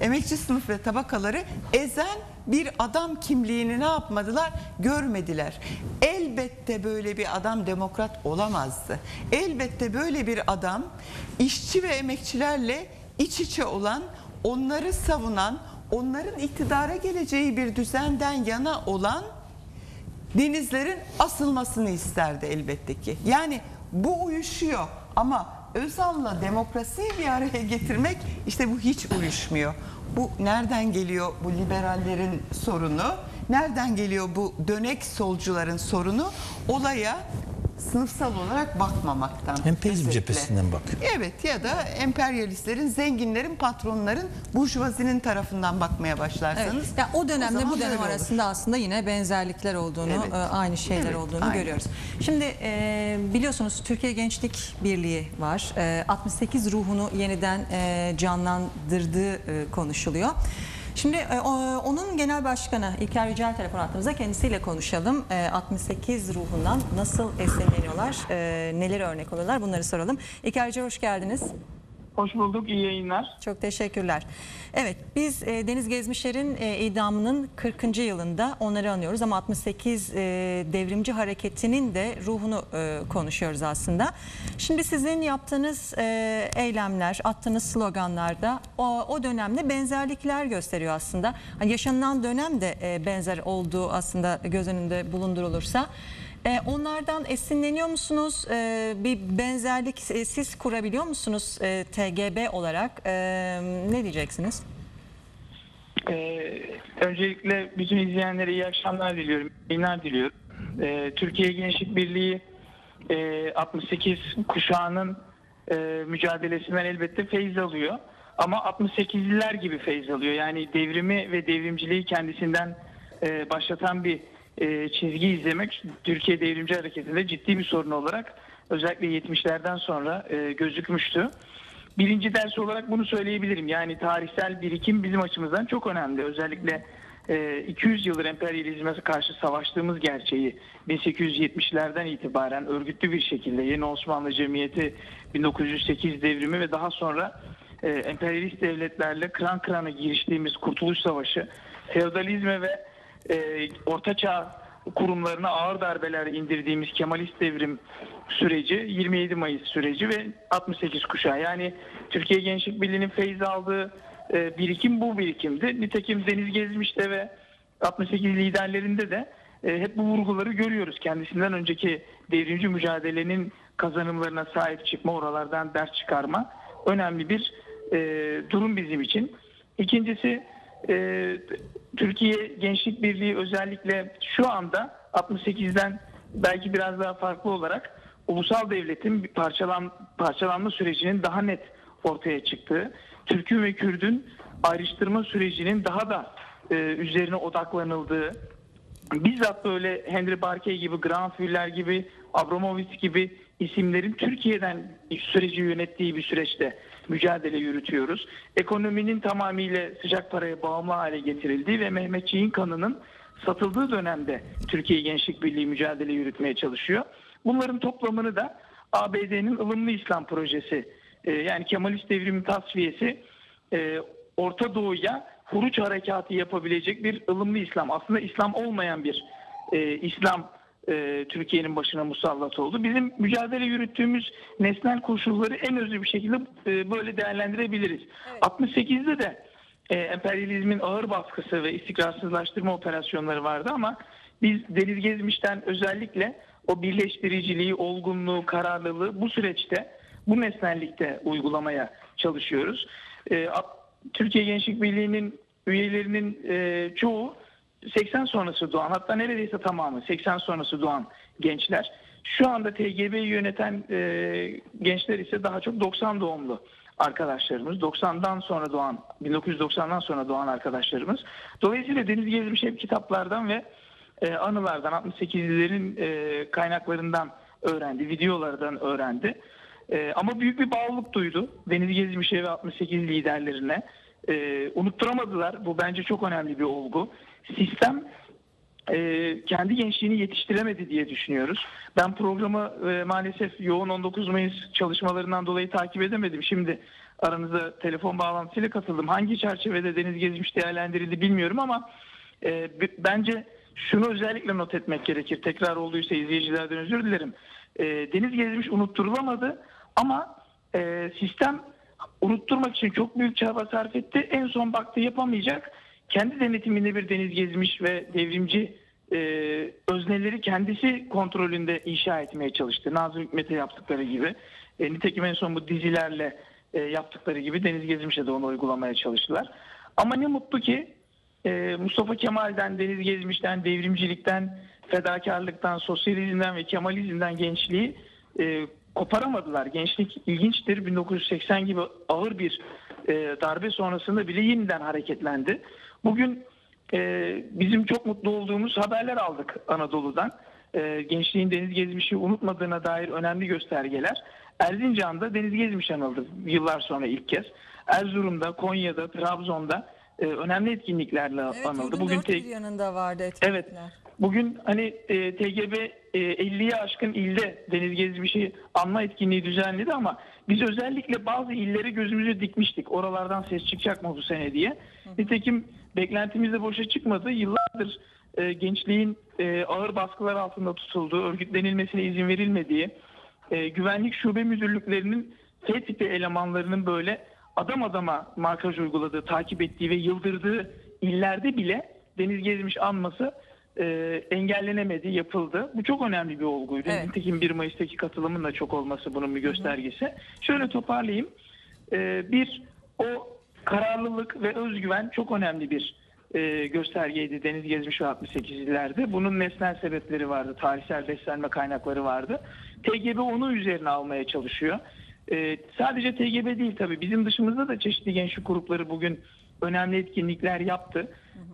emekçi sınıf ve tabakaları ezen bir adam kimliğini ne yapmadılar? Görmediler. Elbette böyle bir adam demokrat olamazdı. Elbette böyle bir adam işçi ve emekçilerle iç içe olan, onları savunan, onların iktidara geleceği bir düzenden yana olan denizlerin asılmasını isterdi elbette ki. Yani bu uyuşuyor ama Özal'la demokrasiyi bir araya getirmek işte bu hiç uyuşmuyor. Bu nereden geliyor bu liberallerin sorunu? Nereden geliyor bu dönek solcuların sorunu? Olaya sınıfsal olarak bakmamaktan. Emperyalizm cephesinden bakıyor. Evet ya da emperyalistlerin, zenginlerin, patronların, burjuvazinin tarafından bakmaya başlarsanız. Evet. Yani o dönemle zaman bu dönem böyle olur. arasında aslında yine benzerlikler olduğunu, Evet. e, aynı şeyler Evet, olduğunu aynen. görüyoruz. Şimdi e, biliyorsunuz Türkiye Gençlik Birliği var. E, 68 ruhunu yeniden e, canlandırdığı e, konuşuluyor. Şimdi e, onun genel başkanı İlker Yücel telefon attığımızda kendisiyle konuşalım. E, 68 ruhundan nasıl esinleniyorlar, e, neleri örnek alıyorlar bunları soralım. İlker Yücel hoş geldiniz. Hoş bulduk. İyi yayınlar. Çok teşekkürler. Evet biz e, Deniz Gezmişler'in e, idamının 40. yılında onları anıyoruz ama 68 e, devrimci hareketinin de ruhunu e, konuşuyoruz aslında. Şimdi sizin yaptığınız e, eylemler, attığınız sloganlarda o, o dönemde benzerlikler gösteriyor aslında. Hani yaşanılan dönem de e, benzer olduğu aslında göz önünde bulundurulursa. E, onlardan esinleniyor musunuz? E, bir benzerlik e, siz kurabiliyor musunuz e, TGB olarak? E, ne diyeceksiniz? Ee, öncelikle bütün izleyenlere iyi akşamlar diliyorum. Yayınlar diliyorum. Ee, Türkiye Gençlik Birliği e, 68 kuşağının e, mücadelesinden elbette feyz alıyor. Ama 68'liler gibi feyz alıyor. Yani devrimi ve devrimciliği kendisinden e, başlatan bir e, çizgi izlemek Türkiye Devrimci Hareketi'nde ciddi bir sorun olarak özellikle 70'lerden sonra e, gözükmüştü. Birinci ders olarak bunu söyleyebilirim. Yani tarihsel birikim bizim açımızdan çok önemli. Özellikle e, 200 yıldır emperyalizme karşı savaştığımız gerçeği 1870'lerden itibaren örgütlü bir şekilde Yeni Osmanlı Cemiyeti 1908 devrimi ve daha sonra e, emperyalist devletlerle kıran kırana giriştiğimiz Kurtuluş Savaşı, feodalizme ve e, ortaçağ kurumlarına ağır darbeler indirdiğimiz Kemalist devrim süreci, 27 Mayıs süreci ve 68 kuşağı. Yani Türkiye Gençlik Birliği'nin feyz aldığı e, birikim bu birikimdi. Nitekim Deniz Gezmiş'te ve 68 liderlerinde de e, hep bu vurguları görüyoruz. Kendisinden önceki devrimci mücadelenin kazanımlarına sahip çıkma, oralardan ders çıkarma önemli bir e, durum bizim için. İkincisi Türkiye Gençlik Birliği özellikle şu anda 68'den belki biraz daha farklı olarak ulusal devletin parçalan, parçalanma sürecinin daha net ortaya çıktığı, Türk'ün ve Kürd'ün ayrıştırma sürecinin daha da e, üzerine odaklanıldığı, bizzat böyle Henry Barkey gibi, Granfüller gibi, Abramovich gibi isimlerin Türkiye'den süreci yönettiği bir süreçte mücadele yürütüyoruz. Ekonominin tamamıyla sıcak paraya bağımlı hale getirildiği ve Mehmetçiğin kanının satıldığı dönemde Türkiye Gençlik Birliği mücadele yürütmeye çalışıyor. Bunların toplamını da ABD'nin ılımlı İslam projesi e, yani Kemalist devrimin tasfiyesi e, Orta Doğu'ya huruç harekatı yapabilecek bir ılımlı İslam. Aslında İslam olmayan bir e, İslam e, Türkiye'nin başına musallat oldu. Bizim mücadele yürüttüğümüz nesnel koşulları en özlü bir şekilde e, böyle değerlendirebiliriz. 68'de de e, emperyalizmin ağır baskısı ve istikrarsızlaştırma operasyonları vardı ama biz Deniz Gezmiş'ten özellikle o birleştiriciliği, olgunluğu, kararlılığı bu süreçte, bu nesnellikte uygulamaya çalışıyoruz. E, Türkiye Gençlik Birliği'nin üyelerinin e, çoğu 80 sonrası doğan hatta neredeyse tamamı 80 sonrası doğan gençler. Şu anda TGB'yi yöneten e, gençler ise daha çok 90 doğumlu arkadaşlarımız. 90'dan sonra doğan, 1990'dan sonra doğan arkadaşlarımız. Dolayısıyla Deniz Gezmiş hep kitaplardan ve e, anılardan, 68'lerin e, kaynaklarından öğrendi, videolardan öğrendi. E, ama büyük bir bağlılık duydu Deniz Gezmiş'e ve 68 liderlerine. E, unutturamadılar. Bu bence çok önemli bir olgu. Sistem e, kendi gençliğini yetiştiremedi diye düşünüyoruz. Ben programı e, maalesef yoğun 19 Mayıs çalışmalarından dolayı takip edemedim. Şimdi aranıza telefon bağlantısıyla katıldım. Hangi çerçevede Deniz Gezmiş değerlendirildi bilmiyorum ama e, bence şunu özellikle not etmek gerekir. Tekrar olduysa izleyicilerden özür dilerim. E, Deniz Gezmiş unutturulamadı ama e, sistem unutturmak için çok büyük çaba sarf etti. En son baktı yapamayacak. Kendi denetiminde bir deniz gezmiş ve devrimci e, özneleri kendisi kontrolünde inşa etmeye çalıştı. Nazım Hikmet'e yaptıkları gibi. E, nitekim en son bu dizilerle e, yaptıkları gibi Deniz Gezmiş'e de onu uygulamaya çalıştılar. Ama ne mutlu ki e, Mustafa Kemal'den, Deniz Gezmiş'ten, devrimcilikten, fedakarlıktan, sosyalizmden ve Kemalizmden gençliği e, koparamadılar. Gençlik ilginçtir. 1980 gibi ağır bir e, darbe sonrasında bile yeniden hareketlendi. Bugün e, bizim çok mutlu olduğumuz haberler aldık Anadolu'dan. E, gençliğin deniz gezmişi unutmadığına dair önemli göstergeler. Erzincan'da deniz gezmiş anıldı yıllar sonra ilk kez. Erzurum'da, Konya'da, Trabzon'da e, önemli etkinliklerle Evet, anıldı. Bugün tek- yanında vardı Evet. etkinlikler. Bugün hani e, TGB e, 50'ye aşkın ilde Deniz Gezmiş'i anma etkinliği düzenledi ama biz özellikle bazı illeri gözümüze dikmiştik. Oralardan ses çıkacak mı bu sene diye. Nitekim beklentimiz de boşa çıkmadı. Yıllardır e, gençliğin e, ağır baskılar altında tutulduğu, örgütlenilmesine izin verilmediği, e, güvenlik şube müdürlüklerinin F tipi elemanlarının böyle adam adama markaj uyguladığı, takip ettiği ve yıldırdığı illerde bile Deniz Gezmiş anması e, engellenemedi, yapıldı. Bu çok önemli bir olguydu. Evet. Nitekim 1 Mayıs'taki katılımın da çok olması bunun bir göstergesi. Şöyle toparlayayım. E, bir, o kararlılık ve özgüven çok önemli bir e, göstergeydi Deniz Gezmiş ve 68 illerde. Bunun nesnel sebepleri vardı, tarihsel beslenme kaynakları vardı. TGB onu üzerine almaya çalışıyor. E, sadece TGB değil tabii. Bizim dışımızda da çeşitli gençlik grupları bugün önemli etkinlikler yaptı.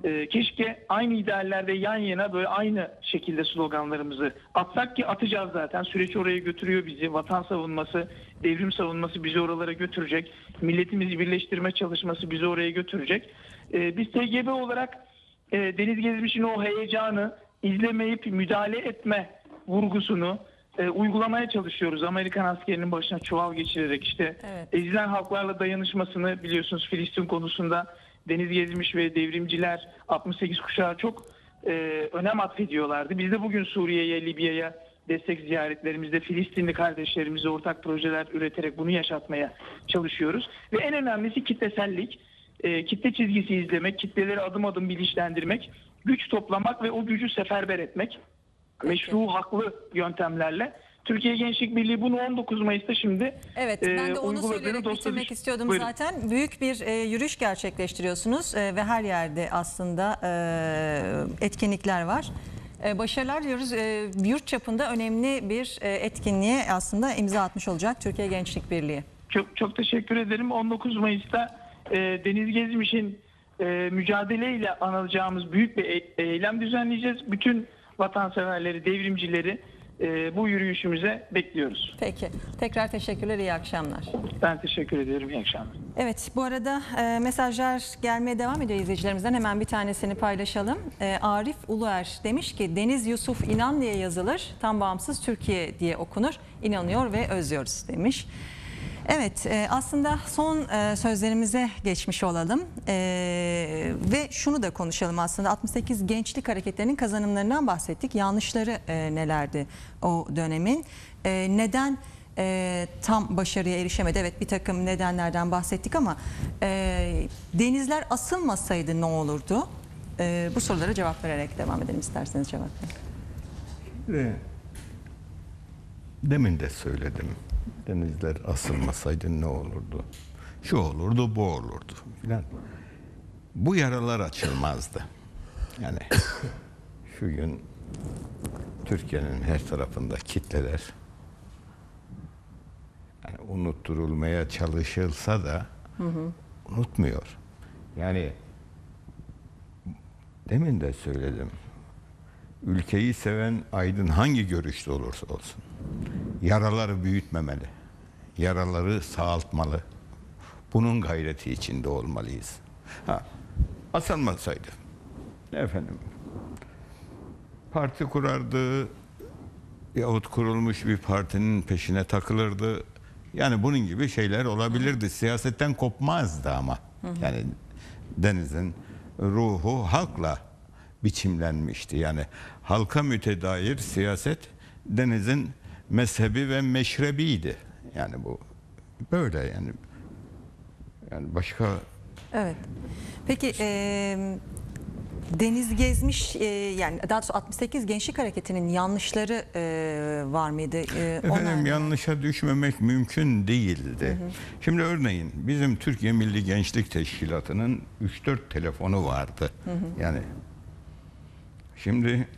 E, keşke aynı ideallerde yan yana böyle aynı şekilde sloganlarımızı atsak ki atacağız zaten. Süreç oraya götürüyor bizi. Vatan savunması, devrim savunması bizi oralara götürecek. Milletimizi birleştirme çalışması bizi oraya götürecek. E, biz TGB olarak e, Deniz Gezmiş'in o heyecanı izlemeyip müdahale etme vurgusunu e, uygulamaya çalışıyoruz. Amerikan askerinin başına çuval geçirerek işte Evet. ezilen halklarla dayanışmasını biliyorsunuz Filistin konusunda Deniz Gezmiş ve devrimciler 68 kuşağı çok e, önem atfediyorlardı. Biz de bugün Suriye'ye, Libya'ya destek ziyaretlerimizde Filistinli kardeşlerimizle ortak projeler üreterek bunu yaşatmaya çalışıyoruz. Ve en önemlisi kitlesellik, e, kitle çizgisi izlemek, kitleleri adım adım bilinçlendirmek, güç toplamak ve o gücü seferber etmek meşru haklı yöntemlerle. Türkiye Gençlik Birliği bunu 19 Mayıs'ta şimdi Evet e, ben de onu uyguladığını söyleyerek bitirmek istiyordum Buyurun. zaten. Büyük bir e, yürüyüş gerçekleştiriyorsunuz e, ve her yerde aslında e, etkinlikler var. E, başarılar diliyoruz. E, yurt çapında önemli bir e, etkinliğe aslında imza atmış olacak Türkiye Gençlik Birliği. Çok çok teşekkür ederim. 19 Mayıs'ta e, Deniz Gezmiş'in e, mücadeleyle anılacağımız büyük bir e- eylem düzenleyeceğiz. Bütün vatanseverleri, devrimcileri e, bu yürüyüşümüze bekliyoruz. Peki. Tekrar teşekkürler. iyi akşamlar. Ben teşekkür ederim. İyi akşamlar. Evet bu arada e, mesajlar gelmeye devam ediyor izleyicilerimizden. Hemen bir tanesini paylaşalım. E, Arif Uluer demiş ki Deniz Yusuf İnan diye yazılır. Tam bağımsız Türkiye diye okunur. İnanıyor ve özlüyoruz demiş. Evet e, aslında son e, sözlerimize geçmiş olalım. E, ve şunu da konuşalım aslında. 68 gençlik hareketlerinin kazanımlarından bahsettik. Yanlışları nelerdi o dönemin? Neden tam başarıya erişemedi? Evet bir takım nedenlerden bahsettik ama denizler asılmasaydı ne olurdu? Bu sorulara cevap vererek devam edelim isterseniz cevap verin. Ve demin de söyledim. Denizler asılmasaydı ne olurdu? Şu olurdu, bu olurdu filan. Bu yaralar açılmazdı. Yani şu gün Türkiye'nin her tarafında kitleler yani unutturulmaya çalışılsa da unutmuyor. Yani demin de söyledim ülkeyi seven aydın hangi görüşte olursa olsun yaraları büyütmemeli. Yaraları sağaltmalı. Bunun gayreti içinde olmalıyız. Ha, asanmasaydı efendim parti kurardı yahut kurulmuş bir partinin peşine takılırdı. Yani bunun gibi şeyler olabilirdi. Siyasetten kopmazdı ama. Yani Deniz'in ruhu halkla biçimlenmişti. Yani halka mütedair siyaset Deniz'in mezhebi ve meşrebiydi. Yani bu böyle yani yani başka Evet. Peki e, Deniz Gezmiş e, yani daha doğrusu 68 Gençlik Hareketi'nin yanlışları e, var mıydı? E, Efendim onlar- yanlışa düşmemek mümkün değildi. Şimdi örneğin bizim Türkiye Milli Gençlik Teşkilatı'nın 3-4 telefonu vardı. Yani şimdi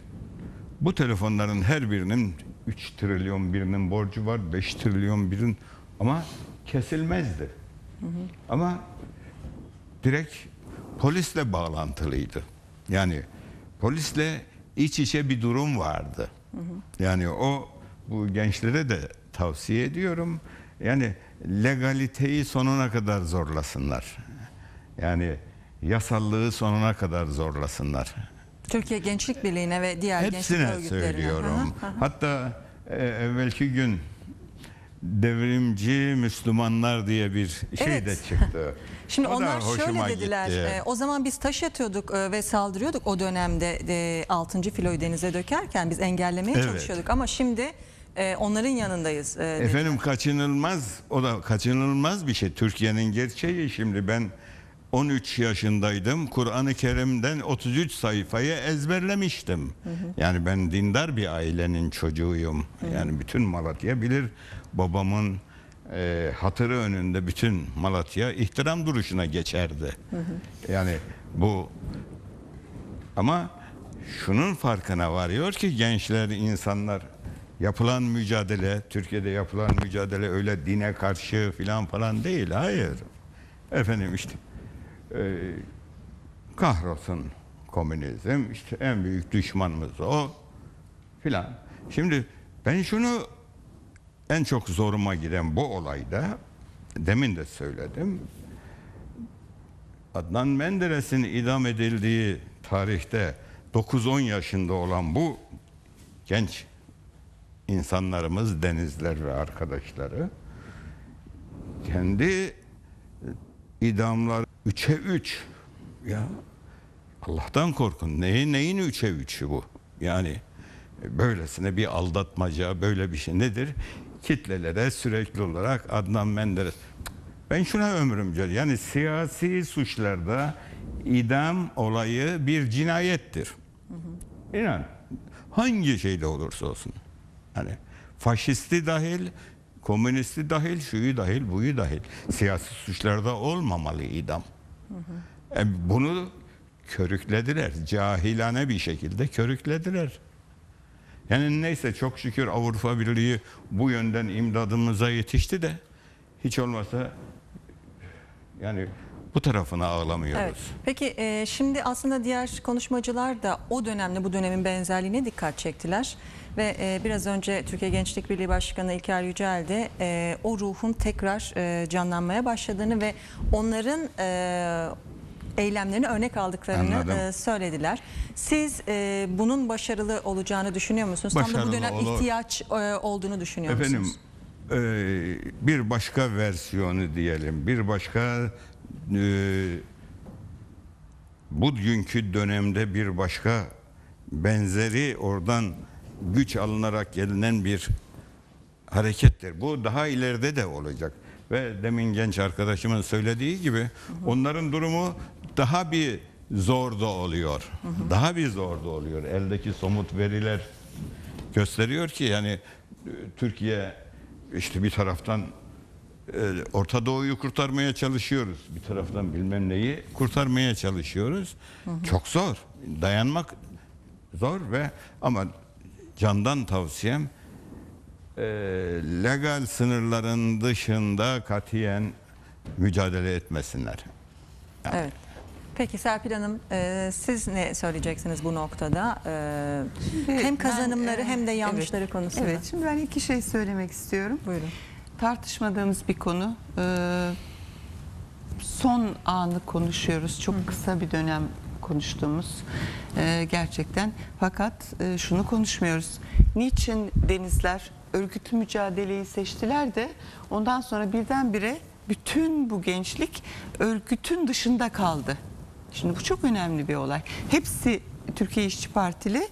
bu telefonların her birinin 3 trilyon birinin borcu var, 5 trilyon birin ama kesilmezdi. Ama direkt polisle bağlantılıydı. Yani polisle iç içe bir durum vardı. Yani o bu gençlere de tavsiye ediyorum. Yani legaliteyi sonuna kadar zorlasınlar. Yani yasallığı sonuna kadar zorlasınlar. Türkiye Gençlik Birliği'ne ve diğer gençlik Hepsine örgütlerine. söylüyorum. Hı. Hatta e, evvelki gün devrimci Müslümanlar diye bir şey Evet. de çıktı. Şimdi O onlar şöyle dediler. gitti. e, o zaman biz taş atıyorduk e, ve saldırıyorduk o dönemde e, 6. filoyu denize dökerken biz engellemeye Evet. çalışıyorduk ama şimdi e, onların yanındayız. e, dediler. Efendim kaçınılmaz o da kaçınılmaz bir şey. Türkiye'nin gerçeği şimdi ben 13 yaşındaydım. Kur'an-ı Kerim'den 33 sayfayı ezberlemiştim. Yani ben dindar bir ailenin çocuğuyum. Yani bütün Malatya bilir babamın e, hatırı önünde bütün Malatya ihtiram duruşuna geçerdi. Yani bu ama şunun farkına varıyor ki gençler, insanlar yapılan mücadele, Türkiye'de yapılan mücadele öyle dine karşı filan falan değil. Hayır. Efendim işte e, kahrolsun komünizm, işte en büyük düşmanımız o filan. Şimdi ben şunu en çok zoruma giden bu olayda demin de söyledim. Adnan Menderes'in idam edildiği tarihte 9-10 yaşında olan bu genç insanlarımız, denizler ve arkadaşları kendi idamlar 3'e 3 ya Allah'tan korkun. Neyin neyin 3'e 3'ü bu? Yani böylesine bir aldatmaca, böyle bir şey nedir? Kitlelere sürekli olarak Adnan Menderes ben şuna ömrümce yani siyasi suçlarda idam olayı bir cinayettir. İnan hangi şeyde olursa olsun. Hani faşisti dahil, komünisti dahil, şuyu dahil, buyu dahil. Siyasi suçlarda olmamalı idam. E, bunu körüklediler. Cahilane bir şekilde körüklediler. Yani neyse çok şükür Avrupa Birliği bu yönden imdadımıza yetişti de hiç olmazsa yani bu tarafına ağlamıyoruz. Evet. Peki e, şimdi aslında diğer konuşmacılar da o dönemle bu dönemin benzerliğine dikkat çektiler. Ve e, biraz önce Türkiye Gençlik Birliği Başkanı İlker Yücel de e, o ruhun tekrar e, canlanmaya başladığını ve onların e, eylemlerini örnek aldıklarını Anladım. e, söylediler. Siz e, bunun başarılı olacağını düşünüyor musunuz? Tam da bu Başarılı dönem olur. ihtiyaç e, olduğunu düşünüyor Efendim musunuz? e, bir başka versiyonu diyelim, bir başka e, bugünkü dönemde bir başka benzeri oradan güç alınarak gelinen bir harekettir. Bu daha ileride de olacak. Ve demin genç arkadaşımın söylediği gibi onların durumu daha bir zor da oluyor. Daha bir zor da oluyor. Eldeki somut veriler gösteriyor ki yani e, Türkiye işte bir taraftan e, Orta Doğu'yu kurtarmaya çalışıyoruz. Bir taraftan bilmem neyi kurtarmaya çalışıyoruz. Çok zor. Dayanmak zor ve ama candan tavsiyem e, legal sınırların dışında katiyen mücadele etmesinler. Evet. Peki Serpil Hanım e, siz ne söyleyeceksiniz bu noktada? E, hem Ben, kazanımları e, hem de yanlışları evet, konusunda. Evet, şimdi ben iki şey söylemek istiyorum. Buyurun. Tartışmadığımız bir konu. Ee, son anı konuşuyoruz. Çok kısa bir dönem konuştuğumuz ee, gerçekten. Fakat e, şunu konuşmuyoruz. Niçin denizler örgütlü mücadeleyi seçtiler de ondan sonra birdenbire bütün bu gençlik örgütün dışında kaldı. Şimdi bu çok önemli bir olay. Hepsi Türkiye İşçi Partili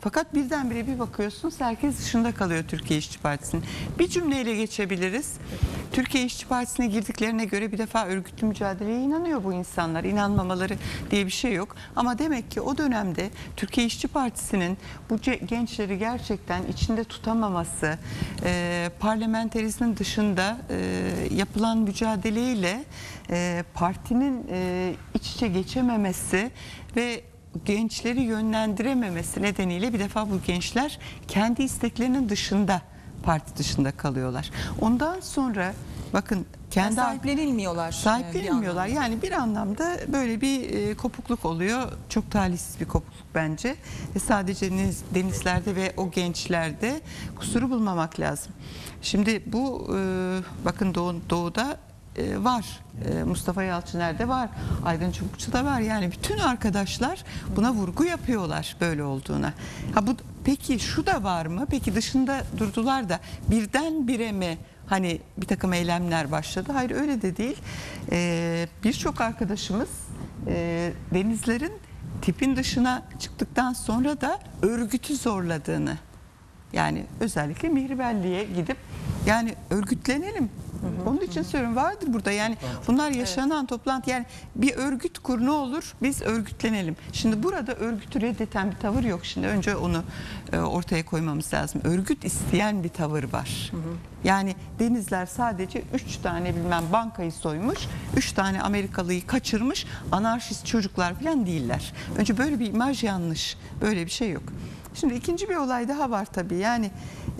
fakat birdenbire bir bakıyorsunuz herkes dışında kalıyor Türkiye İşçi Partisi'nin. Bir cümleyle geçebiliriz. Türkiye İşçi Partisi'ne girdiklerine göre bir defa örgütlü mücadeleye inanıyor bu insanlar. İnanmamaları diye bir şey yok. Ama demek ki o dönemde Türkiye İşçi Partisi'nin bu gençleri gerçekten içinde tutamaması, e, parlamenterizmin dışında e, yapılan mücadeleyle e, partinin e, iç içe geçememesi ve gençleri yönlendirememesi nedeniyle bir defa bu gençler kendi isteklerinin dışında parti dışında kalıyorlar. Ondan sonra bakın kendi sahiplenilmiyorlar. e, bir sahiplenilmiyorlar. anlamda. Yani bir anlamda böyle bir e, kopukluk oluyor. Çok talihsiz bir kopukluk bence. Ve sadece deniz- denizlerde ve o gençlerde kusuru bulmamak lazım. Şimdi bu e, bakın doğu, doğuda e, var. E, Mustafa Yalçıner'de var. Aydın Çubukçu'da var. Yani bütün arkadaşlar buna vurgu yapıyorlar böyle olduğuna. Ha bu peki şu da var mı? Peki dışında durdular da birden bire mi hani bir takım eylemler başladı? Hayır öyle de değil. E, Birçok arkadaşımız e, denizlerin tipin dışına çıktıktan sonra da örgütü zorladığını yani özellikle Mihriberli'ye gidip yani örgütlenelim. Onun için söylüyorum vardır burada yani bunlar yaşanan toplantı yani bir örgüt kur ne olur biz örgütlenelim. Şimdi burada örgütü reddeten bir tavır yok. Şimdi önce onu e, ortaya koymamız lazım. Örgüt isteyen bir tavır var. Yani denizler sadece 3 tane bilmem bankayı soymuş, 3 tane Amerikalıyı kaçırmış, anarşist çocuklar falan değiller. Önce böyle bir imaj yanlış. Böyle bir şey yok. Şimdi ikinci bir olay daha var tabii. Yani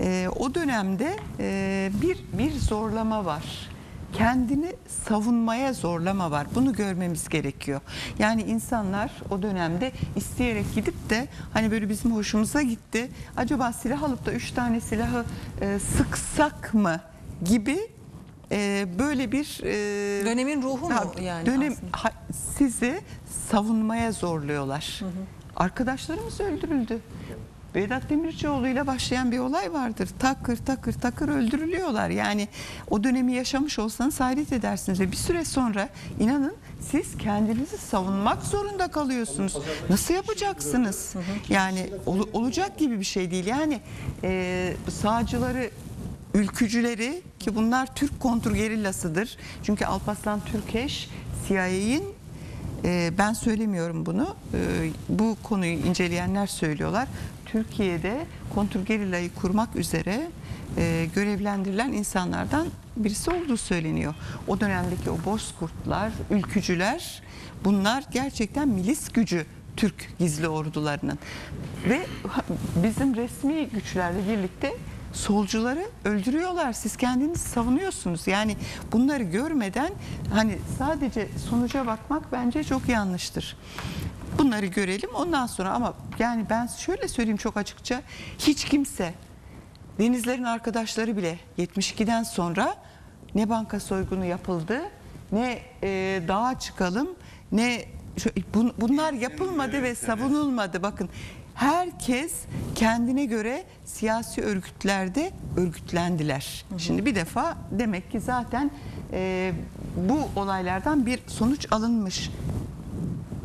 e, o dönemde e, bir bir zorlama var. Kendini savunmaya zorlama var. Bunu görmemiz gerekiyor. Yani insanlar o dönemde isteyerek gidip de hani böyle bizim hoşumuza gitti. Acaba silah alıp da üç tane silahı e, sıksak mı gibi e, böyle bir e, Dönemin ruhu mu Ha, yani Dönem aslında? ha- sizi savunmaya zorluyorlar. Arkadaşlarımız öldürüldü. Vedat Demircioğlu ile başlayan bir olay vardır. Takır takır takır öldürülüyorlar. Yani o dönemi yaşamış olsanız hayret edersiniz. Ve bir süre sonra inanın siz kendinizi savunmak zorunda kalıyorsunuz. Nasıl yapacaksınız? Yani ol- olacak gibi bir şey değil. Yani e, sağcıları ülkücüleri ki bunlar Türk kontrgerillasıdır. Çünkü Alparslan Türkeş CIA'in ben söylemiyorum bunu. e, bu konuyu inceleyenler söylüyorlar. Türkiye'de kontrgerillayı kurmak üzere e, görevlendirilen insanlardan birisi olduğu söyleniyor. O dönemdeki o bozkurtlar, ülkücüler bunlar gerçekten milis gücü Türk gizli ordularının. Ve bizim resmi güçlerle birlikte solcuları öldürüyorlar. Siz kendinizi savunuyorsunuz. Yani bunları görmeden hani sadece sonuca bakmak bence çok yanlıştır. Bunları görelim ondan sonra ama yani ben şöyle söyleyeyim çok açıkça hiç kimse denizlerin arkadaşları bile 72'den sonra ne banka soygunu yapıldı ne e, dağa çıkalım ne şu- bun- bunlar yapılmadı ve savunulmadı bakın herkes kendine göre siyasi örgütlerde örgütlendiler. Şimdi bir defa demek ki zaten e, bu olaylardan bir sonuç alınmış.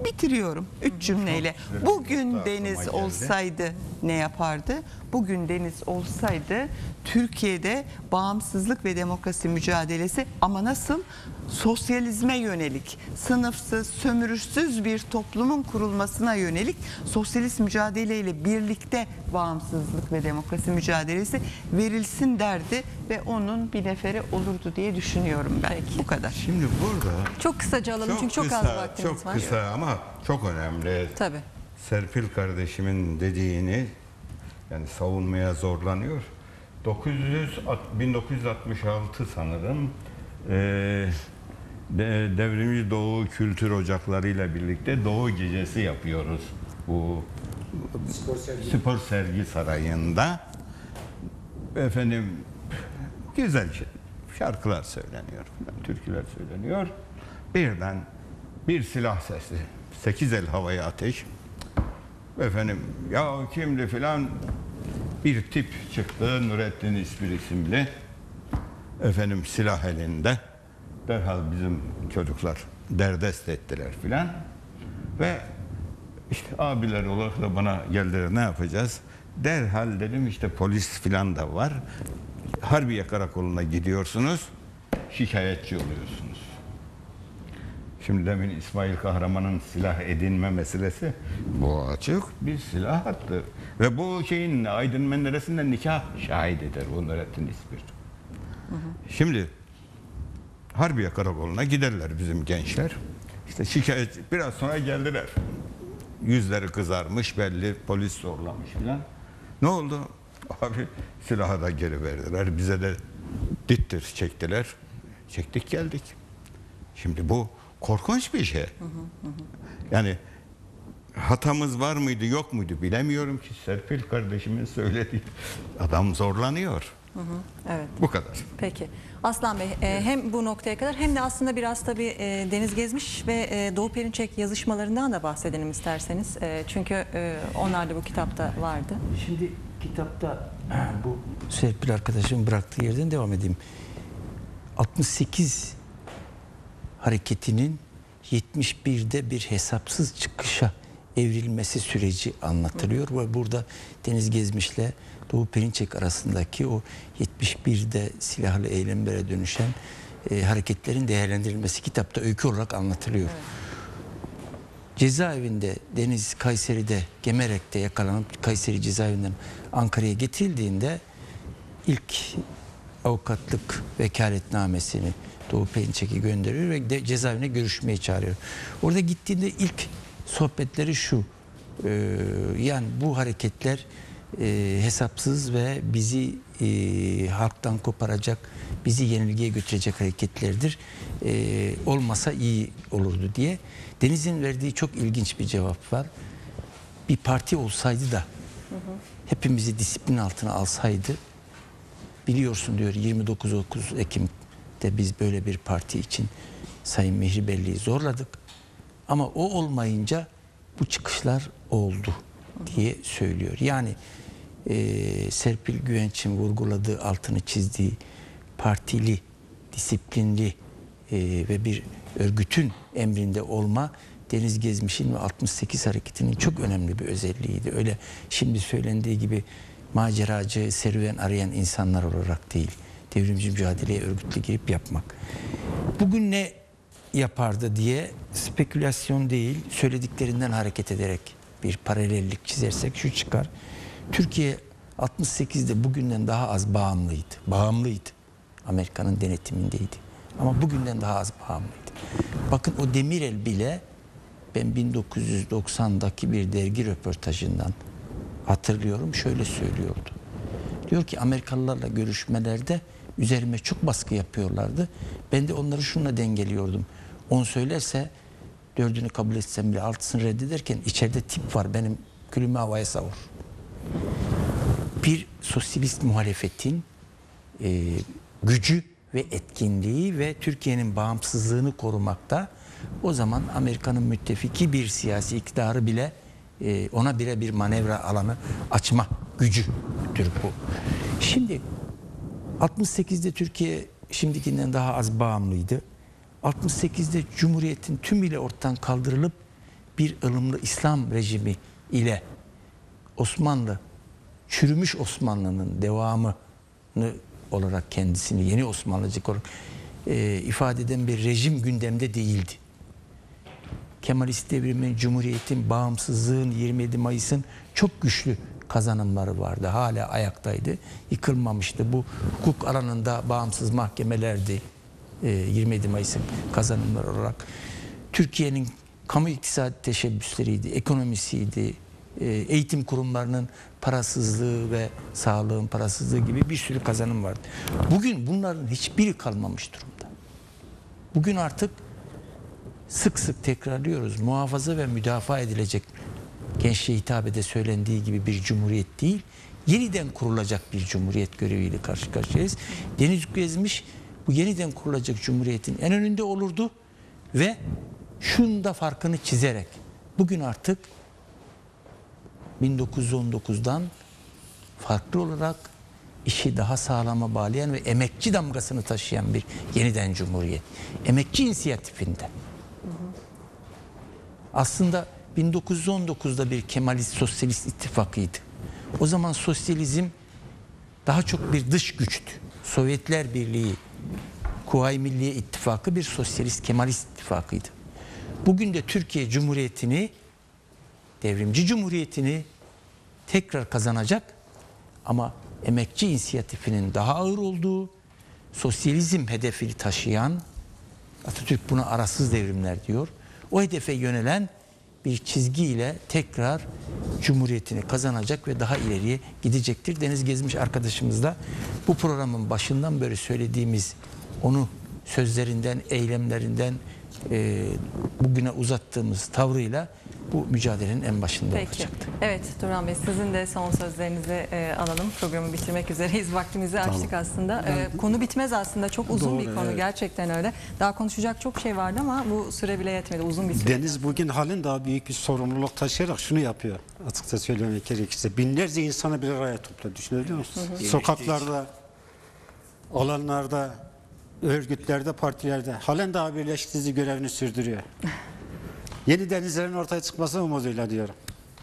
Bitiriyorum üç cümleyle. Bugün deniz olsaydı ne yapardı? Bugün deniz olsaydı Türkiye'de bağımsızlık ve demokrasi mücadelesi ama nasıl? Sosyalizme yönelik, sınıfsız, sömürüsüz bir toplumun kurulmasına yönelik sosyalist mücadeleyle birlikte bağımsızlık ve demokrasi mücadelesi verilsin derdi ve onun bir neferi olurdu diye düşünüyorum ben. Peki. Bu kadar. Şimdi burada Çok kısaca alalım çünkü çok az kısa, vaktimiz çok var. kısa ama çok önemli. Tabii. Serpil kardeşimin dediğini yani savunmaya zorlanıyor. 900 at- 1966 sanırım de- Devrimci Doğu Kültür Ocakları ile birlikte Doğu Gecesi yapıyoruz. Bu spor sergi sarayında. Efendim güzel şey- şarkılar söyleniyor, türküler söyleniyor. Birden bir silah sesi, sekiz el havaya ateş. Efendim ya kimdi filan bir tip çıktı Nurettin İspir isimli. Efendim silah elinde. Derhal bizim çocuklar derdest ettiler filan. Ve işte abiler olarak da bana geldiler ne yapacağız? Derhal dedim işte polis filan da var. Harbiye Karakolu'na gidiyorsunuz. Şikayetçi oluyorsunuz. Şimdi demin İsmail Kahraman'ın silah edinme meselesi bu açık bir silah attı. Ve bu şeyin Aydın Menderes'inden nikah şahididir bu Nurettin İspir. Şimdi Harbiye Karakolu'na giderler bizim gençler. İşte şikayet biraz sonra geldiler. Yüzleri kızarmış belli polis zorlamış filan. Ne oldu? Abi silahı da geri verdiler. Bize de dittir çektiler. Çektik geldik. Şimdi bu korkunç bir şey. Yani hatamız var mıydı yok muydu bilemiyorum ki Serpil kardeşimin söylediği adam zorlanıyor. Evet. Bu kadar. Peki. Aslan Bey e, hem bu noktaya kadar hem de aslında biraz tabii e, Deniz Gezmiş ve e, Doğu Perinçek yazışmalarından da bahsedelim isterseniz. E, çünkü e, onlar da bu kitapta vardı. Şimdi kitapta bu Serpil arkadaşımın bıraktığı yerden devam edeyim. 68 hareketinin 71'de bir hesapsız çıkışa evrilmesi süreci anlatılıyor ve burada Deniz Gezmiş'le Doğu Perinçek arasındaki o 71'de silahlı eylemlere dönüşen e, hareketlerin değerlendirilmesi kitapta öykü olarak anlatılıyor. Cezaevinde Deniz Kayseri'de Gemerek'te yakalanıp Kayseri cezaevinden Ankara'ya getirildiğinde ilk avukatlık vekaletnamesini Doğu Perinçek'e gönderiyor ve de cezaevine görüşmeye çağırıyor. Orada gittiğinde ilk sohbetleri şu. e, yani bu hareketler e, hesapsız ve bizi e, halktan koparacak, bizi yenilgiye götürecek hareketlerdir. E, olmasa iyi olurdu diye. Deniz'in verdiği çok ilginç bir cevap var. Bir parti olsaydı da hepimizi disiplin altına alsaydı biliyorsun diyor 29 9 Ekim'de biz böyle bir parti için Sayın Mihri Belli'yi zorladık. Ama o olmayınca bu çıkışlar oldu diye söylüyor. Yani e, Serpil Güvenç'in vurguladığı, altını çizdiği partili, disiplinli e, ve bir örgütün emrinde olma Deniz Gezmiş'in ve 68 hareketinin çok önemli bir özelliğiydi. Öyle şimdi söylendiği gibi maceracı, serüven arayan insanlar olarak değil. Devrimci mücadeleye örgütlü girip yapmak. Bugün ne yapardı diye spekülasyon değil, söylediklerinden hareket ederek bir paralellik çizersek şu çıkar. Türkiye 68'de bugünden daha az bağımlıydı. Bağımlıydı. Amerika'nın denetimindeydi. Ama bugünden daha az bağımlıydı. Bakın o Demirel bile ben 1990'daki bir dergi röportajından hatırlıyorum şöyle söylüyordu. Diyor ki Amerikalılarla görüşmelerde üzerime çok baskı yapıyorlardı. Ben de onları şununla dengeliyordum. On söylerse dördünü kabul etsem bile altısını reddederken içeride tip var benim külümü havaya savur. Bir sosyalist muhalefetin e, gücü ve etkinliği ve Türkiye'nin bağımsızlığını korumakta o zaman Amerika'nın müttefiki bir siyasi iktidarı bile e, ona bile bir manevra alanı açma gücüdür bu. Şimdi 68'de Türkiye şimdikinden daha az bağımlıydı. 68'de Cumhuriyet'in tümüyle ortadan kaldırılıp bir ılımlı İslam rejimi ile Osmanlı, çürümüş Osmanlı'nın devamını olarak kendisini yeni Osmanlıcık olarak e, ifade eden bir rejim gündemde değildi. Kemalist devrimin, Cumhuriyet'in, bağımsızlığın, 27 Mayıs'ın çok güçlü kazanımları vardı. Hala ayaktaydı. Yıkılmamıştı. Bu hukuk alanında bağımsız mahkemelerdi. e, 27 Mayıs'ın kazanımları olarak. Türkiye'nin kamu iktisadi teşebbüsleriydi, ekonomisiydi, e, eğitim kurumlarının parasızlığı ve sağlığın parasızlığı gibi bir sürü kazanım vardı. Bugün bunların hiçbiri kalmamış durumda. Bugün artık sık sık tekrarlıyoruz. Muhafaza ve müdafaa edilecek gençliğe hitabede söylendiği gibi bir cumhuriyet değil, yeniden kurulacak bir cumhuriyet göreviyle karşı karşıyayız. Deniz Gezmiş bu yeniden kurulacak cumhuriyetin en önünde olurdu ve şunu da farkını çizerek bugün artık 1919'dan farklı olarak işi daha sağlama bağlayan ve emekçi damgasını taşıyan bir yeniden cumhuriyet. Emekçi inisiyatifinde. Aslında 1919'da bir Kemalist Sosyalist ittifakıydı. O zaman sosyalizm daha çok bir dış güçtü. Sovyetler Birliği, Kuvayi Milliye İttifakı bir sosyalist Kemalist ittifakıydı. Bugün de Türkiye Cumhuriyeti'ni, devrimci cumhuriyetini tekrar kazanacak ama emekçi inisiyatifinin daha ağır olduğu, sosyalizm hedefini taşıyan, Atatürk buna arasız devrimler diyor. O hedefe yönelen bir çizgiyle tekrar Cumhuriyetini kazanacak ve daha ileriye gidecektir. Deniz Gezmiş arkadaşımız da bu programın başından beri söylediğimiz onu sözlerinden, eylemlerinden e, bugüne uzattığımız tavrıyla bu mücadelenin en başında Peki. olacaktı. Evet Duran Bey sizin de son sözlerinizi e, alalım. Programı bitirmek üzereyiz. Vaktimizi açtık aslında. E, konu bitmez aslında. Çok uzun bir Doğru, konu evet. gerçekten öyle. Daha konuşacak çok şey vardı ama bu süre bile yetmedi. Uzun bir süre. Deniz bugün halin daha büyük bir sorumluluk taşıyarak şunu yapıyor. Açıkça söylemek gerekirse. Binlerce insanı bir araya topluyor. Düşünebiliyor musunuz? Sokaklarda, alanlarda, örgütlerde, partilerde halen daha birleştirici görevini sürdürüyor. Yeni denizlerin ortaya çıkması umuduyla diyorum.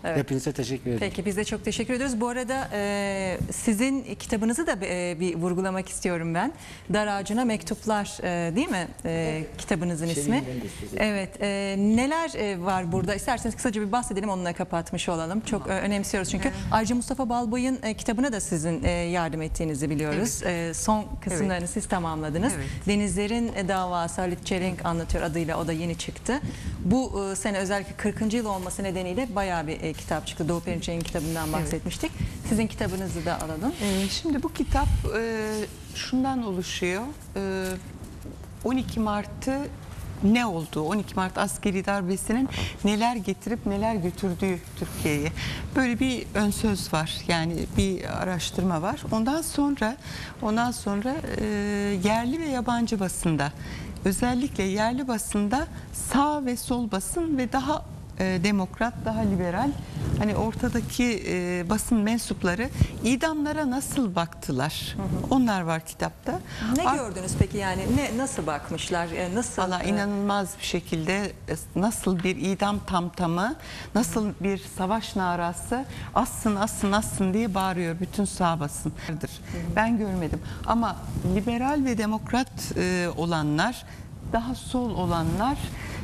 Evet. Hepinize teşekkür ederim. Peki biz de çok teşekkür ediyoruz. Bu arada e, sizin kitabınızı da e, bir vurgulamak istiyorum ben. Dar Ağacına Mektuplar e, değil mi e, kitabınızın ismi? Evet. e, neler e, var burada? İsterseniz kısaca bir bahsedelim onunla kapatmış olalım. Çok e, önemsiyoruz çünkü. Ayrıca Mustafa Balbay'ın e, kitabına da sizin e, yardım ettiğinizi biliyoruz. E, son kısımlarını siz tamamladınız. Evet. Denizlerin davası Halit Çelenk anlatıyor adıyla o da yeni çıktı. Bu e, sene özellikle 40. yıl olması nedeniyle bayağı bir e, kitap çıktı. Doğu Perinçek'in kitabından bahsetmiştik. Sizin kitabınızı da alalım. Ee, Şimdi bu kitap e, şundan oluşuyor. E, 12 Mart'ı ne oldu? 12 Mart askeri darbesinin neler getirip neler götürdüğü Türkiye'ye. Böyle bir ön söz var. Yani bir araştırma var. Ondan sonra ondan sonra e, yerli ve yabancı basında özellikle yerli basında sağ ve sol basın ve daha e, demokrat, daha liberal hani ortadaki e, basın mensupları idamlara nasıl baktılar? Onlar var kitapta. Ne Ar- gördünüz peki yani ne nasıl bakmışlar? E, Nasıl? Valla e, inanılmaz bir şekilde e, nasıl bir idam tamtamı, nasıl bir savaş narası assın assın assın diye bağırıyor bütün sağ basın. Ben görmedim ama liberal ve demokrat e, olanlar daha sol olanlar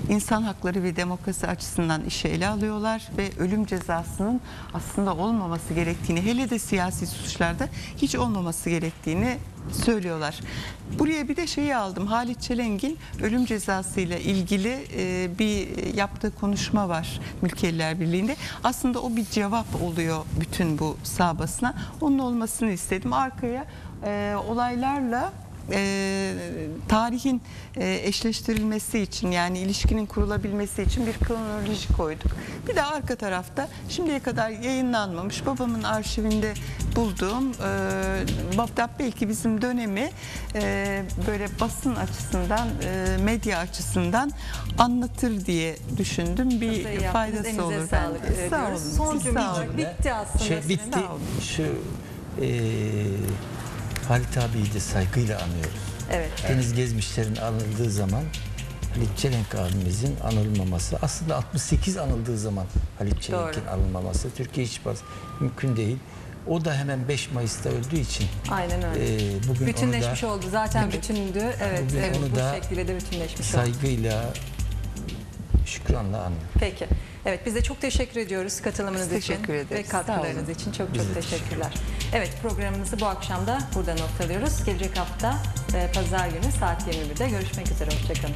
insan hakları ve demokrasi açısından işe ele alıyorlar ve ölüm cezasının aslında olmaması gerektiğini hele de siyasi suçlarda hiç olmaması gerektiğini söylüyorlar. Buraya bir de şeyi aldım. Halit Çelengil ölüm cezası ile ilgili e, bir yaptığı konuşma var Mülkiyeler Birliği'nde. Aslında o bir cevap oluyor bütün bu sağ basına. Onun olmasını istedim. Arkaya e, olaylarla e, tarihin e, eşleştirilmesi için yani ilişkinin kurulabilmesi için bir kronoloji koyduk. Bir de arka tarafta şimdiye kadar yayınlanmamış babamın arşivinde bulduğum e, hatta belki bizim dönemi e, böyle basın açısından e, medya açısından anlatır diye düşündüm. Bir yaptınız. faydası Elinize olur bence. Sağ olun. Son cümlecik bitti aslında. Şey bitti. Şu e, Halit abiyi de saygıyla anıyoruz. Evet. Deniz Gezmişler'in anıldığı zaman Halit Çelenk abimizin anılmaması aslında 68 anıldığı zaman Halit Çelenk'in anılmaması Türkiye hiç baz- mümkün değil. O da hemen 5 Mayıs'ta öldüğü için Aynen öyle. e, bugün Bütünleşmiş da oldu. Zaten bütündü. Evet, Bugün evet onu bu da şekilde de bütünleşmiş oldu. saygıyla şükranla anıyoruz. Peki. Evet biz de çok teşekkür ediyoruz katılımınız Biz için teşekkür ve ederiz. katkılarınız için çok çok teşekkürler. Evet programımızı bu akşam da burada noktalıyoruz. Gelecek hafta e, pazar günü saat 21'de görüşmek üzere. Hoşçakalın.